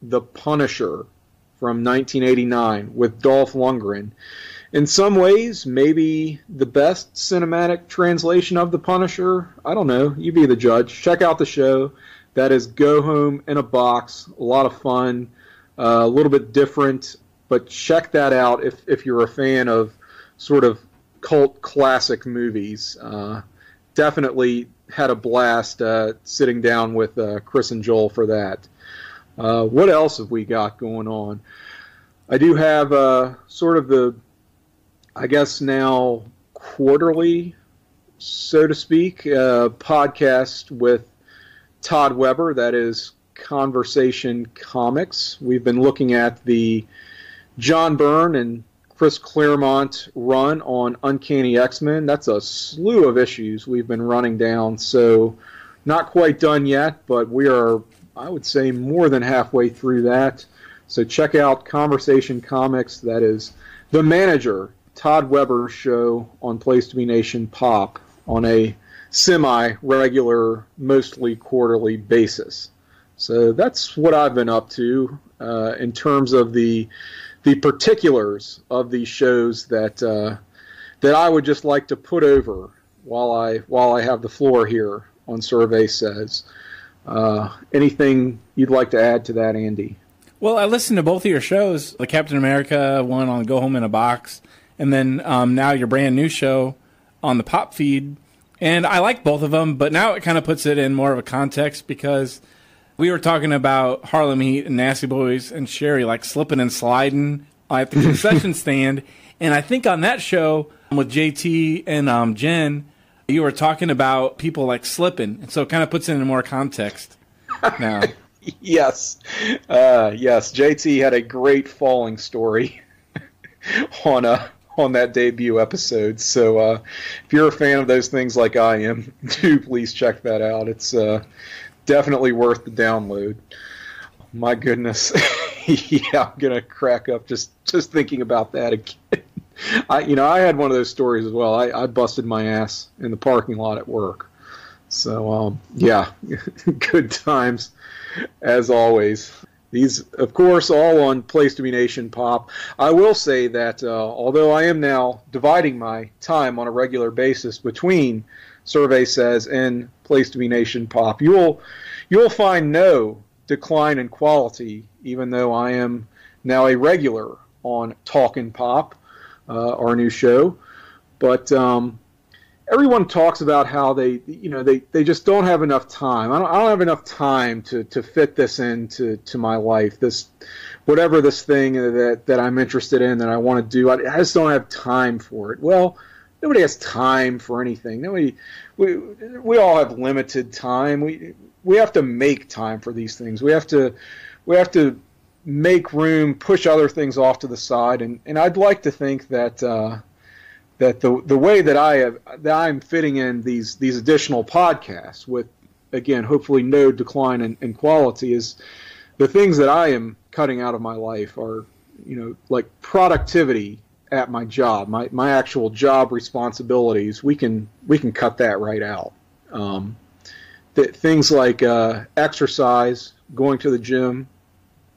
Speaker 10: The Punisher from 1989 with Dolph Lundgren. In some ways, maybe the best cinematic translation of The Punisher. I don't know. You be the judge. Check out the show. That is Go Home in a Box. A lot of fun, uh, a little bit different, but check that out if, if you're a fan of sort of cult classic movies. Uh, definitely had a blast uh, sitting down with uh, Chris and Joel for that. Uh, what else have we got going on? I do have uh, sort of the, I guess now quarterly, so to speak, uh, podcast with Todd Weber. That is Conversation Comics. We've been looking at the John Byrne and Chris Claremont run on Uncanny X Men. That's a slew of issues we've been running down. So, not quite done yet, but we are, I would say, more than halfway through that. So, check out Conversation Comics. That is the manager, Todd Weber's show on Place to Be Nation Pop on a semi regular, mostly quarterly basis. So, that's what I've been up to uh, in terms of the the particulars of these shows that uh, that I would just like to put over while I while I have the floor here on Survey Says. Uh, anything you'd like to add to that, Andy?
Speaker 11: Well, I listened to both of your shows, the Captain America one on Go Home in a Box, and then um, now your brand new show on the Pop feed. And I like both of them, but now it kind of puts it in more of a context because we were talking about Harlem Heat and Nasty Boys and Sherri like slipping and sliding at the concession stand. And I think on that show with JT and um, Jen, you were talking about people like slipping. And so it kind of puts it in more context now.
Speaker 10: yes. Uh, yes. JT had a great falling story on a on that debut episode. So uh, if you're a fan of those things like I am, do please check that out. It's uh, definitely worth the download. My goodness, yeah, I'm gonna crack up just just thinking about that again. I, you know, I had one of those stories as well. I, I busted my ass in the parking lot at work. So, um, yeah, good times as always. These, of course, all on Place to Be Nation Pop. I will say that uh, although I am now dividing my time on a regular basis between Survey Says in Place to Be Nation Pop, you'll you'll find no decline in quality, even though I am now a regular on Talkin' Pop, uh, our new show. But um, everyone talks about how they, you know, they, they just don't have enough time. I don't, I don't have enough time to, to fit this into to my life. This, whatever this thing that, that I'm interested in that I want to do, I, I just don't have time for it. Well, nobody has time for anything. Nobody, we, we all have limited time. We, we have to make time for these things. We have to, we have to make room, push other things off to the side, and, and I'd like to think that uh, that the the way that I have that I'm fitting in these these additional podcasts with again hopefully no decline in, in quality is the things that I am cutting out of my life are you know like productivity at my job my my actual job responsibilities we can we can cut that right out um, th- things like uh, exercise going to the gym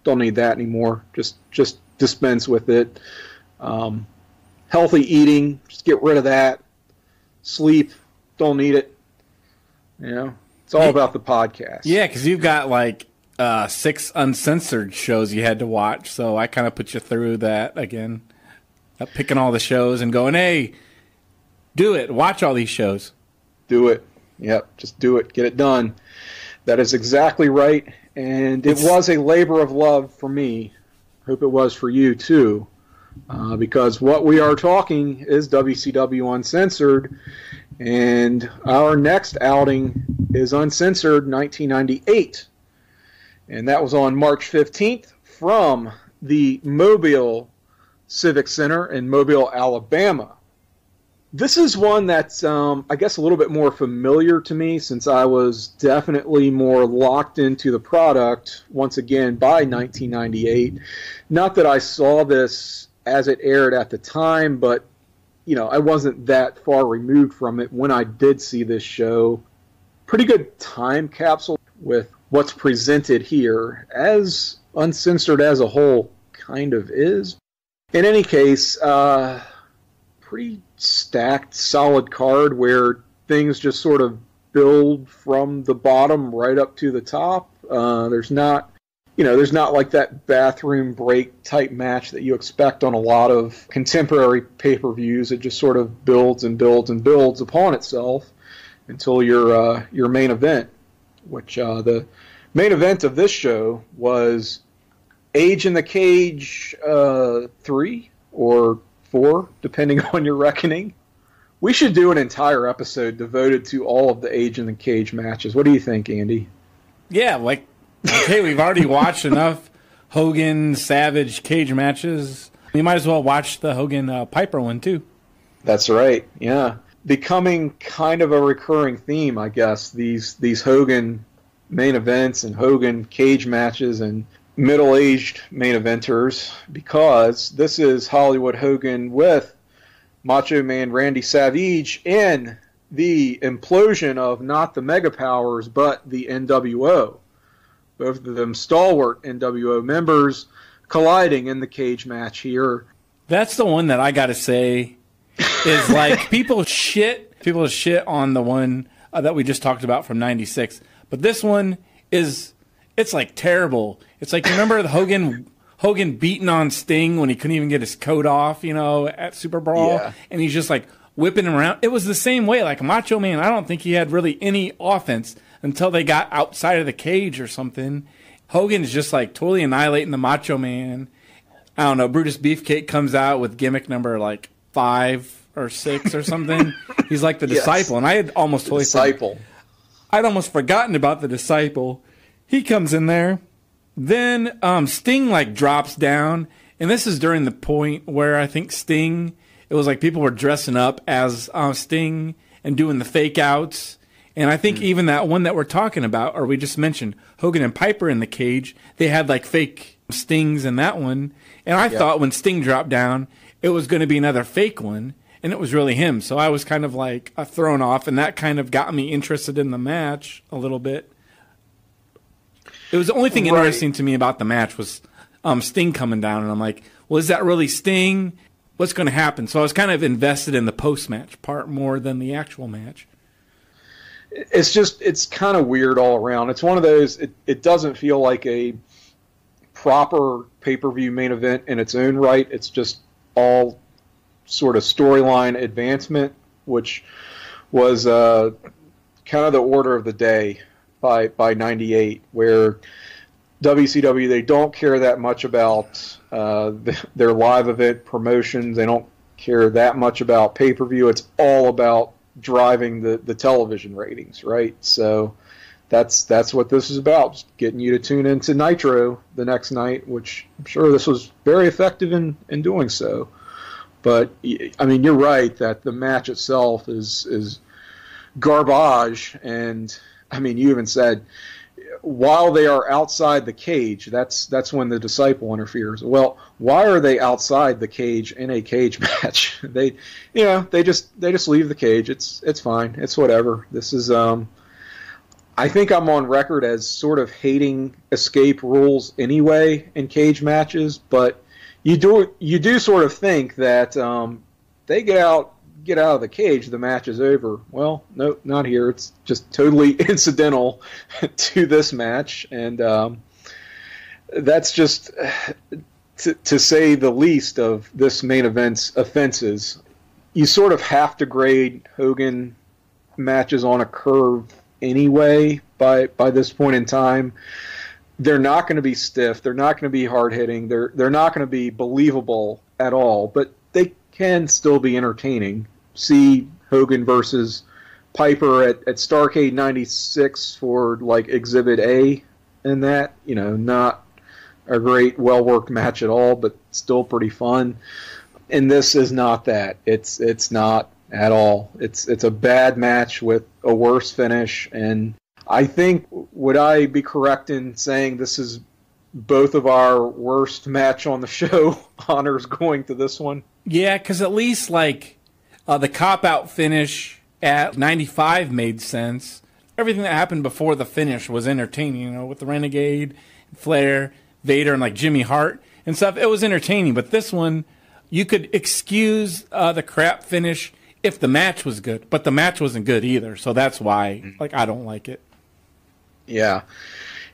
Speaker 10: don't need that anymore just just dispense with it um, healthy eating, just get rid of that. Sleep, don't need it. You know, it's all about the podcast.
Speaker 11: Yeah, because you've got like uh, six uncensored shows you had to watch, so I kind of put you through that again. Picking all the shows and going, "Hey, do it. Watch all these shows."
Speaker 10: Do it. Yep, just do it. Get it done. That is exactly right. And it was a labor of love for me. I Hope it was for you too. Uh, because what we are talking is WCW Uncensored, and our next outing is Uncensored 1998. And that was on March 15th from the Mobile Civic Center in Mobile, Alabama. This is one that's, um, I guess, a little bit more familiar to me since I was definitely more locked into the product once again by 1998. Not that I saw this as it aired at the time, but you know, I wasn't that far removed from it when I did see this show. Pretty good time capsule with what's presented here, as uncensored as a whole kind of is. In any case, uh, pretty stacked, solid card where things just sort of build from the bottom right up to the top. Uh, there's not, you know, there's not like that bathroom break type match that you expect on a lot of contemporary pay per views. It just sort of builds and builds and builds upon itself until your uh, your main event, which uh, the main event of this show was Age in the Cage uh, three or four, depending on your reckoning. We should do an entire episode devoted to all of the Age in the Cage matches. What do you think, Andy?
Speaker 11: Yeah, like okay, we've already watched enough Hogan Savage cage matches. We might as well watch the Hogan uh, Piper one too.
Speaker 10: That's right. Yeah, becoming kind of a recurring theme, I guess. These these Hogan main events and Hogan cage matches and middle-aged main eventers because this is Hollywood Hogan with Macho Man Randy Savage in the implosion of not the Mega Powers but the NWO. Both of them stalwart NWO members colliding in the cage match here.
Speaker 11: That's the one that I got to say is like people shit people shit on the one uh, that we just talked about from 96. But this one is it's like terrible. It's like remember the Hogan Hogan beating on Sting when he couldn't even get his coat off, you know, at SuperBrawl,
Speaker 10: Yeah.
Speaker 11: and he's just like whipping him around. It was the same way. Like Macho Man, I don't think he had really any offense until they got outside of the cage or something. Hogan's just like totally annihilating the Macho Man. I don't know. Brutus Beefcake comes out with gimmick number like five or six or something. He's like the
Speaker 10: Yes.
Speaker 11: disciple, and I had almost totally
Speaker 10: disciple.
Speaker 11: I'd almost forgotten about the disciple. He comes in there. Then um, Sting like drops down, and this is during the point where I think Sting. It was like people were dressing up as uh, Sting and doing the fake outs. And I think even that one that we're talking about, or we just mentioned, Hogan and Piper in the cage, they had like fake stings in that one. And I
Speaker 10: Yeah.
Speaker 11: thought when Sting dropped down, it was going to be another fake one. And it was really him. So I was kind of like uh, thrown off. And that kind of got me interested in the match a little bit. It was the only thing
Speaker 10: Right.
Speaker 11: interesting to me about the match was um, Sting coming down. And I'm like, well, is that really Sting? What's going to happen? So I was kind of invested in the post match part more than the actual match.
Speaker 10: it's just it's kind of weird all around. It's one of those. It, it doesn't feel like a proper pay per view main event in its own right. It's just all sort of storyline advancement, which was uh, kind of the order of the day by by '98, where WCW they don't care that much about uh, th- their live event promotions. They don't care that much about pay per view. It's all about driving the, the television ratings, right? So that's that's what this is about, just getting you to tune into Nitro the next night, which I'm sure this was very effective in, in doing so. But I mean, you're right that the match itself is is garbage, and I mean, you even said while they are outside the cage, that's that's when the disciple interferes. Well, why are they outside the cage in a cage match? they, you know, they just they just leave the cage. It's it's fine. It's whatever. This is um, I think I'm on record as sort of hating escape rules anyway in cage matches, but you do you do sort of think that um, they get out get out of the cage, the match is over. Well, no, not here. It's just totally incidental to this match, and um, that's just to, to say the least of this main event's offenses. You sort of have to grade Hogan matches on a curve anyway by by this point in time. They're not going to be stiff. They're not going to be hard hitting. They're they're not going to be believable at all. But they can still be entertaining. See Hogan versus Piper at, at Starcade '96 for like Exhibit A, and that you know not a great, well worked match at all, but still pretty fun. And this is not that. It's it's not at all. It's it's a bad match with a worse finish, and I think would I be correct in saying this is both of our worst match on the show honors going to this one?
Speaker 11: Yeah, because at least like uh, the cop out finish at 95 made sense. Everything that happened before the finish was entertaining, you know, with the Renegade, Flair, Vader, and like Jimmy Hart and stuff. It was entertaining, but this one, you could excuse uh, the crap finish if the match was good, but the match wasn't good either. So that's why, like, I don't like it.
Speaker 10: Yeah,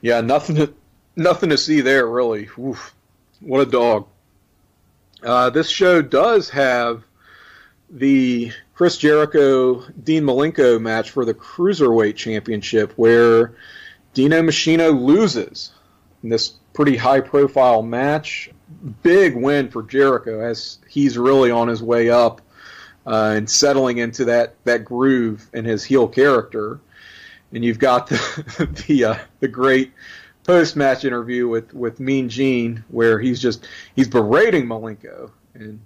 Speaker 10: yeah, nothing to nothing to see there really. Oof, what a dog. Uh, this show does have the Chris Jericho Dean Malenko match for the Cruiserweight Championship, where Dino Machino loses in this pretty high profile match. Big win for Jericho as he's really on his way up uh, and settling into that, that groove in his heel character. And you've got the the, uh, the great post match interview with, with Mean Gene where he's just he's berating Malenko and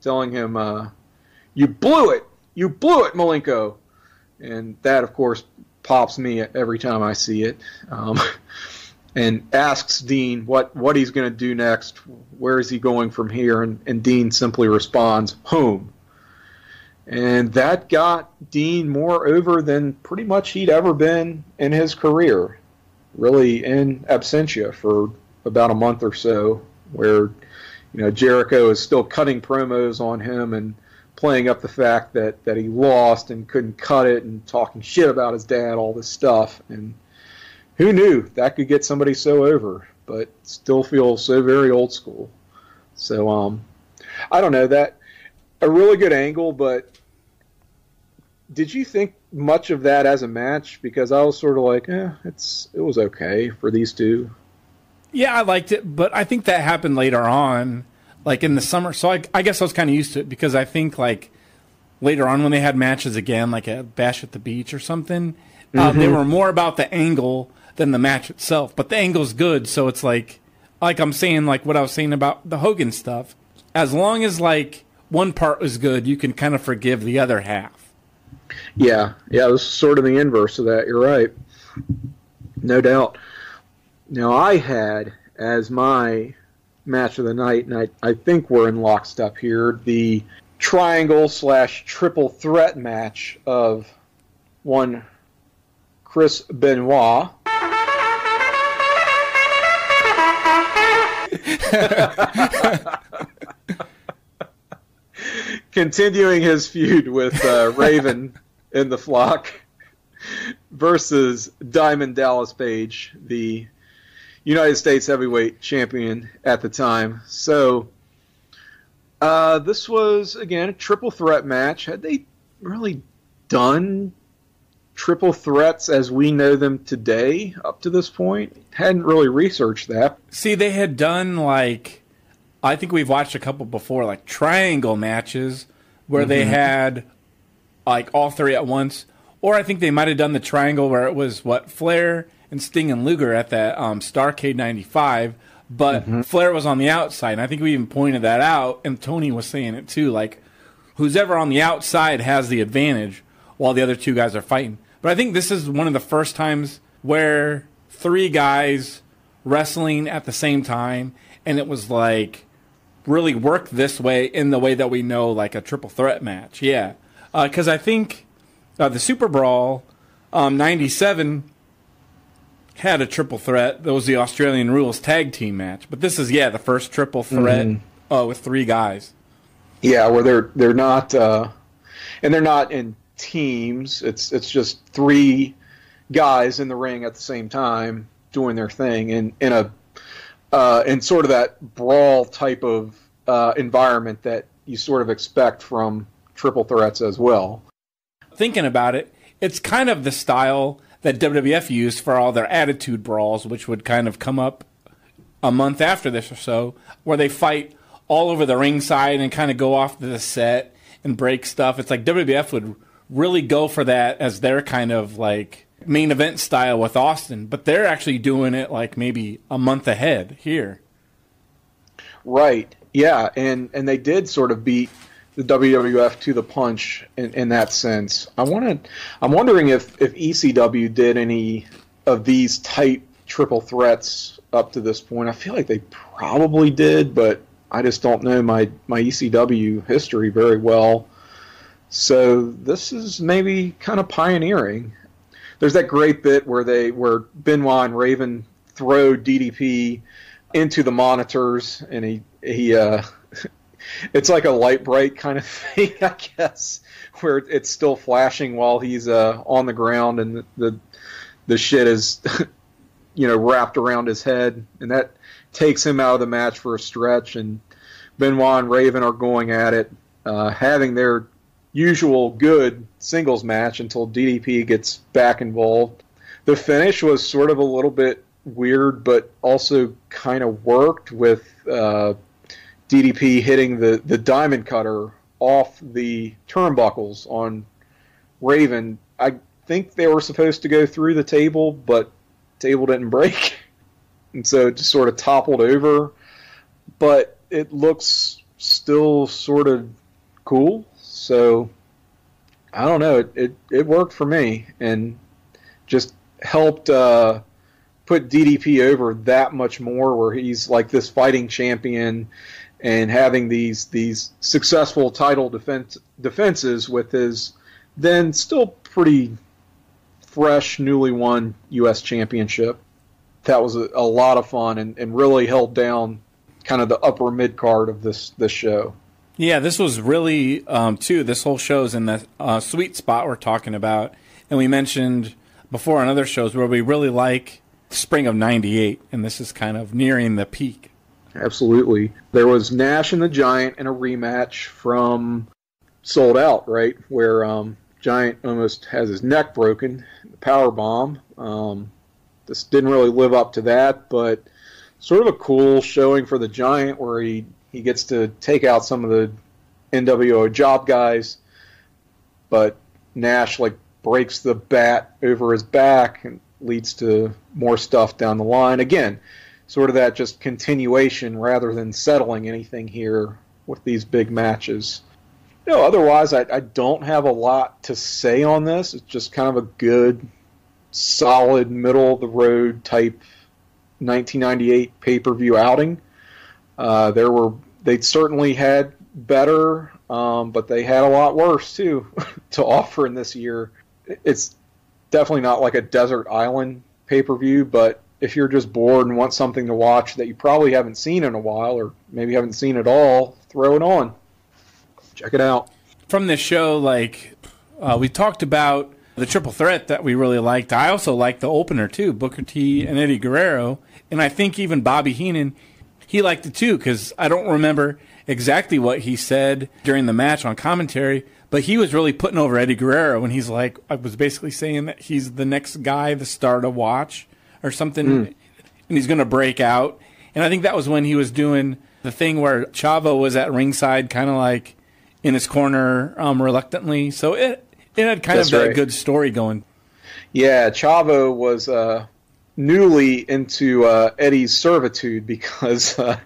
Speaker 10: telling him, uh, "You blew it, you blew it, Malenko," and that of course pops me every time I see it. Um, and asks Dean what, what he's going to do next. Where is he going from here? And, and Dean simply responds, home. And that got Dean more over than pretty much he'd ever been in his career. Really in absentia for about a month or so, where you know Jericho is still cutting promos on him and playing up the fact that, that he lost and couldn't cut it and talking shit about his dad, all this stuff. And who knew that could get somebody so over, but still feel so very old school. So um, I don't know that a really good angle, but did you think much of that as a match? Because I was sort of like, eh, it's it was okay for these two.
Speaker 11: Yeah, I liked it, but I think that happened later on, like in the summer. So I, I guess I was kind of used to it because I think like later on when they had matches again, like a Bash at the Beach or something, mm-hmm. uh, they were more about the angle than the match itself. But the angle's good, so it's like, like I'm saying, like what I was saying about the Hogan stuff. As long as like one part was good, you can kind of forgive the other half.
Speaker 10: Yeah, yeah, it was sort of the inverse of that. You're right, no doubt. Now I had as my match of the night, and I, I think we're in lockstep here. The triangle slash triple threat match of one Chris Benoit Continuing his feud with uh, Raven in the flock versus Diamond Dallas Page, the United States heavyweight champion at the time. So, uh, this was, again, a triple threat match. Had they really done triple threats as we know them today up to this point. Hadn't really researched that.
Speaker 11: See, they had done like I think we've watched a couple before, like triangle matches where mm-hmm. they had like all three at once. Or I think they might have done the triangle where it was what Flair and Sting and Luger at that um, Starcade '95, but mm-hmm. Flair was on the outside. And I think we even pointed that out, and Tony was saying it too. Like, who's ever on the outside has the advantage while the other two guys are fighting. But I think this is one of the first times where three guys wrestling at the same time, and it was like really worked this way in the way that we know like a triple threat match. Yeah, because uh, I think uh, the SuperBrawl um, '97 had a triple threat. That was the Australian Rules tag team match. But this is yeah the first triple threat mm-hmm. uh, with three guys.
Speaker 10: Yeah, where they're they're not, uh, and they're not in teams. It's it's just three guys in the ring at the same time doing their thing in in a uh, in sort of that brawl type of uh, environment that you sort of expect from triple threats as well.
Speaker 11: Thinking about it, it's kind of the style that WWF used for all their attitude brawls, which would kind of come up a month after this or so, where they fight all over the ringside and kind of go off the set and break stuff. It's like WWF would really go for that as their kind of like main event style with Austin, but they're actually doing it like maybe a month ahead here.
Speaker 10: Right. Yeah, and and they did sort of beat the WWF to the punch in, in that sense. I wanted, I'm wondering if if ECW did any of these type triple threats up to this point. I feel like they probably did, but I just don't know my my ECW history very well. So this is maybe kind of pioneering. There's that great bit where they where Benoit and Raven throw DDP into the monitors, and he he uh, it's like a light bright kind of thing, I guess, where it's still flashing while he's uh, on the ground, and the, the the shit is you know wrapped around his head, and that takes him out of the match for a stretch. And Benoit and Raven are going at it, uh, having their usual good singles match until DDP gets back involved. The finish was sort of a little bit weird, but also kind of worked with uh, DDP hitting the, the diamond cutter off the turnbuckles on Raven. I think they were supposed to go through the table, but table didn't break. And so it just sort of toppled over. But it looks still sort of cool. So I don't know. It, it, it worked for me and just helped uh, put DDP over that much more, where he's like this fighting champion and having these these successful title defense defenses with his then still pretty fresh, newly won U.S. championship. That was a, a lot of fun and, and really held down kind of the upper mid card of this this show.
Speaker 11: Yeah, this was really um, too. This whole show's in the uh, sweet spot we're talking about, and we mentioned before on other shows where we really like spring of '98, and this is kind of nearing the peak.
Speaker 10: Absolutely, there was Nash and the Giant in a rematch from Sold Out, right, where um, Giant almost has his neck broken, the power bomb. Um, this didn't really live up to that, but sort of a cool showing for the Giant where he he gets to take out some of the NWO job guys, but Nash like breaks the bat over his back and leads to more stuff down the line. Again, sort of that just continuation rather than settling anything here with these big matches. Know, otherwise, I, I don't have a lot to say on this. It's just kind of a good, solid, middle of the road type 1998 pay per view outing. Uh, there were they certainly had better, um, but they had a lot worse too to offer in this year. It's definitely not like a desert island pay per view, but if you're just bored and want something to watch that you probably haven't seen in a while, or maybe haven't seen at all, throw it on. Check it out.
Speaker 11: From this show, like uh, we talked about the triple threat that we really liked. I also liked the opener too, Booker T and Eddie Guerrero, and I think even Bobby Heenan he liked it too because I don't remember exactly what he said during the match on commentary, but he was really putting over Eddie Guerrero when he's like, I was basically saying that he's the next guy, the star to watch or something, mm. and he's going to break out. And I think that was when he was doing the thing where Chavo was at ringside, kind of like in his corner, um, reluctantly. So it it had kind
Speaker 10: That's
Speaker 11: of
Speaker 10: right.
Speaker 11: good story going.
Speaker 10: Yeah, Chavo was uh, newly into uh, Eddie's servitude because uh,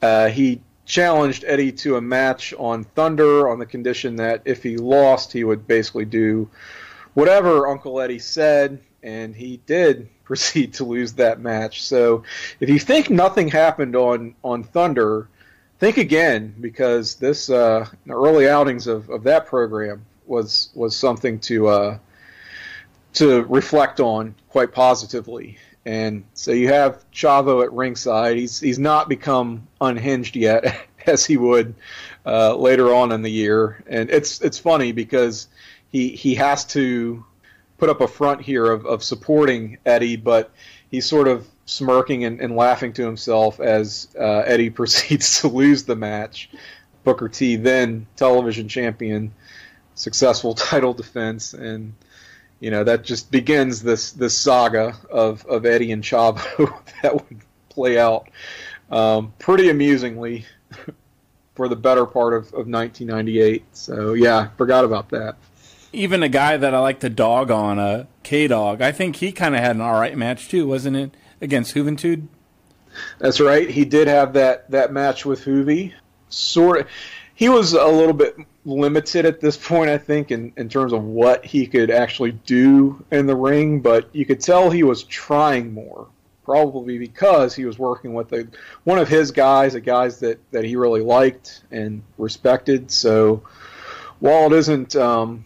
Speaker 10: uh, he challenged Eddie to a match on Thunder on the condition that if he lost, he would basically do whatever Uncle Eddie said, and he did proceed to lose that match. So if you think nothing happened on, on Thunder, think again because this uh, early outings of, of that program was was something to uh, to reflect on quite positively. And so you have Chavo at ringside. He's he's not become unhinged yet, as he would uh, later on in the year. And it's it's funny because he he has to put up a front here of, of supporting Eddie, but he's sort of smirking and, and laughing to himself as uh, Eddie proceeds to lose the match. Booker T, then television champion, successful title defense, and you know that just begins this this saga of of Eddie and Chavo that would play out um, pretty amusingly for the better part of, of 1998. So yeah, forgot about that.
Speaker 11: Even a guy that I like to dog on, a uh, K Dog, I think he kind of had an all right match too, wasn't it, against Juventud?
Speaker 10: That's right. He did have that that match with Juvi. Sort of, he was a little bit limited at this point, I think, in, in terms of what he could actually do in the ring, but you could tell he was trying more probably because he was working with a, one of his guys, a guys that, that he really liked and respected. So while it isn't um,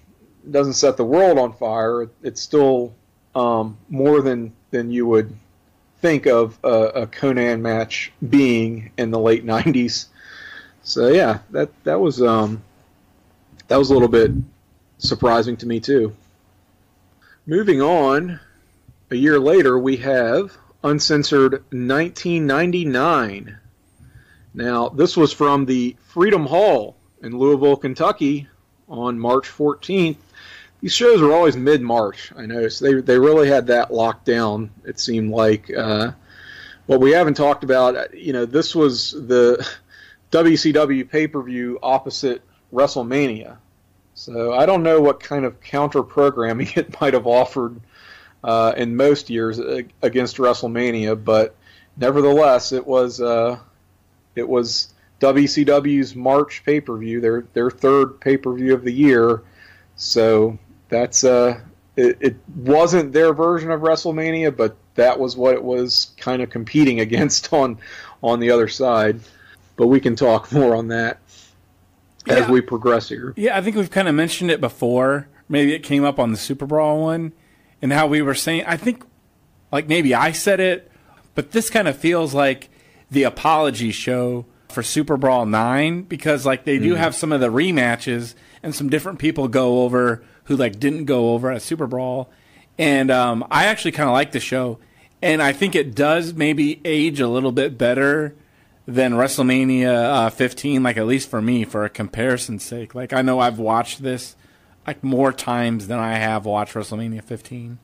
Speaker 10: doesn't set the world on fire, it's still um, more than than you would think of a, a, Konnan match being in the late '90s. So yeah, that that was um, that was a little bit surprising to me too. Moving on, a year later, we have Uncensored 1999. Now, this was from the Freedom Hall in Louisville, Kentucky on March 14th. These shows were always mid March, I noticed. They, they really had that locked down, it seemed like. Uh, what we haven't talked about, you know, this was the WCW pay per view opposite WrestleMania. So I don't know what kind of counter programming it might have offered uh, in most years uh, against WrestleMania, but nevertheless, it was uh, it was WCW's March pay per view, their their third pay per view of the year. So that's uh, it, it wasn't their version of WrestleMania, but that was what it was kind of competing against on on the other side. But we can talk more on that as
Speaker 11: Yeah.
Speaker 10: we progress here.
Speaker 11: Yeah, I think we've kind of mentioned it before. Maybe it came up on the SuperBrawl one, and how we were saying. I think, like maybe I said it, but this kind of feels like the apology show for SuperBrawl nine because like they do
Speaker 10: Mhm.
Speaker 11: have some of the rematches and some different people go over who like didn't go over at SuperBrawl, and um, I actually kind of like the show, and I think it does maybe age a little bit better than WrestleMania uh, 15, like at least for me, for a comparison's sake. Like I know I've watched this like more times than I have watched WrestleMania 15.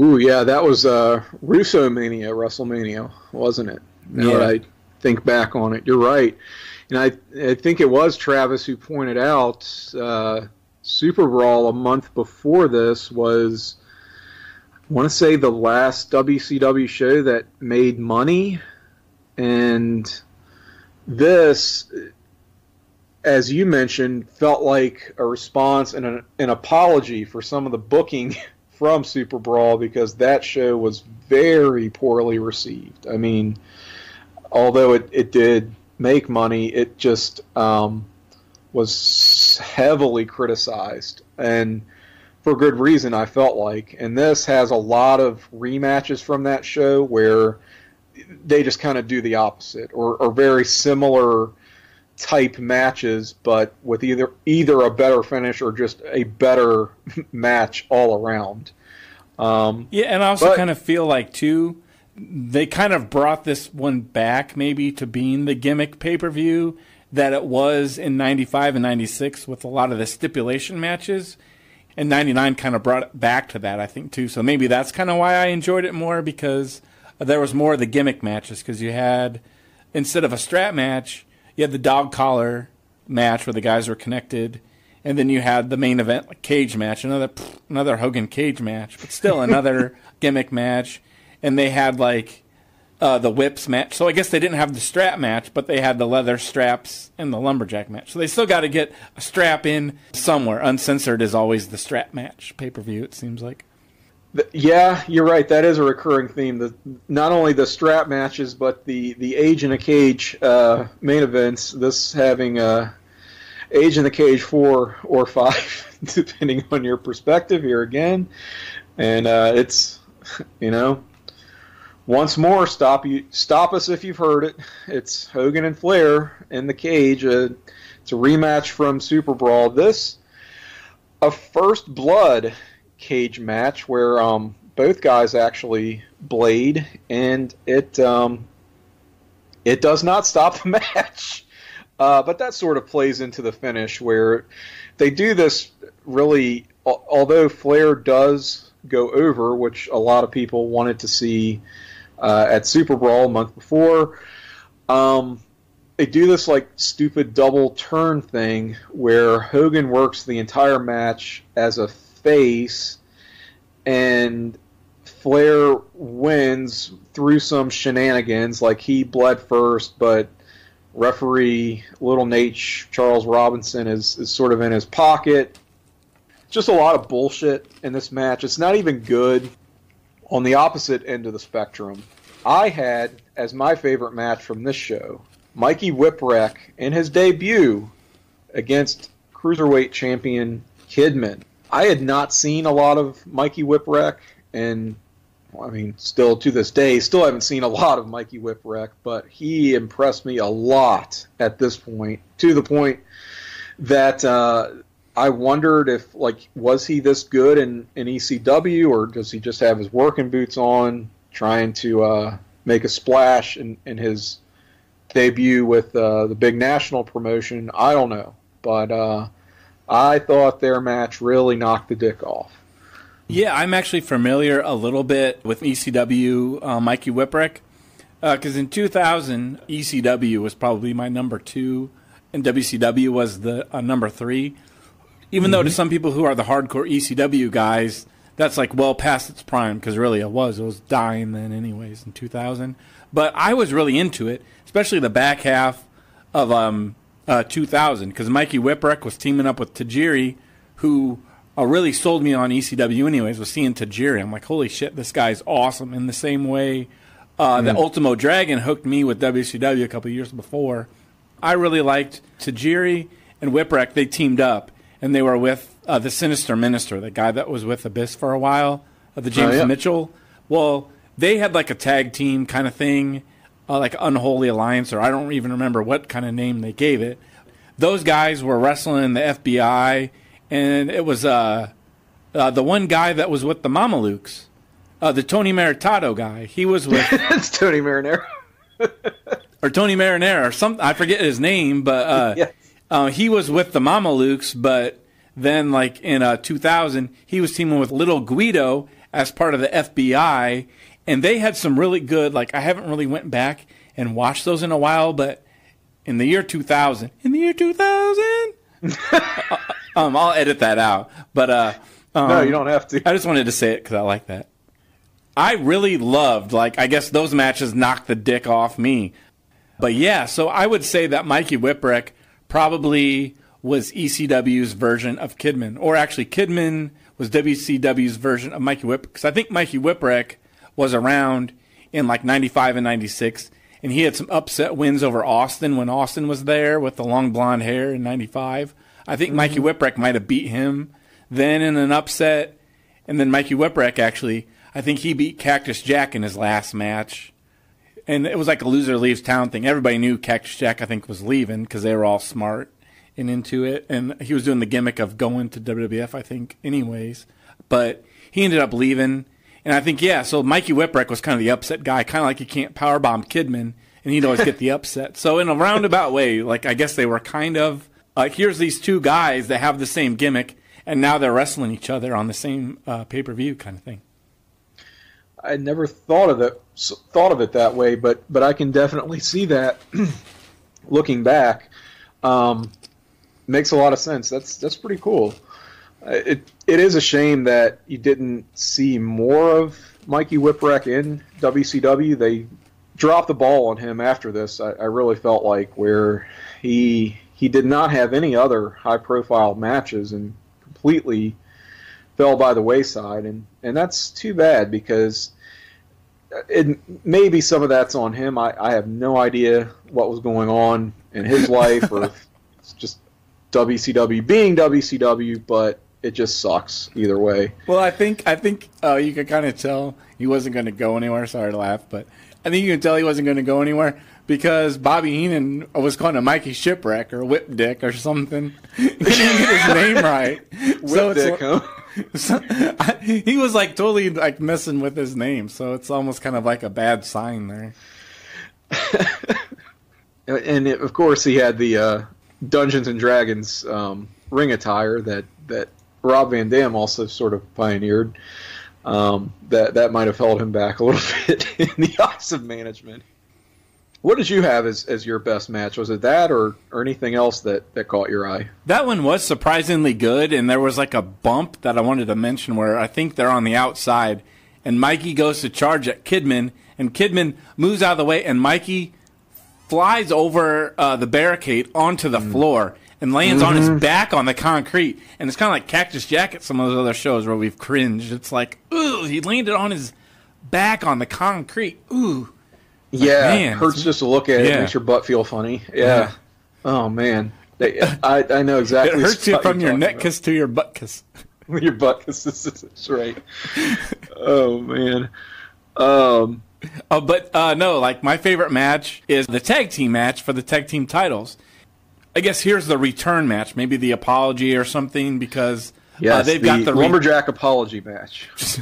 Speaker 10: Ooh, yeah, that was uh, Russo Mania, WrestleMania, wasn't it? Now
Speaker 11: Yeah.
Speaker 10: that I think back on it, you're right. And I, I think it was Travis who pointed out uh, SuperBrawl a month before this was, I want to say, the last WCW show that made money. And this, as you mentioned, felt like a response and an, an apology for some of the booking from SuperBrawl because that show was very poorly received. I mean, although it, it did make money, it just um, was heavily criticized. And for good reason, I felt like. And this has a lot of rematches from that show where they just kind of do the opposite or, or very similar type matches, but with either either a better finish or just a better match all around. Um,
Speaker 11: Yeah, and I also
Speaker 10: but-
Speaker 11: kind of feel like too, they kind of brought this one back maybe to being the gimmick pay per view that it was in '95 and '96 with a lot of the stipulation matches, and '99 kind of brought it back to that I think too. So maybe that's kind of why I enjoyed it more because there was more of the gimmick matches because you had instead of a strap match, you had the dog collar match where the guys were connected, and then you had the main event like cage match, another another Hogan cage match, but still another gimmick match, and they had like uh, the whips match. So I guess they didn't have the strap match, but they had the leather straps and the lumberjack match. So they still got to get a strap in somewhere. Uncensored is always the strap match pay per view. It seems like.
Speaker 10: Yeah, you're right. That is a recurring theme. The not only the strap matches, but the the age in a cage uh, main events. This having uh, age in the cage four or five, depending on your perspective. Here again, and uh, it's you know once more stop you stop us if you've heard it. It's Hogan and Flair in the cage. Uh, it's a rematch from SuperBrawl. This a first blood cage match where um, both guys actually blade, and it um, it does not stop the match. Uh, but that sort of plays into the finish where they do this really. Although Flair does go over, which a lot of people wanted to see uh, at SuperBrawl a month before, um, they do this like stupid double turn thing where Hogan works the entire match as a face, and Flair wins through some shenanigans. Like he bled first, but referee Little Naitch Charles Robinson is, is sort of in his pocket. Just a lot of bullshit in this match. It's not even good. On the opposite end of the spectrum, I had as my favorite match from this show Mikey Whipwreck in his debut against cruiserweight champion Kidman. I had not seen a lot of Mikey Whipwreck, and well, I mean, still to this day, still haven't seen a lot of Mikey Whipwreck, but he impressed me a lot at this point, to the point that uh, I wondered if, like, was he this good in, in ECW, or does he just have his working boots on, trying to uh, make a splash in, in his debut with uh, the big national promotion? I don't know, but uh, I thought their match really knocked the dick off.
Speaker 11: Yeah, I'm actually familiar a little bit with ECW uh, Mikey Whipwreck because in 2000 ECW was probably my number two, and WCW was the uh, number three. Even though to
Speaker 10: Mhm.
Speaker 11: some people who are the hardcore ECW guys, that's like well past its prime because really it was. It was dying then, anyways, in 2000. But I was really into it, especially the back half of um, uh, 2000 because Mikey Whipwreck was teaming up with Tajiri, who uh, really sold me on ECW anyways, was seeing Tajiri. I'm like, holy shit, this guy's awesome. In the same way uh, that
Speaker 10: Mm.
Speaker 11: Ultimo Dragon hooked me with WCW a couple years before, I really liked Tajiri and Whipwreck. They teamed up, and they were with uh, the Sinister Minister, the guy that was with Abyss for a while, uh, the James
Speaker 10: yeah.
Speaker 11: Mitchell. Well, they had like a tag team kind of thing, uh, like Unholy Alliance, or I don't even remember what kind of name they gave it. Those guys were wrestling in the FBI, and it was uh, uh, the one guy that was with the Mamalukes, uh, the Tony Maritato guy. He was with
Speaker 10: it's Tony Marinero.
Speaker 11: or Tony Marinara or something. I forget his name, but uh, uh, he was with the Mamalukes. But then, like in uh, 2000, he was teaming with Little Guido as part of the FBI, and they had some really good. Like I haven't really went back and watched those in a while, but in the year 2000, in the year 2000, um, I'll edit that out. But uh, um,
Speaker 10: No, you don't have to.
Speaker 11: I just wanted to say it because I like that. I really loved, like, I guess those matches knocked the dick off me. But yeah, so I would say that Mikey Whipwreck probably was ECW's version of Kidman, or actually Kidman was WCW's version of Mikey Whipwreck. Because I think Mikey Whipwreck was around in like '95 and '96, and he had some upset wins over Austin when Austin was there with the long blonde hair in '95. I think mm-hmm. Mikey Whipwreck might have beat him then in an upset, and then Mikey Whipwreck actually, I think he beat Cactus Jack in his last match. And it was like a loser leaves town thing. Everybody knew Cactus Jack, I think, was leaving because they were all smart and into it. And he was doing the gimmick of going to WWF, I think, anyways. But he ended up leaving. And I think, yeah, so Mikey Whipwreck was kind of the upset guy, kind of like you can't powerbomb Kidman, and he'd always get the upset. So in a roundabout way, like I guess they were kind of like, here's these two guys that have the same gimmick, and now they're wrestling each other on the same uh, pay per view kind of thing.
Speaker 10: I never thought of it thought of it that way, but but I can definitely see that. looking back, um, makes a lot of sense. That's that's pretty cool. Uh, It it is a shame that you didn't see more of Mikey Whipwreck in WCW. They dropped the ball on him after this. I, I really felt like where he he did not have any other high profile matches and completely fell by the wayside, and and that's too bad because it maybe some of that's on him. I, I have no idea what was going on in his life, or it's just WCW being WCW, but it just sucks either way.
Speaker 11: Well, I think I think uh, you could kind of tell he wasn't going to go anywhere. Sorry to laugh, but I think you can tell he wasn't going to go anywhere because Bobby Heenan was calling him Mikey Shipwreck or Whip Dick or something. he didn't get his name right.
Speaker 10: Whip Dick, huh?
Speaker 11: So- I- he was like totally like messing with his name, so it's almost kind of like a bad sign there.
Speaker 10: and it, of course he had the uh, Dungeons and Dragons um, ring attire that that Rob Van Dam also sort of pioneered. Um, that that might have held him back a little bit in the eyes of management. What did you have as, as your best match? Was it that or, or anything else that, that caught your eye?
Speaker 11: That one was surprisingly good, and there was like a bump that I wanted to mention where I think they're on the outside, and Mikey goes to charge at Kidman, and Kidman moves out of the way, and Mikey flies over uh, the barricade onto the floor and lands on his
Speaker 10: Mhm.
Speaker 11: back on the concrete. And it's kind of like Cactus Jack at some of those other shows where we've cringed. It's like, ooh, he landed on his back on the concrete. Ooh.
Speaker 10: Yeah,
Speaker 11: man,
Speaker 10: hurts just to look at it.
Speaker 11: Yeah.
Speaker 10: Makes your butt feel funny. Yeah.
Speaker 11: Yeah.
Speaker 10: Oh man, They- I I know exactly.
Speaker 11: It hurts you from your neck kiss to your butt kiss.
Speaker 10: your butt kiss. That's right. oh man. Um.
Speaker 11: Oh, but uh, no, like my favorite match is the tag team match for the tag team titles. I guess here's the return match, maybe the apology or something, because
Speaker 10: Yes,
Speaker 11: uh, they've
Speaker 10: the
Speaker 11: got the re-
Speaker 10: lumberjack apology match.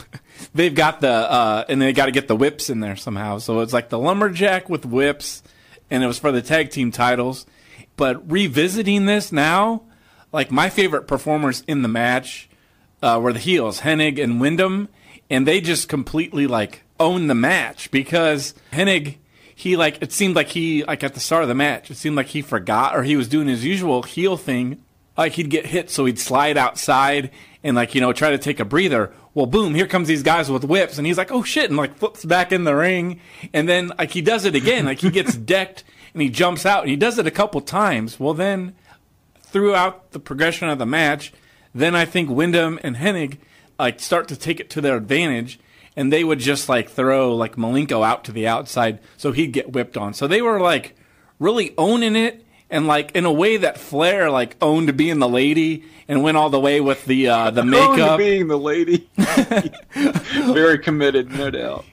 Speaker 11: they've got the uh, and they got to get the whips in there somehow. So it's like the lumberjack with whips, and it was for the tag team titles. But revisiting this now, like my favorite performers in the match uh, were the heels, Hennig and Wyndham, and they just completely like owned the match because Hennig. He like it seemed like he like at the start of the match it seemed like he forgot or he was doing his usual heel thing like he'd get hit, so he'd slide outside and like you know try to take a breather. Well, boom, here comes these guys with whips, and he's like, oh shit, and like flips back in the ring, and then like he does it again, like he gets decked and he jumps out, and he does it a couple times. Well, then throughout the progression of the match, then I think Wyndham and Hennig like start to take it to their advantage, and they would just like throw like Malenko out to the outside, so he'd get whipped on. So they were like really owning it, and like in a way that Flair like owned being the lady and went all the way with the uh, the
Speaker 10: Owned
Speaker 11: makeup.
Speaker 10: being the lady. Very committed, no doubt.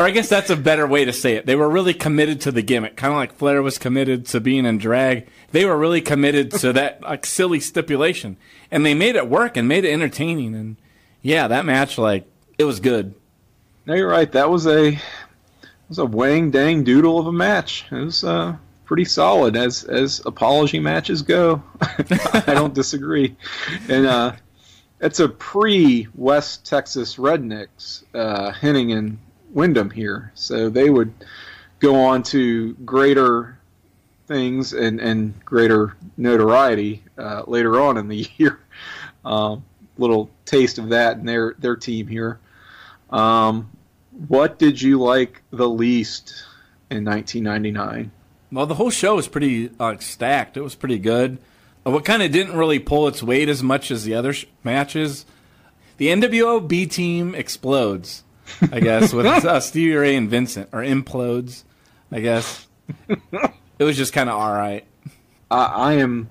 Speaker 11: Or I guess that's a better way to say it. They were really committed to the gimmick, kind of like Flair was committed to being in drag. They were really committed to that like silly stipulation, and they made it work and made it entertaining. And yeah, that match like it was good.
Speaker 10: No, you're right. That was a it was a wang dang doodle of a match. It was uh, pretty solid as as apology matches go. I don't disagree. And uh, it's a pre West Texas Rednecks uh, Hennig and Wyndham here, so they would go on to greater things and and greater notoriety uh, later on in the year. Um, little taste of that in their their team here. Um, what did you like the least in 1999?
Speaker 11: Well, the whole show was pretty uh, stacked. It was pretty good. Uh, What kind of didn't really pull its weight as much as the other sh- matches, the NWO B team explodes, I guess, with uh, Stevie Ray and Vincent, or implodes, I guess. it was just kind of all right.
Speaker 10: I, I am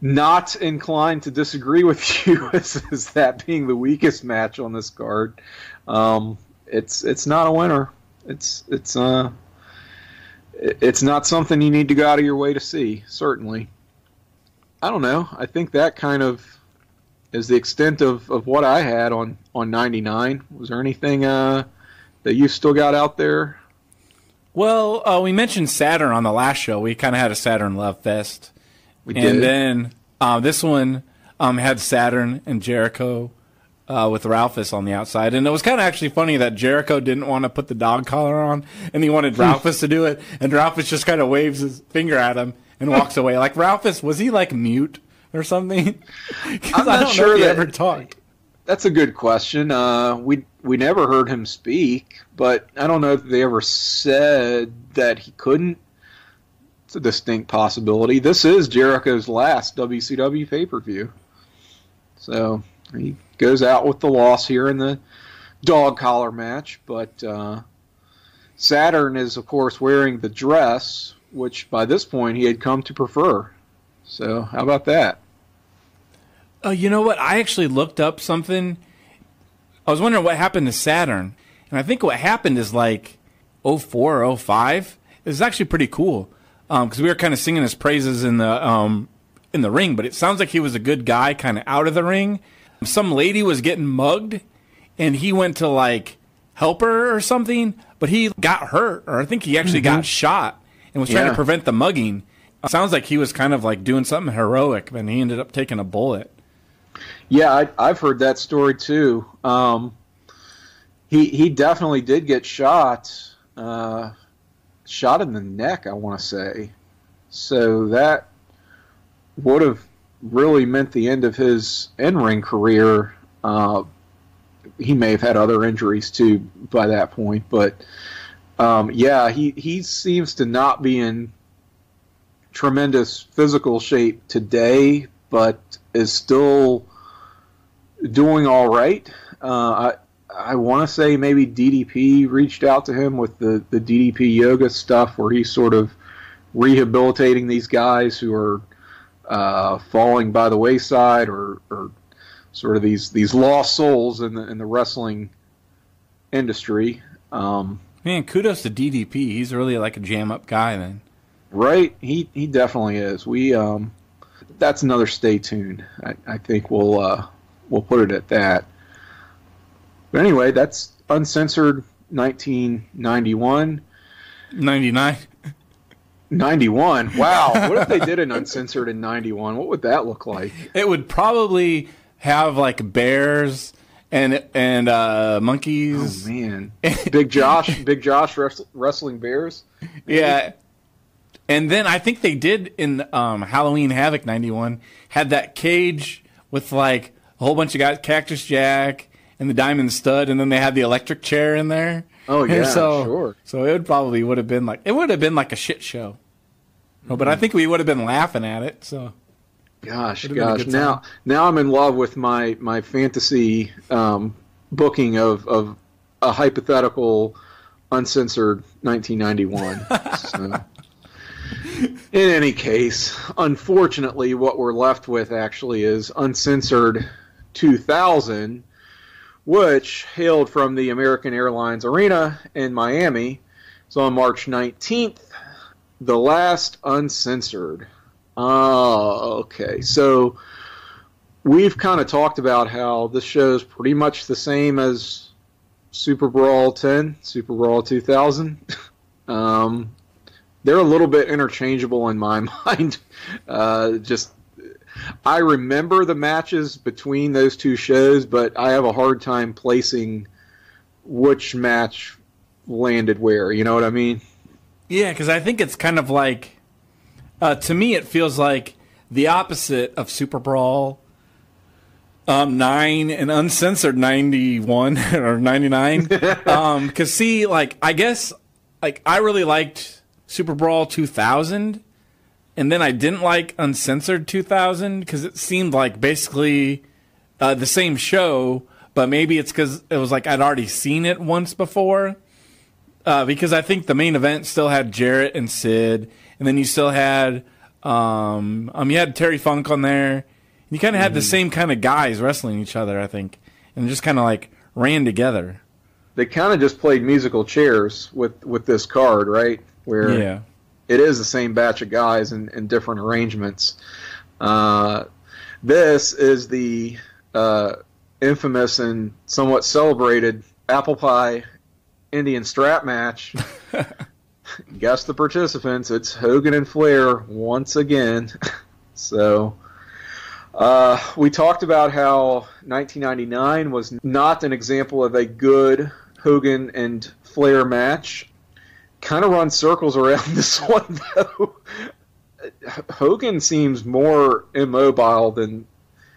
Speaker 10: not inclined to disagree with you as, as that being the weakest match on this card. Um, it's it's not a winner. It's it's uh it- it's not something you need to go out of your way to see. Certainly, I don't know. I think that kind of is the extent of, of what I had on on 99. Was there anything uh, that you still got out there?
Speaker 11: Well, uh, we mentioned Saturn on the last show. We kind of had a Saturn love fest.
Speaker 10: We
Speaker 11: and
Speaker 10: did.
Speaker 11: And then uh, this one um, had Saturn and Jericho uh, with Ralphus on the outside. And it was kind of actually funny that Jericho didn't want to put the dog collar on, and he wanted Ralphus to do it. And Ralphus just kind of waves his finger at him and walks away. Like Ralphus, was he like mute or something?
Speaker 10: I'm
Speaker 11: I
Speaker 10: not
Speaker 11: don't
Speaker 10: sure
Speaker 11: know if he
Speaker 10: that-
Speaker 11: ever talked.
Speaker 10: That's a good question. Uh, we we never heard him speak, but I don't know if they ever said that he couldn't. It's a distinct possibility. This is Jericho's last WCW pay per view, so he goes out with the loss here in the dog collar match. But uh, Saturn is, of course, wearing the dress, which by this point he had come to prefer. So how about that?
Speaker 11: Oh, you know what? I actually looked up something. I was wondering what happened to Saturn, and I think what happened is like 04 or 05. It's actually pretty cool because we were kind of singing his praises in the um, in the ring, but it sounds like he was a good guy, kind of out of the ring. Some lady was getting mugged, and he went to like help her or something, but he got hurt, or I think he actually got shot and was trying
Speaker 10: Yeah.
Speaker 11: to prevent the mugging. Sounds like he was kind of like doing something heroic, and he ended up taking a bullet.
Speaker 10: Yeah, I, I've heard that story too. Um, he he definitely did get shot, uh, shot in the neck. I want to say, so that would have really meant the end of his in ring career. Uh, he may have had other injuries too by that point, but um, yeah, he he seems to not be in tremendous physical shape today, but is still doing all right. Uh, I I want to say maybe DDP reached out to him with the the DDP yoga stuff, where he's sort of rehabilitating these guys who are uh, falling by the wayside, or, or sort of these these lost souls in the in the wrestling industry. Um,
Speaker 11: Man, kudos to DDP. He's really like a jam up guy. Then
Speaker 10: Right, he he definitely is. We um, that's another stay tuned. I, I think we'll uh, we'll put it at that. But anyway, that's uncensored 1991.
Speaker 11: 99.
Speaker 10: 91. Wow. what if they did an uncensored in 91? What would that look like?
Speaker 11: it would probably have like bears and and uh, monkeys.
Speaker 10: Oh man, Big Josh, Big Josh wrest- wrestling bears.
Speaker 11: Yeah. And then I think they did in um, Halloween Havoc 91 had that cage with like a whole bunch of guys, Cactus Jack and the Diamond Stud, and then they had the electric chair in there.
Speaker 10: Oh,
Speaker 11: And
Speaker 10: yeah,
Speaker 11: so,
Speaker 10: sure.
Speaker 11: So it would probably would have been like it would have been like a shit show. No, but I think we would have been laughing at it. So
Speaker 10: Gosh,
Speaker 11: Would've been a
Speaker 10: gosh. Now, now I'm in love with my my fantasy um, booking of of a hypothetical uncensored 1991. so, in any case, unfortunately, what we're left with actually is uncensored 2000, which hailed from the American Airlines Arena in Miami. So on March 19th, the last uncensored. Oh, okay. So we've kind of talked about how this show is pretty much the same as SuperBrawl 10, SuperBrawl 2000. um, they're a little bit interchangeable in my mind. Uh, just I remember the matches between those two shows, but I have a hard time placing which match landed where. You know what I mean?
Speaker 11: Yeah, because I think it's kind of like, uh, to me, it feels like the opposite of SuperBrawl um, 9 and Uncensored 91 or 99. um, Because, see, like, I guess, like, I really liked SuperBrawl 2000, and then I didn't like Uncensored 2000 because it seemed like basically uh, the same show, but maybe it's because it was like I'd already seen it once before. Uh, because I think the main event still had Jarrett and Sid, and then you still had um, um you had Terry Funk on there. You kind of had the same kind of guys wrestling each other, I think, and just kind of like ran together.
Speaker 10: They kind of just played musical chairs with with this card, right? Where
Speaker 11: Yeah.
Speaker 10: It is the same batch of guys in, in different arrangements. Uh, this is the uh, infamous and somewhat celebrated apple pie Indian strap match. Guess the participants. It's Hogan and Flair once again. so uh, we talked about how 1999 was not an example of a good Hogan and Flair match. Kind of run circles around this one though. Hogan seems more immobile than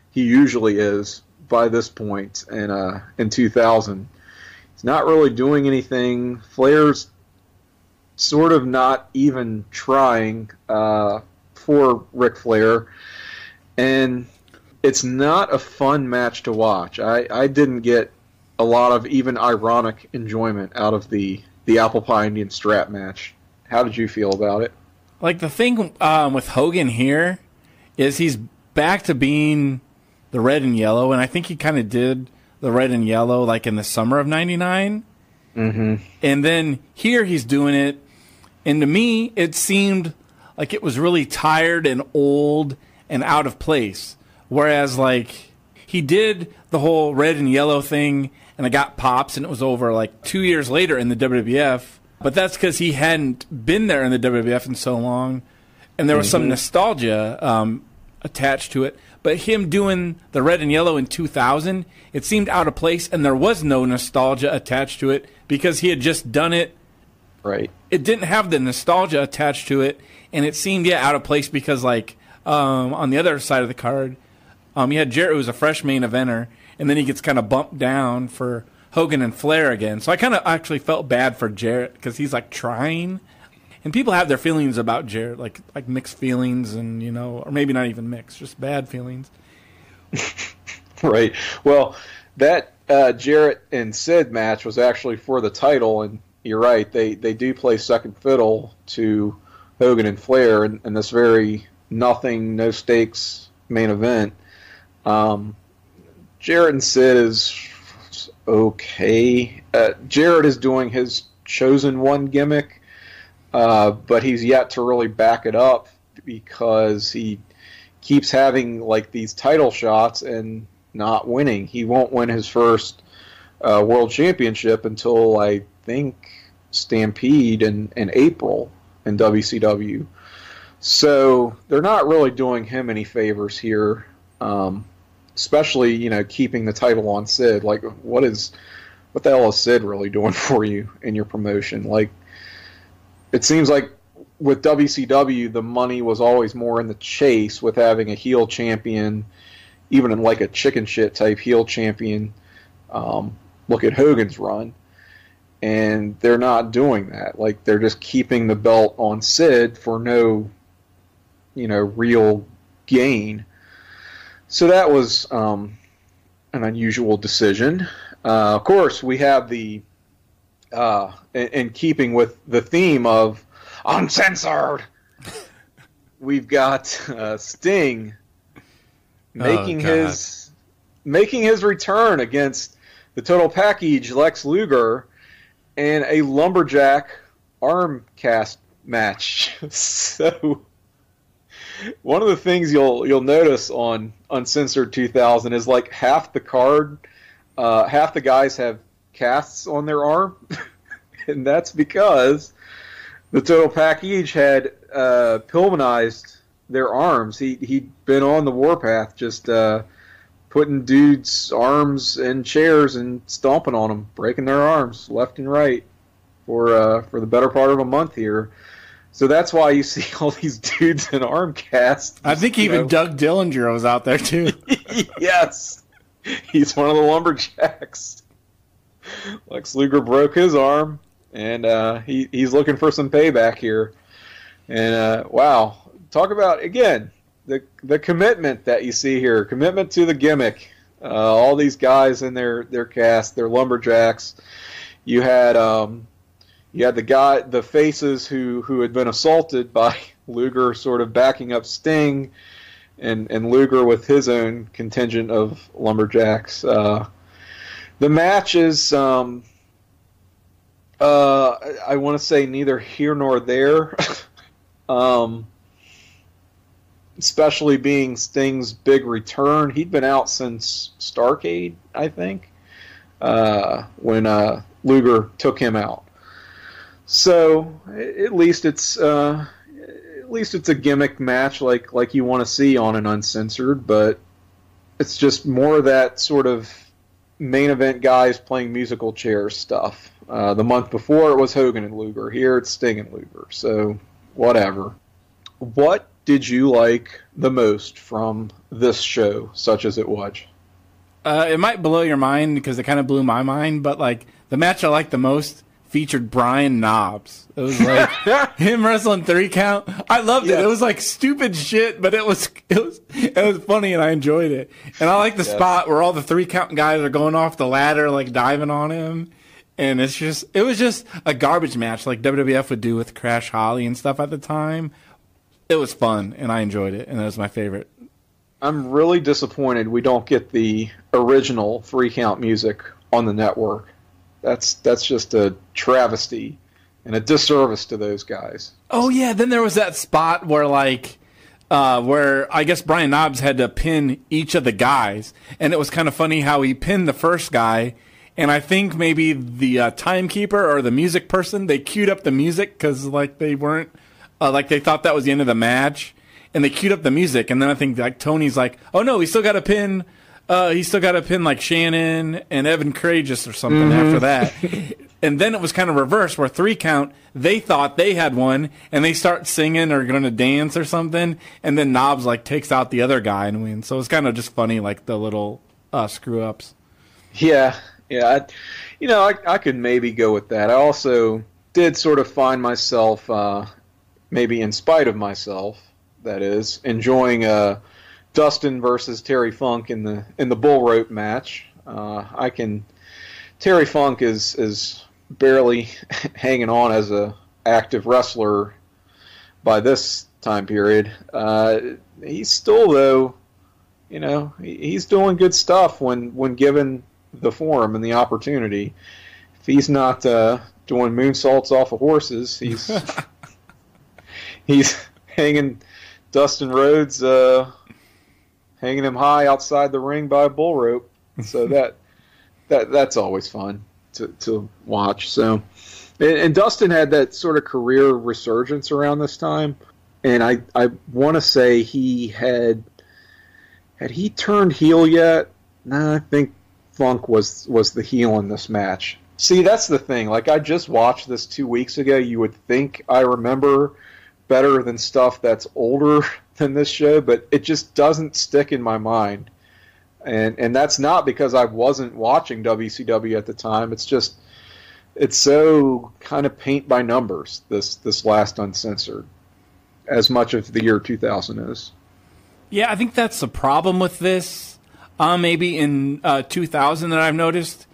Speaker 10: he usually is by this point in uh, in 2000. He's not really doing anything. Flair's sort of not even trying uh, for Ric Flair, and it's not a fun match to watch. I, I didn't get a lot of even ironic enjoyment out of the the apple pie Indian strap match. How did you feel about it?
Speaker 11: Like the thing um, with Hogan here is he's back to being the red and yellow, and I think he kind of did the red and yellow like in the summer of '99.
Speaker 10: Mm-hmm.
Speaker 11: And then here he's doing it, and to me it seemed like it was really tired and old and out of place. Whereas like he did the whole red and yellow thing, and I got pops, and it was over like two years later in the WWF. But that's because he hadn't been there in the WWF in so long, and there was some
Speaker 10: Mhm.
Speaker 11: nostalgia um, attached to it. But him doing the red and yellow in 2000, it seemed out of place, and there was no nostalgia attached to it because he had just done it.
Speaker 10: Right.
Speaker 11: It didn't have the nostalgia attached to it, and it seemed yeah out of place because like um, on the other side of the card, um, you had Jarrett who was a fresh main eventer, and then he gets kind of bumped down for Hogan and Flair again. So I kind of actually felt bad for Jarrett because he's like trying, and people have their feelings about Jarrett, like like mixed feelings, and you know, or maybe not even mixed, just bad feelings.
Speaker 10: right. Well, that uh, Jarrett and Sid match was actually for the title, and you're right. They they do play second fiddle to Hogan and Flair in, in this very nothing, no stakes main event. Um, Jarrett and Sid is okay. Uh, Jarrett is doing his chosen one gimmick, uh, but he's yet to really back it up because he keeps having like these title shots and not winning. He won't win his first uh, world championship until I think Stampede in, in April in WCW. So they're not really doing him any favors here, um, especially you know keeping the title on Sid. Like, what is what the hell is Sid really doing for you in your promotion? Like, it seems like with WCW, the money was always more in the chase with having a heel champion, even in like a chicken shit type heel champion. Um, look at Hogan's run. And they're not doing that. Like, they're just keeping the belt on Sid for no, you know, real gain. So that was um, an unusual decision. Uh, of course, we have the, uh, in, in keeping with the theme of uncensored. We've got uh, Sting making
Speaker 11: Oh,
Speaker 10: his making his return against the total package Lex Luger in a lumberjack arm cast match. so one of the things you'll you'll notice on uncensored 2000 is like half the card, uh, half the guys have casts on their arm, and that's because the total package had uh, Pillmanized their arms. He he'd been on the warpath, just uh, putting dudes' arms in chairs and stomping on them, breaking their arms left and right for uh, for the better part of a month here. So that's why you see all these dudes in arm casts.
Speaker 11: I think even
Speaker 10: know.
Speaker 11: Doug Dillinger was out there too.
Speaker 10: yes, he's one of the lumberjacks. Lex Luger broke his arm, and uh, he he's looking for some payback here. And uh, wow, talk about again the the commitment that you see here, commitment to the gimmick. Uh, all these guys in their their cast, they're lumberjacks. You had um, you had the guy, the faces who who had been assaulted by Luger, sort of backing up Sting, and and Luger with his own contingent of lumberjacks. Uh, the match is, um, uh, I want to say neither here nor there. um, especially being Sting's big return. He'd been out since Starcade, I think, uh, when uh, Luger took him out. So at least it's uh, at least it's a gimmick match like like you want to see on an uncensored, but it's just more of that sort of main event guys playing musical chairs stuff. Uh, the month before it was Hogan and Luger. Here it's Sting and Luger. So whatever. What did you like the most from this show, such as it was?
Speaker 11: Uh, it might blow your mind because it kind of blew my mind, but like the match I liked the most featured Brian Knobbs. It was like him wrestling three count. I loved it.
Speaker 10: Yeah.
Speaker 11: It was like stupid shit, but it was it was it was funny and I enjoyed it. And I like the spot where all the three count guys are going off the ladder, like diving on him. And it's just it was just a garbage match like WWF would do with Crash Holly and stuff at the time. It was fun and I enjoyed it, and it was my favorite.
Speaker 10: I'm really disappointed we don't get the original three count music on the network. That's that's just a travesty and a disservice to those guys.
Speaker 11: Oh yeah, then there was that spot where like uh, where I guess Brian Knobbs had to pin each of the guys, and it was kind of funny how he pinned the first guy, and I think maybe the uh, timekeeper or the music person they queued up the music because like they weren't uh, like they thought that was the end of the match, and they queued up the music, and then I think like Tony's like, oh no, we still got to pin. Uh, he still got to pin like Shannon and Evan Karagias or something
Speaker 10: Mhm.
Speaker 11: after that. and then it was kind of reversed where three count, they thought they had one and they start singing or going to dance or something. And then Knobbs like takes out the other guy and wins. So it's kind of just funny, like the little uh, screw ups.
Speaker 10: Yeah, yeah. I, you know, I, I could maybe go with that. I also did sort of find myself, uh, maybe in spite of myself, that is, enjoying uh, Dustin versus Terry Funk in the in the bull rope match. Uh, I can. Terry Funk is is barely hanging on as a active wrestler by this time period. Uh, he's still though, you know, he's doing good stuff when when given the forum and the opportunity. If he's not uh, doing moonsaults off of horses, he's he's hanging Dustin Rhodes, uh, hanging him high outside the ring by a bull rope. So that that that's always fun to to watch. So, and, and Dustin had that sort of career resurgence around this time, and I I want to say he had had he turned heel yet? No, I think Funk was was the heel in this match. See, that's the thing. Like I just watched this two weeks ago. You would think I remember better than stuff that's older than this show, but it just doesn't stick in my mind. And and that's not because I wasn't watching WCW at the time. It's just it's so kind of paint by numbers. This this last uncensored, as much of the year 2000 is.
Speaker 11: Yeah, I think that's the problem with this. Uh, maybe in uh, 2000 that I've noticed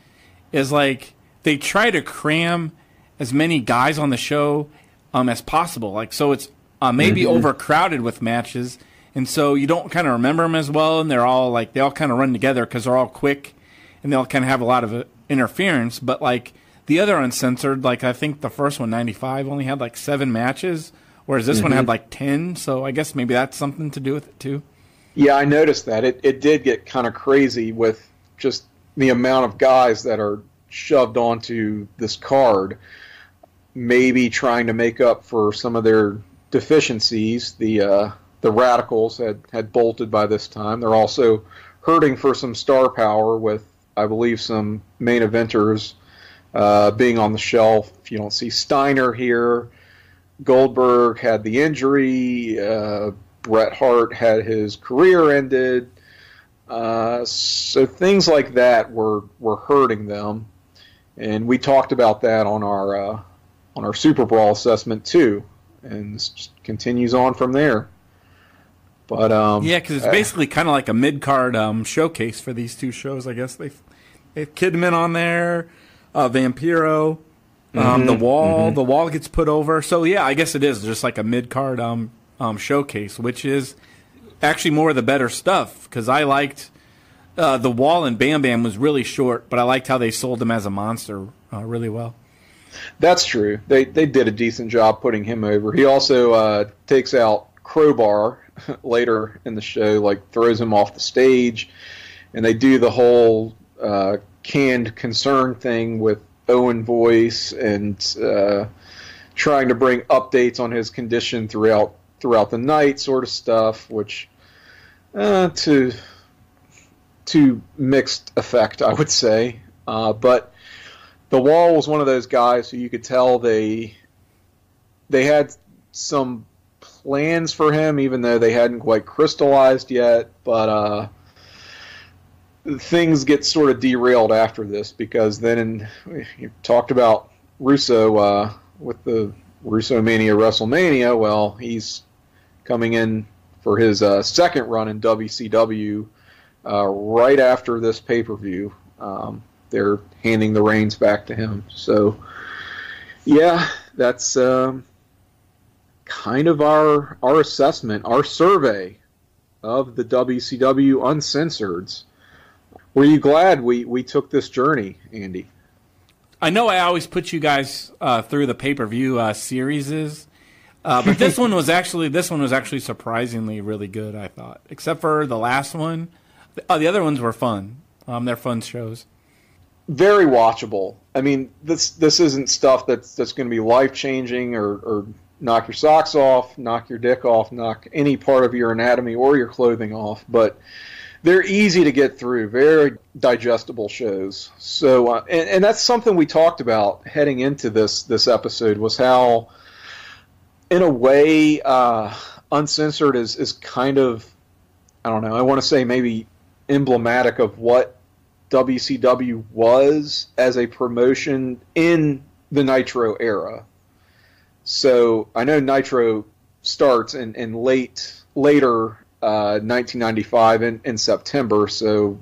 Speaker 11: is like they try to cram as many guys on the show um, as possible. Like so, it's uh, maybe
Speaker 10: Mhm.
Speaker 11: overcrowded with matches, and so you don't kind of remember them as well. And they're all like they all kind of run together because they're all quick, and they all kind of have a lot of uh, interference. But like the other uncensored, like I think the first one, 95, only had like seven matches, whereas this one
Speaker 10: Mhm.
Speaker 11: had like ten. So I guess maybe that's something to do with it too.
Speaker 10: Yeah, I noticed that. It it did get kind of crazy with just the amount of guys that are shoved onto this card. Maybe trying to make up for some of their deficiencies. The uh, the radicals had had bolted by this time. They're also hurting for some star power with, I believe, some main eventers uh, being on the shelf. You don't see Steiner here. Goldberg had the injury. Uh, Bret Hart had his career ended. Uh, so things like that were were hurting them, and we talked about that on our uh, on our SuperBrawl assessment too, and this continues on from there. But um,
Speaker 11: Yeah, because it's
Speaker 10: uh,
Speaker 11: basically kind of like a mid card um, showcase for these two shows. I guess they've they've Kidman on there, uh, Vampiro, um,
Speaker 10: Mhm,
Speaker 11: the Wall.
Speaker 10: mhm.
Speaker 11: The Wall gets put over. So yeah, I guess it is just like a mid card um, um, showcase, which is actually more of the better stuff because I liked uh, the Wall and Bam Bam was really short, but I liked how they sold him as a monster uh, really well.
Speaker 10: That's true. They they did a decent job putting him over. He also uh, takes out Crowbar later in the show, like throws him off the stage, and they do the whole uh, canned concern thing with Owen voice and uh, trying to bring updates on his condition throughout throughout the night, sort of stuff, which uh, to to mixed effect, I would say. Uh, but the wall was one of those guys who you could tell they they had some plans for him, even though they hadn't quite crystallized yet. But uh, things get sort of derailed after this because then in, you talked about Russo uh, with the Russo Mania WrestleMania. Well, he's coming in for his uh, second run in WCW uh, right after this pay per view. Um, they're handing the reins back to him. So, yeah, that's um, kind of our our assessment, our survey of the WCW Uncensoreds. Were you glad we, we took this journey, Andy?
Speaker 11: I know I always put you guys uh, through the pay per view uh, series, Uh, but this one was actually this one was actually surprisingly really good. I thought, except for the last one. The, oh, the other ones were fun. Um, they're fun shows.
Speaker 10: Very watchable. I mean, this this isn't stuff that's that's going to be life changing or, or knock your socks off, knock your dick off, knock any part of your anatomy or your clothing off. But they're easy to get through, very digestible shows. So, uh, and, and that's something we talked about heading into this this episode was how, in a way, uh, uncensored is is kind of, I don't know, I want to say maybe emblematic of what WCW was as a promotion in the Nitro era. So I know Nitro starts in, in late later uh, 1995 in, in September, so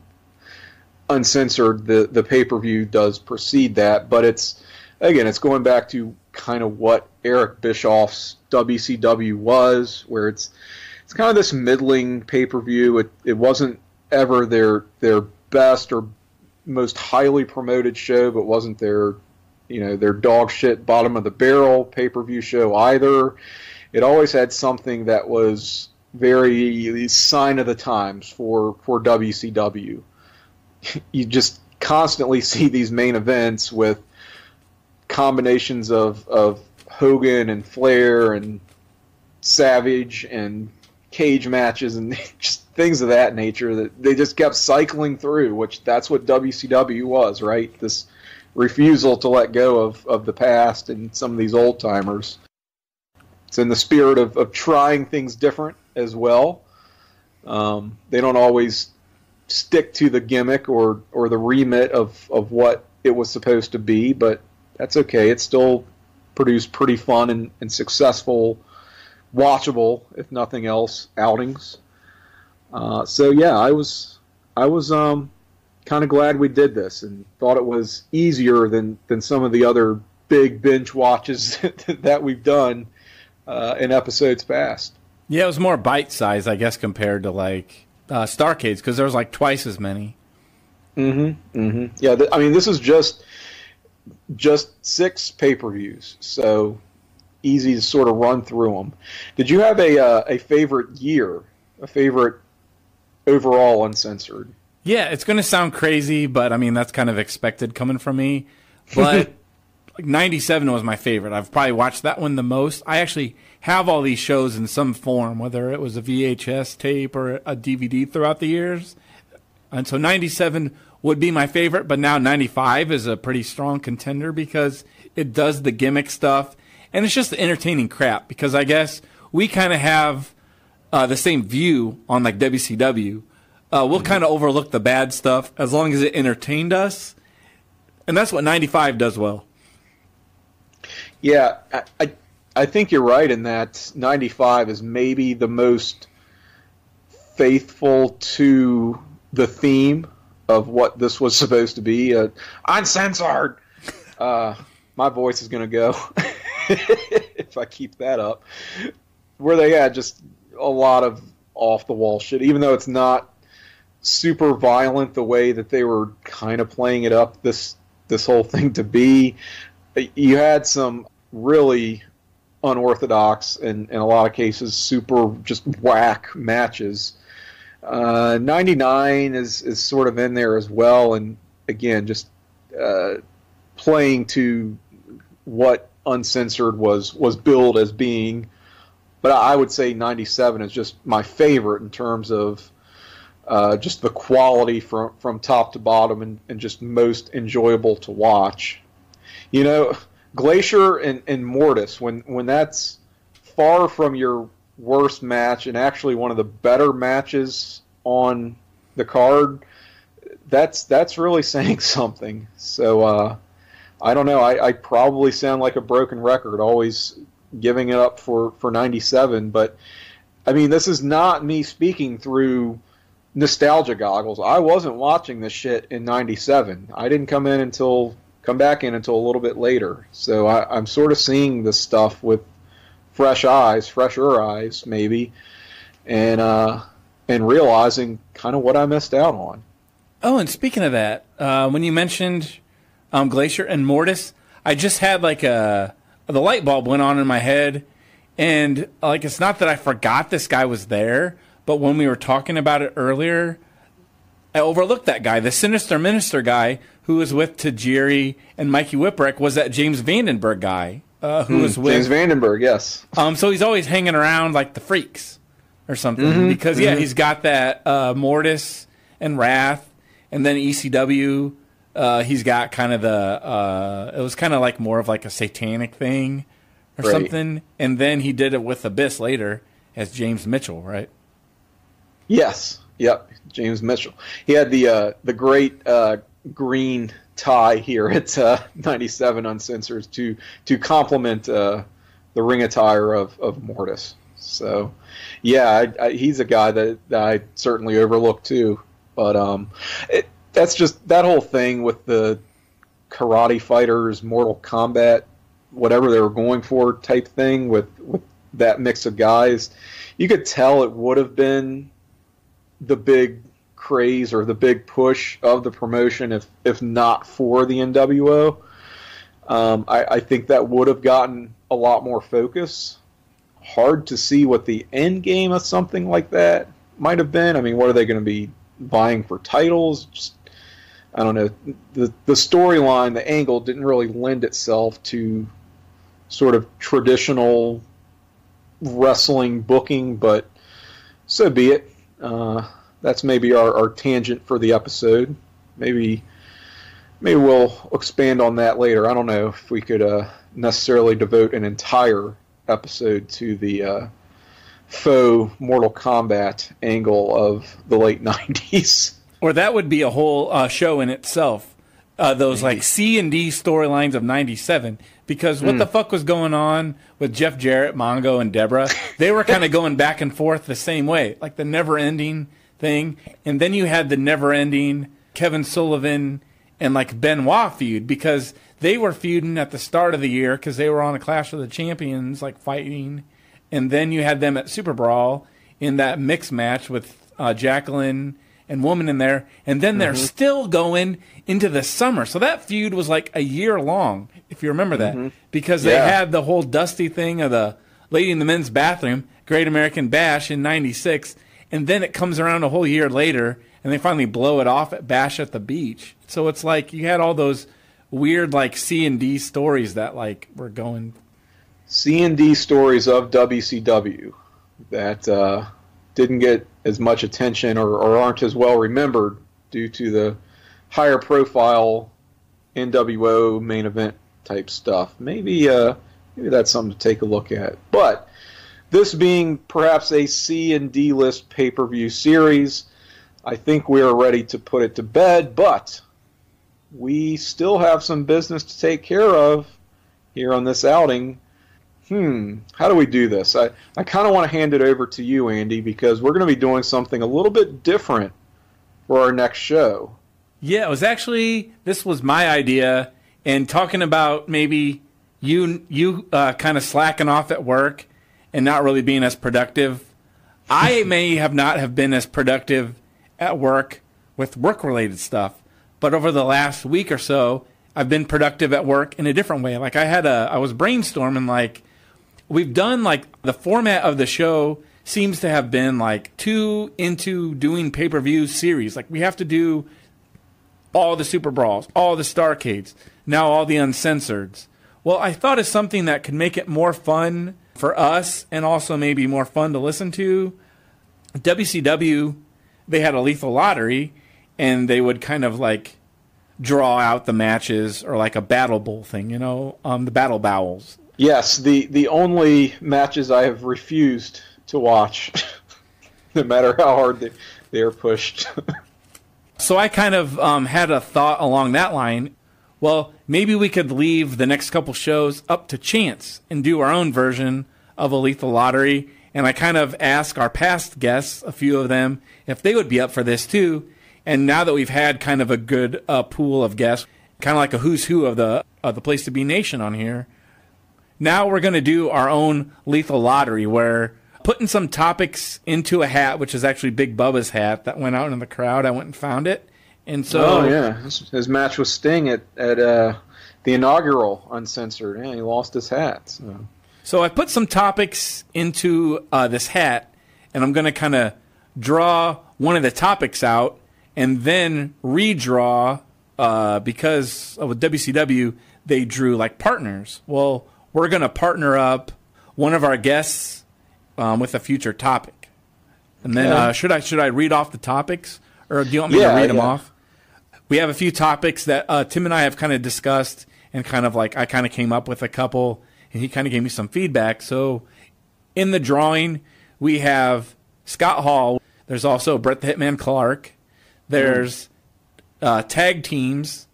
Speaker 10: uncensored the the pay per view does precede that, but it's again it's going back to kind of what Eric Bischoff's WCW was, where it's it's kind of this middling pay per view. It it wasn't ever their their best or most highly promoted show, but wasn't their you know their dog shit bottom of the barrel pay per view show either. It always had something that was very sign of the times for for WCW. You just constantly see these main events with combinations of of Hogan and Flair and Savage and cage matches and just things of that nature that they just kept cycling through, which that's what WCW was, right? This refusal to let go of, of the past and some of these old timers. It's in the spirit of, of trying things different as well. Um, they don't always stick to the gimmick or, or the remit of, of what it was supposed to be, but that's okay. It still produced pretty fun and, and successful, watchable, if nothing else, outings. Uh, so yeah, I was I was um, kind of glad we did this and thought it was easier than than some of the other big binge watches that we've done uh, in episodes past.
Speaker 11: Yeah, it was more bite size, I guess, compared to like uh, Starcades because there was like twice as many.
Speaker 10: Mm-hmm. Mm-hmm. Yeah, th- I mean, this is just just six pay per views, so easy to sort of run through them. Did you have a uh, a favorite year, a favorite overall uncensored?
Speaker 11: Yeah, it's going to sound crazy, but I mean that's kind of expected coming from me. But like 97 was my favorite. I've probably watched that one the most. I actually have all these shows in some form, whether it was a VHS tape or a DVD throughout the years. And so 97 would be my favorite, but now 95 is a pretty strong contender because it does the gimmick stuff and it's just the entertaining crap because I guess we kind of have uh, the same view on like WCW. Uh, we'll kind of overlook the bad stuff as long as it entertained us. And that's what 95 does well.
Speaker 10: Yeah, I, I, I think you're right in that 95 is maybe the most faithful to the theme of what this was supposed to be. Uh, uncensored. Uh, my voice is going to go if I keep that up. Where they had just a lot of off the wall shit, even though it's not super violent the way that they were kind of playing it up this this whole thing to be. You had some really unorthodox and in a lot of cases super just whack matches. Uh, 99 is is sort of in there as well, and again just uh, playing to what uncensored was was billed as being. But I would say 97 is just my favorite in terms of uh, just the quality from from top to bottom and, and just most enjoyable to watch. You know, Glacier and, and Mortis when when that's far from your worst match and actually one of the better matches on the card, that's that's really saying something. So uh, I don't know. I, I probably sound like a broken record, always giving it up for for '97. But I mean, this is not me speaking through nostalgia goggles. I wasn't watching this shit in '97. I didn't come in until come back in until a little bit later. So I, I'm sort of seeing this stuff with fresh eyes, fresher eyes, maybe, and uh, and realizing kind of what I missed out on.
Speaker 11: Oh, and speaking of that, uh, when you mentioned um, Glacier and Mortis, I just had like a the light bulb went on in my head, And like, it's not that I forgot this guy was there, but when we were talking about it earlier, I overlooked that guy. The Sinister Minister guy who was with Tajiri and Mikey Whipwreck was that James Vandenberg guy uh, who
Speaker 10: Hmm,
Speaker 11: was with
Speaker 10: James Vandenberg, yes.
Speaker 11: Um, so he's always hanging around like the freaks or something
Speaker 10: Mhm,
Speaker 11: because yeah,
Speaker 10: mhm.
Speaker 11: he's got that uh, Mortis and Wrath, and then ECW. Uh, he's got kind of the. Uh, it was kind of like more of like a satanic thing or
Speaker 10: Right.
Speaker 11: something, and then he did it with Abyss later as James Mitchell, right?
Speaker 10: Yes. Yep. James Mitchell. He had the uh, the great uh, green tie here at uh, 97 Uncensored to to complement uh, the ring attire of, of Mortis. So, yeah, I, I, he's a guy that, that I certainly overlooked too. But um, it, that's just that whole thing with the karate fighters, Mortal Kombat, whatever they were going for type thing with with that mix of guys. You could tell it would have been the big craze or the big push of the promotion if if not for the NWO. Um, I, I think that would have gotten a lot more focus. Hard to see what the end game of something like that might have been. I mean, what are they going to be vying for titles? Just, I don't know. The the storyline, the angle didn't really lend itself to sort of traditional wrestling booking, but so be it. Uh, that's maybe our, our tangent for the episode. Maybe maybe we'll expand on that later. I don't know if we could uh, necessarily devote an entire episode to the uh, faux Mortal Kombat angle of the late '90s.
Speaker 11: Or that would be a whole uh, show in itself. Uh, those like C and D storylines of '97. Because what
Speaker 10: Mm.
Speaker 11: the fuck was going on with Jeff Jarrett, Mongo, and Debra? They were kind of going back and forth the same way, like the never-ending thing. And then you had the never-ending Kevin Sullivan and like Benoit feud because they were feuding at the start of the year because they were on a Clash of the Champions, like fighting. And then you had them at SuperBrawl in that mixed match with uh, Jacqueline and Woman in there. And then they're
Speaker 10: Mhm.
Speaker 11: still going into the summer. So that feud was like a year long, if you remember that,
Speaker 10: Mhm.
Speaker 11: because they
Speaker 10: Yeah.
Speaker 11: had the whole dusty thing of the lady in the men's bathroom, Great American Bash in 96. And then it comes around a whole year later and they finally blow it off at Bash at the Beach. So it's like you had all those weird like C and D stories that like were going
Speaker 10: C and D stories of WCW that uh, didn't get as much attention or, or aren't as well remembered due to the higher profile NWO main event type stuff. Maybe uh, maybe that's something to take a look at. But this being perhaps a C and D list pay per view series, I think we are ready to put it to bed. But we still have some business to take care of here on this outing. Hmm, how do we do this? I, I kind of want to hand it over to you, Andy, because we're going to be doing something a little bit different for our next show.
Speaker 11: Yeah, it was actually this was my idea, and talking about maybe you you uh, kind of slacking off at work and not really being as productive. I may have not have been as productive at work with work related stuff, but over the last week or so, I've been productive at work in a different way. Like I had a I was brainstorming like we've done like the format of the show seems to have been like too into doing pay per view series. Like we have to do all the SuperBrawls, all the Starcades, now all the Uncensoreds. Well, I thought of something that could make it more fun for us and also maybe more fun to listen to. WCW, they had a lethal lottery and they would kind of like draw out the matches or like a battle bowl thing, you know, um, the battle bowels.
Speaker 10: Yes, the, the only matches I have refused to watch, no matter how hard they, they are pushed.
Speaker 11: So I kind of um, had a thought along that line. Well, maybe we could leave the next couple shows up to chance and do our own version of a lethal lottery. And I kind of asked our past guests, a few of them, if they would be up for this too. And now that we've had kind of a good uh, pool of guests, kind of like a who's who of the of the place to be nation on here, now we're going to do our own lethal lottery where putting some topics into a hat, which is actually Big Bubba's hat that went out in the crowd. I went and found it. And so
Speaker 10: oh yeah, his, match with Sting at at uh, the inaugural Uncensored. Yeah, he lost his hat. So.
Speaker 11: So I put some topics into uh, this hat, and I'm going to kind of draw one of the topics out and then redraw uh, because with WCW they drew like partners. Well, we're going to partner up one of our guests um, with a future topic, and then uh, should I should I read off the topics or do you want me
Speaker 10: Yeah,
Speaker 11: to read them off? We have a few topics that uh, Tim and I have kind of discussed and kind of like I kind of came up with a couple and he kind of gave me some feedback. So in the drawing, we have Scott Hall. There's also Brett the Hitman Clark. There's uh, tag teams,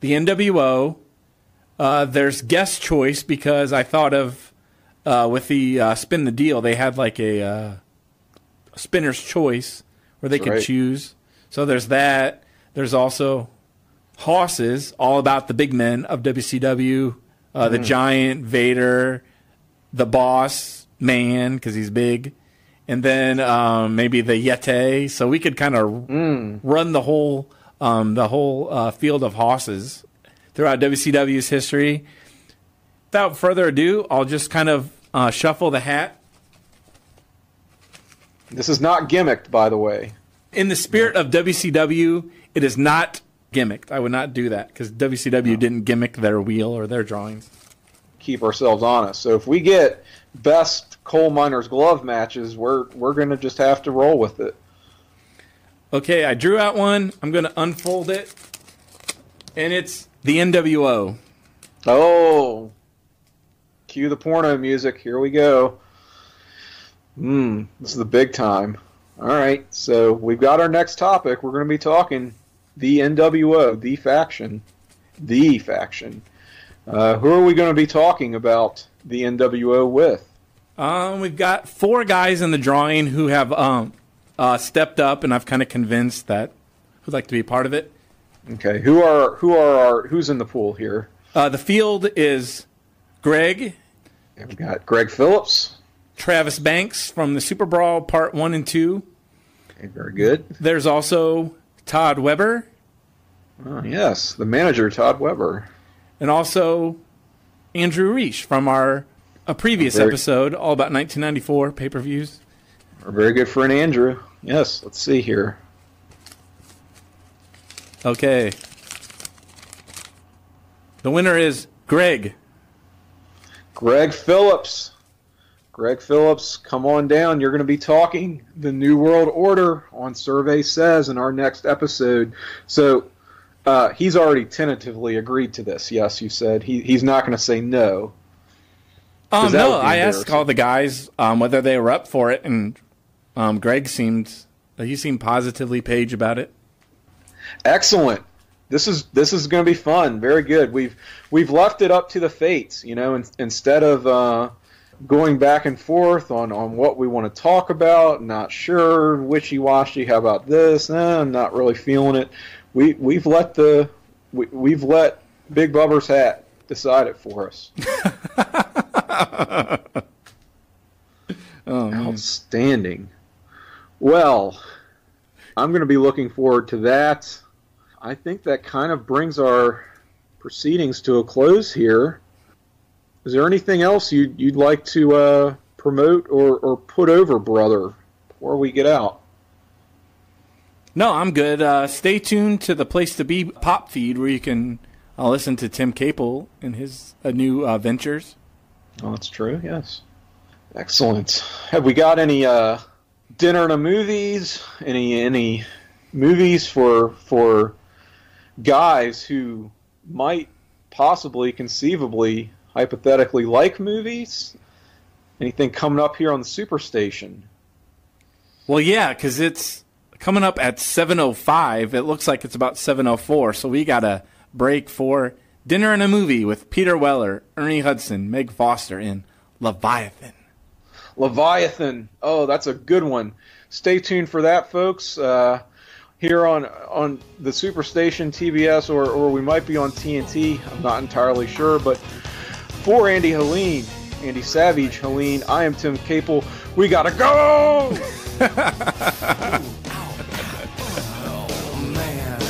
Speaker 11: the NWO. Uh, there's guest choice because I thought of uh, with the uh, spin the deal, they had like a uh, spinner's choice where they
Speaker 10: That's
Speaker 11: could
Speaker 10: right.
Speaker 11: choose. So there's that. There's also Hosses, all about the big men of WCW, uh, the
Speaker 10: Mm.
Speaker 11: Giant, Vader, the Boss Man because he's big, and then um, maybe the Yeti. So we could kind of run the whole um, the whole uh, field of Hosses throughout WCW's history. Without further ado, I'll just kind of uh, shuffle the hat.
Speaker 10: This is not gimmicked, by the way.
Speaker 11: In the spirit of WCW, it is not gimmicked. I would not do that because WCW didn't gimmick their wheel or their drawings.
Speaker 10: Keep ourselves honest. So if we get best coal miners glove matches, we're we're gonna just have to roll with it.
Speaker 11: Okay, I drew out one. I'm going to unfold it, and it's the NWO.
Speaker 10: Oh, cue the porno music. Here we go. Hmm, this is the big time. All right, so we've got our next topic. We're going to be talking the NWO, the faction, the faction. Uh, who are we going to be talking about the NWO with?
Speaker 11: Um, we've got four guys in the drawing who have um, uh, stepped up, and I've kind of convinced that who'd like to be a part of it.
Speaker 10: Okay, who are who are our who's in the pool here?
Speaker 11: Uh, the field is Greg.
Speaker 10: We've got Greg Phillips.
Speaker 11: Travis Banks from the SuperBrawl Part 1 and 2.
Speaker 10: Okay, very good.
Speaker 11: There's also Todd Weber.
Speaker 10: Oh, yes, the manager, Todd Weber.
Speaker 11: And also Andrew Reich from our a previous
Speaker 10: Very-
Speaker 11: episode, all about 1994 pay per views.
Speaker 10: Our very good friend Andrew. Yes, let's see here.
Speaker 11: Okay. The winner is Greg.
Speaker 10: Greg Phillips. Greg Phillips, come on down. You're going to be talking the New World Order on Survey Says in our next episode. So uh, he's already tentatively agreed to this. Yes, you said he, he's not going to say no.
Speaker 11: Um, no, I asked all the guys um, whether they were up for it, and um, Greg seemed he seemed positively page about it.
Speaker 10: Excellent. This is this is going to be fun. Very good. We've we've left it up to the fates. You know, in, instead of uh, going back and forth on, on what we want to talk about, not sure, wishy washy. How about this? Eh, I'm not really feeling it. We we've let the we, we've let Big Bubba's hat decide it for us.
Speaker 11: Oh, man.
Speaker 10: Outstanding. Well, I'm going to be looking forward to that. I think that kind of brings our proceedings to a close here. Is there anything else you'd, you'd like to uh, promote or, or put over, brother, before we get out?
Speaker 11: No, I'm good. Uh, stay tuned to the place to be pop feed where you can uh, listen to Tim Capel and his uh, new uh, ventures.
Speaker 10: Oh, that's true. Yes. Excellent. Have we got any uh, dinner and a movies? Any any movies for for guys who might possibly, conceivably, hypothetically like movies? Anything coming up here on the Superstation?
Speaker 11: Well, yeah, because it's coming up at 7.05. It looks like it's about 7.04, so we got a break for Dinner and a Movie with Peter Weller, Ernie Hudson, Meg Foster, and Leviathan.
Speaker 10: Leviathan. Oh, that's a good one. Stay tuned for that, folks. Uh, here on on the Superstation TBS, or or we might be on TNT. I'm not entirely sure, but for Andy Helene, Andy Savage Helene, I am Tim Capel. We gotta go. Oh, man,